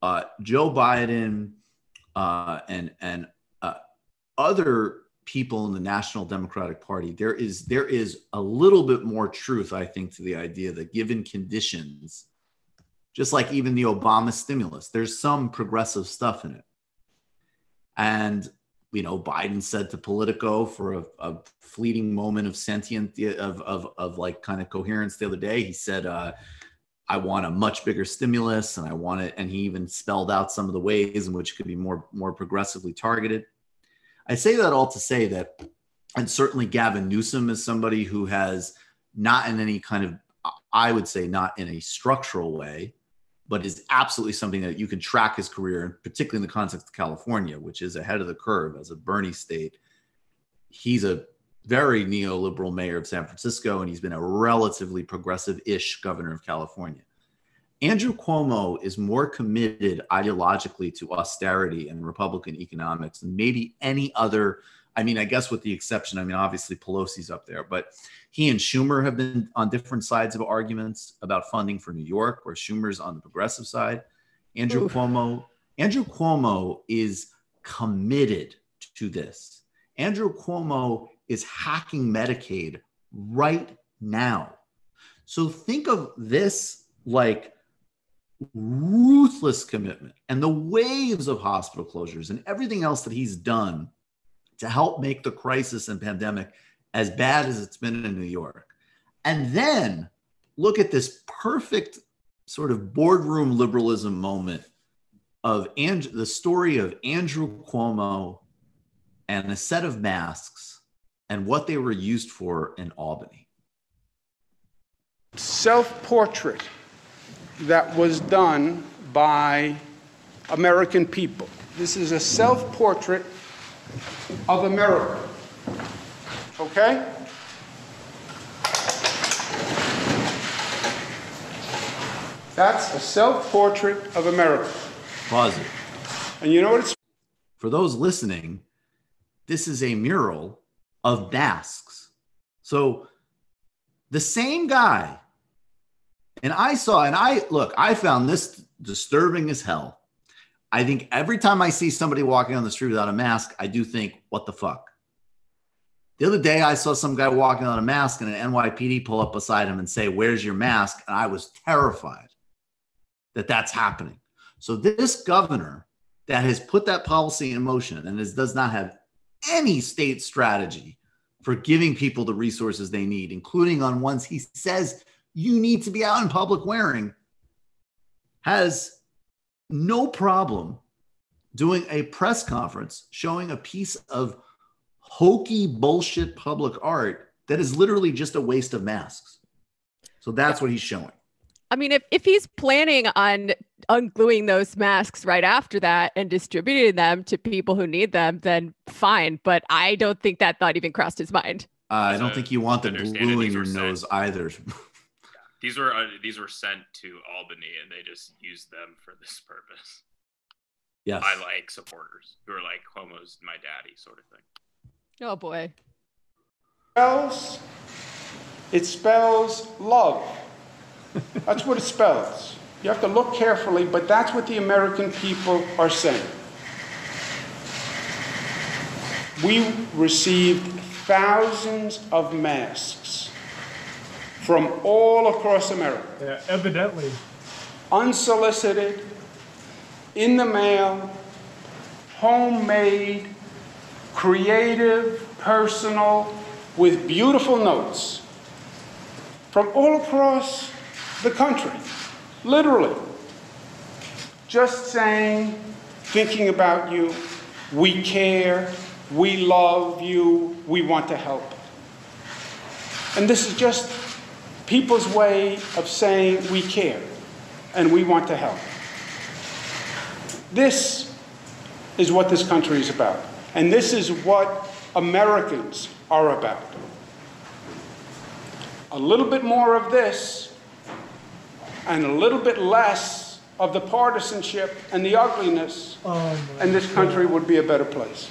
uh, Joe Biden uh, and and uh, other people in the National Democratic Party, there is there is a little bit more truth, I think, to the idea that given conditions, just like even the Obama stimulus, there's some progressive stuff in it. And you know, Biden said to Politico for a, a fleeting moment of sentient of, of of like kind of coherence the other day. He said, uh, "I want a much bigger stimulus, and I want it." And he even spelled out some of the ways in which it could be more more progressively targeted. I say that all to say that, and certainly Gavin Newsom is somebody who has not in any kind of, I would say, not in a structural way, but is absolutely something that you can track his career, particularly in the context of California, which is ahead of the curve as a Bernie state. He's a very neoliberal mayor of San Francisco, and he's been a relatively progressive ish governor of California. Andrew Cuomo is more committed ideologically to austerity and Republican economics than maybe any other. I mean, I guess with the exception, I mean, obviously Pelosi's up there, but he and Schumer have been on different sides of arguments about funding for New York, where Schumer's on the progressive side. Andrew Oof. Cuomo, Andrew Cuomo is committed to this. Andrew Cuomo is hacking Medicaid right now. So think of this like ruthless commitment and the waves of hospital closures and everything else that he's done to help make the crisis and pandemic as bad as it's been in New York. And then look at this perfect sort of boardroom liberalism moment of and- the story of Andrew Cuomo and a set of masks and what they were used for in Albany. self portrait that was done by American people. This is a self portrait of America. Okay? That's a self portrait of America. Pause it. And you know what it's For those listening, this is a mural of masks. So the same guy, and I saw, and I look, I found this disturbing as hell. I think every time I see somebody walking on the street without a mask, I do think, what the fuck? The other day, I saw some guy walking on a mask and an NYPD pull up beside him and say, Where's your mask? And I was terrified that that's happening. So, this governor that has put that policy in motion and is, does not have any state strategy for giving people the resources they need, including on ones he says you need to be out in public wearing, has no problem doing a press conference showing a piece of hokey bullshit public art that is literally just a waste of masks. So that's what he's showing. I mean, if, if he's planning on ungluing those masks right after that and distributing them to people who need them, then fine. But I don't think that thought even crossed his mind. Uh, I don't think you want them understand that glue in these your nose either. These were uh, these were sent to Albany, and they just used them for this purpose. Yes. By like supporters who are like Cuomo's my daddy sort of thing. Oh boy. spells? It spells love. That's what it spells. You have to look carefully, but that's what the American people are saying. We received thousands of masks from all across America. Yeah, evidently. unsolicited, in the mail, homemade, creative, personal, with beautiful notes from all across the country, literally. Just saying, thinking about you, we care, we love you, we want to help. And this is just people's way of saying we care and we want to help. This is what this country is about. And this is what Americans are about. A little bit more of this and a little bit less of the partisanship and the ugliness, oh and this country would be a better place.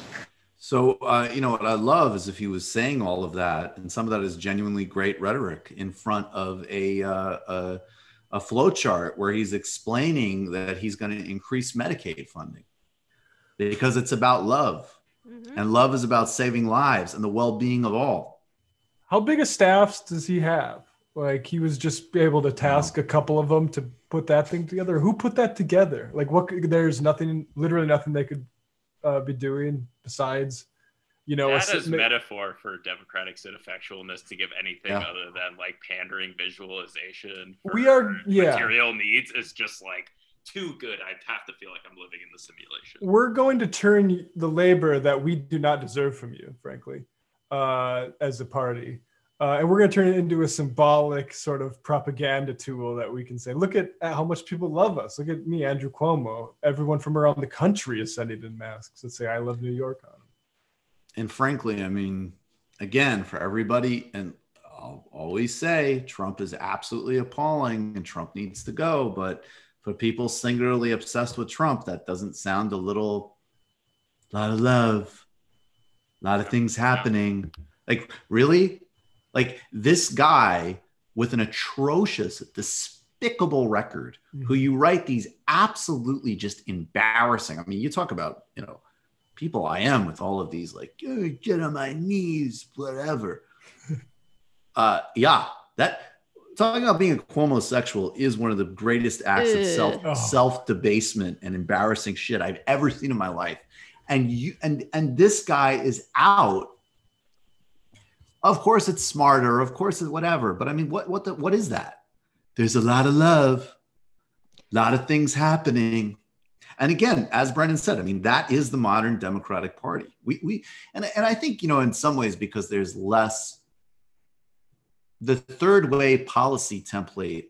So, uh, you know, what I love is if he was saying all of that, and some of that is genuinely great rhetoric in front of a, uh, a, a flow chart where he's explaining that he's going to increase Medicaid funding because it's about love. And love is about saving lives and the well being of all. How big a staff does he have? Like he was just able to task a couple of them to put that thing together. Who put that together? Like what? There's nothing, literally nothing they could uh, be doing besides, you know, a that is sit- metaphor for Democratic ineffectualness to give anything Yeah. other than like pandering visualization. We are- yeah. Material needs is just like too good. I have to feel like I'm living in the simulation. we're going to turn the labor that we do not deserve from you, frankly, uh, as a party. Uh, and we're going to turn it into a symbolic sort of propaganda tool that we can say, look at, at how much people love us. Look at me, Andrew Cuomo. Everyone from around the country is sending in masks that say, I love New York on them. And frankly, I mean, again, for everybody, and I'll always say Trump is absolutely appalling and Trump needs to go. But for people singularly obsessed with Trump, that doesn't sound a little, lot of love, a lot of things happening. Like, really? Like, this guy with an atrocious, despicable record, who you write these absolutely just embarrassing. I mean, you talk about, you know, people I am with all of these, like, "Oh, get on my knees, whatever. uh, yeah, that talking about being a Cuomo is one of the greatest acts of self Ugh. self debasement and embarrassing shit I've ever seen in my life. And you and and this guy is out. Of course, it's smarter. Of course, it's whatever. But I mean, what what the, what is that? There's a lot of love, a lot of things happening. And again, as Brendan said, I mean, that is the modern Democratic Party. We we and, and I think, you know, in some ways, because there's less the third way policy template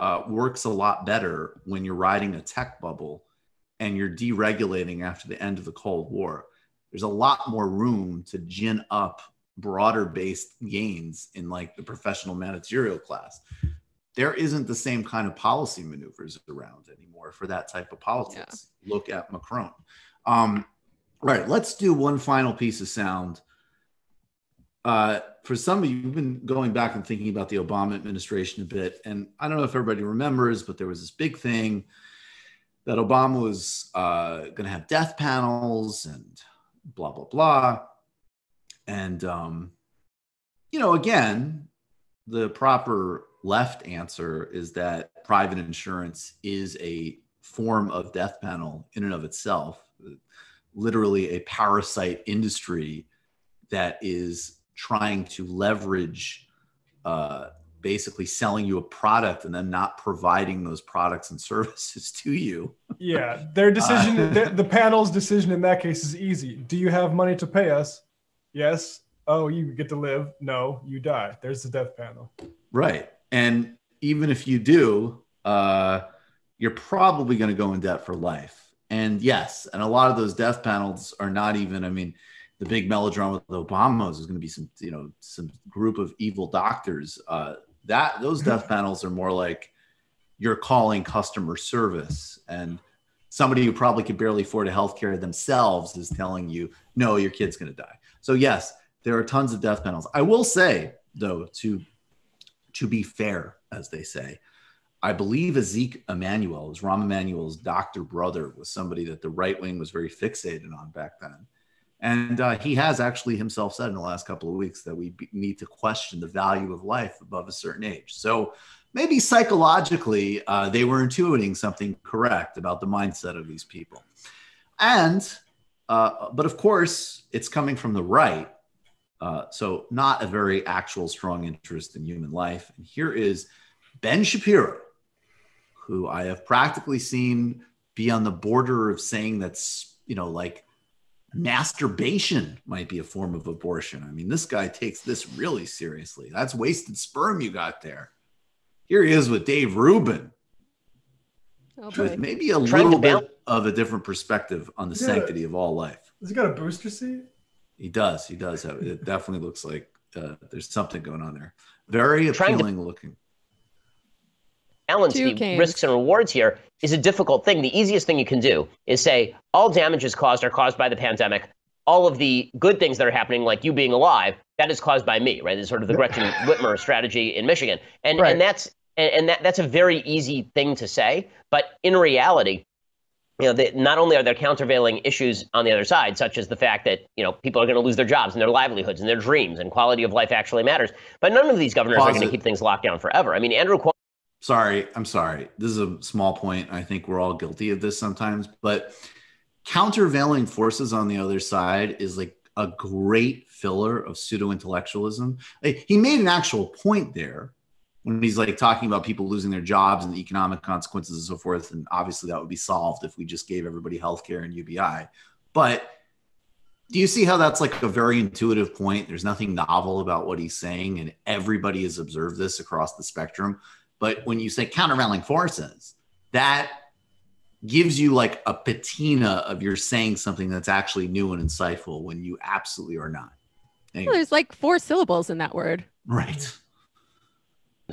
uh, works a lot better when you're riding a tech bubble and you're deregulating after the end of the Cold War. There's a lot more room to gin up broader based gains in like the professional managerial class. There isn't the same kind of policy maneuvers around anymore for that type of politics. Look at Macron. Um, right, let's do one final piece of sound. Uh, for some of you, you've been going back and thinking about the Obama administration a bit. And I don't know if everybody remembers, but there was this big thing that Obama was uh, going to have death panels and blah, blah, blah. And, um, you know, again, the proper left answer is that private insurance is a form of death panel in and of itself, literally a parasite industry that is trying to leverage uh, basically selling you a product and then not providing those products and services to you. Yeah, their decision, Uh, the, the panel's decision in that case is easy. Do you have money to pay us? Yes. Oh, you get to live. No, you die. There's the death panel. Right. And even if you do, uh, you're probably going to go in debt for life. And yes, and a lot of those death panels are not even, I mean, the big melodrama with Obama's is going to be some, you know, some group of evil doctors. Uh, that those death panels are more like you're calling customer service and somebody who probably could barely afford a healthcare themselves is telling you, no, your kid's going to die. So yes, there are tons of death panels. I will say though, to to be fair, as they say, I believe Zeke Emanuel, was Rahm Emanuel's doctor brother, was somebody that the right wing was very fixated on back then. And uh, he has actually himself said in the last couple of weeks that we need to question the value of life above a certain age. So maybe psychologically, uh, they were intuiting something correct about the mindset of these people. And, uh, but of course, it's coming from the right. Uh, so not a very actual strong interest in human life. And here is Ben Shapiro, who I have practically seen be on the border of saying that's, you know, like masturbation might be a form of abortion. I mean, this guy takes this really seriously. That's wasted sperm you got there. Here he is with Dave Rubin. Oh, with maybe a Trying little bit of a different perspective on the Yeah. sanctity of all life. Has he got a booster seat? He does. He does have it. Definitely looks like uh, there's something going on there. Very Trying to- appealing looking. balance Two the canes. risks and rewards here is a difficult thing. The easiest thing you can do is say all damages caused are caused by the pandemic. All of the good things that are happening, like you being alive, that is caused by me, right? It's sort of the Gretchen Whitmer strategy in Michigan, and Right. and that's and, and that that's a very easy thing to say, but in reality, you know, the, not only are there countervailing issues on the other side, such as the fact that you know people are going to lose their jobs and their livelihoods and their dreams and quality of life actually matters, but none of these governors are going to keep things locked down forever. I mean, Andrew Cuomo. Sorry, I'm sorry. This is a small point. I think we're all guilty of this sometimes, but countervailing forces on the other side is like a great filler of pseudo intellectualism. He made an actual point there when he's like talking about people losing their jobs and the economic consequences and so forth. And obviously, that would be solved if we just gave everybody health care and UBI. But do you see how that's like a very intuitive point? There's nothing novel about what he's saying, and everybody has observed this across the spectrum. But when you say countervailing forces, that gives you like a patina of you're saying something that's actually new and insightful when you absolutely are not. Well, there's like four syllables in that word. right.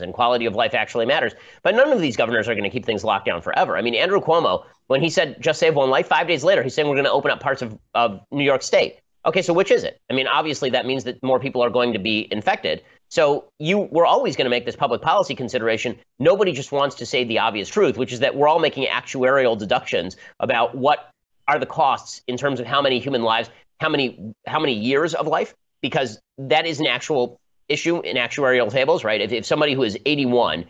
And quality of life actually matters. But none of these governors are going to keep things locked down forever. I mean, Andrew Cuomo, when he said just save one life, five days later, he's saying we're going to open up parts of, of New York State. Okay, so which is it? I mean, obviously that means that more people are going to be infected. So you we're always going to make this public policy consideration. Nobody just wants to say the obvious truth, which is that we're all making actuarial deductions about what are the costs in terms of how many human lives, how many how many years of life, because that is an actual issue in actuarial tables, right? If, if somebody who is 81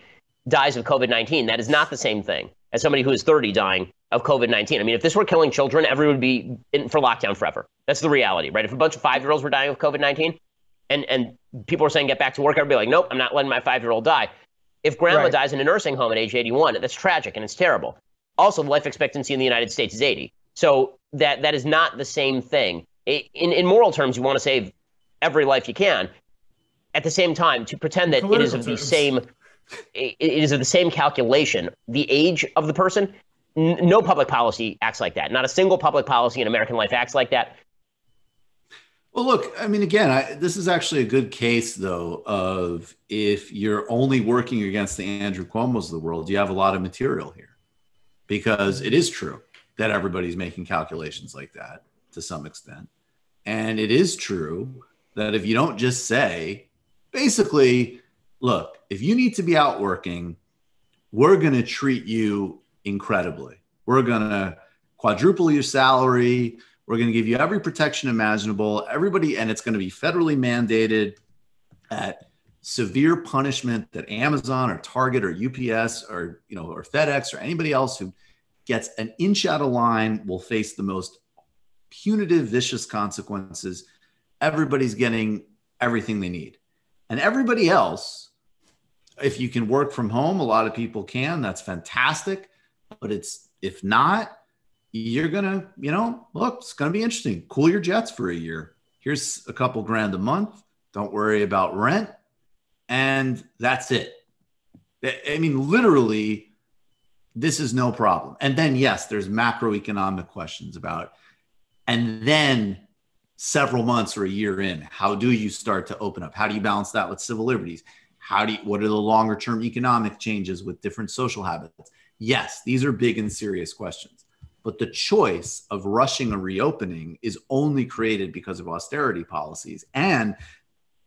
dies of COVID 19, that is not the same thing as somebody who is 30 dying of COVID 19. I mean, if this were killing children, everyone would be in for lockdown forever. That's the reality, right? If a bunch of five year olds were dying of COVID 19 and, and people were saying get back to work, everybody like, nope, I'm not letting my five year old die. If grandma Right. dies in a nursing home at age 81, that's tragic and it's terrible. Also, the life expectancy in the United States is 80. So that, that is not the same thing. In, in moral terms, you want to save every life you can. At the same time, to pretend that it is of the same it is the same calculation. The age of the person, n- no public policy acts like that. Not a single public policy in American life acts like that. Well, look, I mean, again, I, this is actually a good case, though, of if you're only working against the Andrew Cuomo's of the world, you have a lot of material here because it is true that everybody's making calculations like that to some extent. And it is true that if you don't just say, basically, look, if you need to be out working, we're going to treat you incredibly. We're going to quadruple your salary. We're going to give you every protection imaginable. Everybody, and it's going to be federally mandated at severe punishment that Amazon or Target or UPS or you know or FedEx or anybody else who gets an inch out of line will face the most punitive, vicious consequences. Everybody's getting everything they need, and everybody else, if you can work from home, a lot of people can. That's fantastic, but it's if not you're gonna, you know, look, it's gonna be interesting. Cool your jets for a year. Here's a couple grand a month. Don't worry about rent. And that's it. I mean, literally, this is no problem. And then, yes, there's macroeconomic questions about, and then several months or a year in, how do you start to open up? How do you balance that with civil liberties? How do you, what are the longer term economic changes with different social habits? Yes, these are big and serious questions. But the choice of rushing a reopening is only created because of austerity policies. And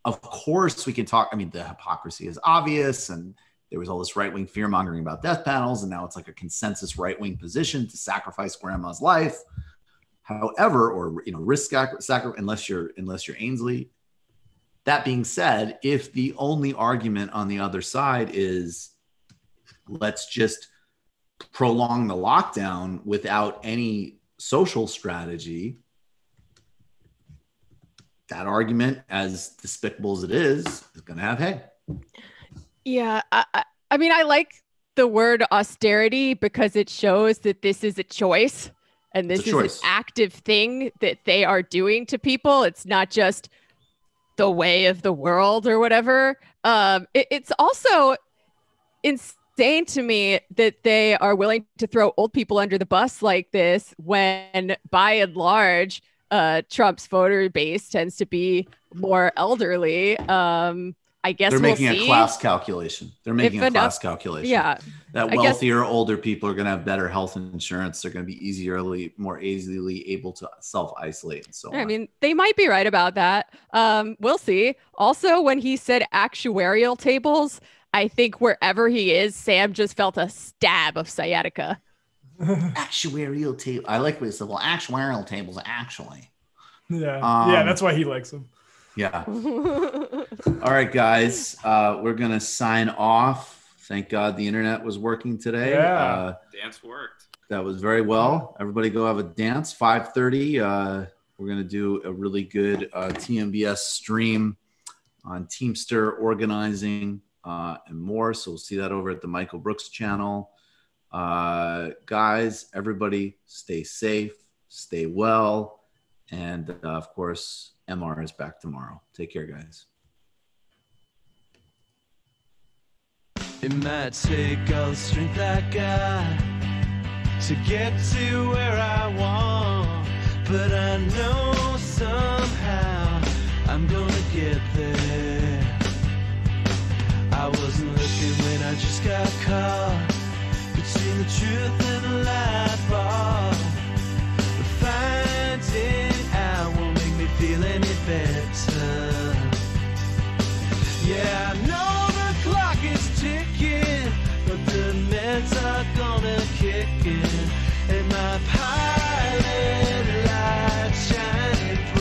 of course, we can talk. I mean, the hypocrisy is obvious. And there was all this right wing fear mongering about death panels. And now it's like a consensus right wing position to sacrifice grandma's life. However, or you know, risk sacrifice unless you're unless you're Ainsley. That being said, if the only argument on the other side is let's just prolong the lockdown without any social strategy, that argument, as despicable as it is, is going to have hay. Yeah, I, I- I mean, I like the word austerity because it shows that this is a choice and this is an active thing that they are doing to people. It's not just the way of the world or whatever. Um, it- it's also insane to me that they are willing to throw old people under the bus like this when, by and large, uh, Trump's voter base tends to be more elderly. Um, I guess They're we'll making see. a class calculation. They're making If a class enough- calculation. yeah. That I guess- wealthier, older people are going to have better health insurance. They're going to be easily, more easily able to self isolate and so on. I mean, they might be right about that. Um, we'll see. Also, when he said actuarial tables, I think wherever he is, Sam just felt a stab of sciatica. actuarial table. I like what he said. Well, actuarial tables, actually. Yeah, yeah, Um, that's why he likes him. Yeah. All right, guys. Uh, we're going to sign off. Thank God the internet was working today. Yeah. Uh, Dance worked. that was very well. Everybody go have a dance. 5.30. Uh, we're going to do a really good uh, TMBS stream on Teamster organizing uh, and more. So we'll see that over at the Michael Brooks channel. Uh, guys, everybody stay safe, stay well. And uh, of course, MR is back tomorrow. Take care, guys. It might take all the strength I got to get to where I want, but I know somehow I'm gonna get there. I wasn't looking when I just got caught between the truth and the lie bar. Better. Yeah, I know the clock is ticking, but the meds are gonna kick in.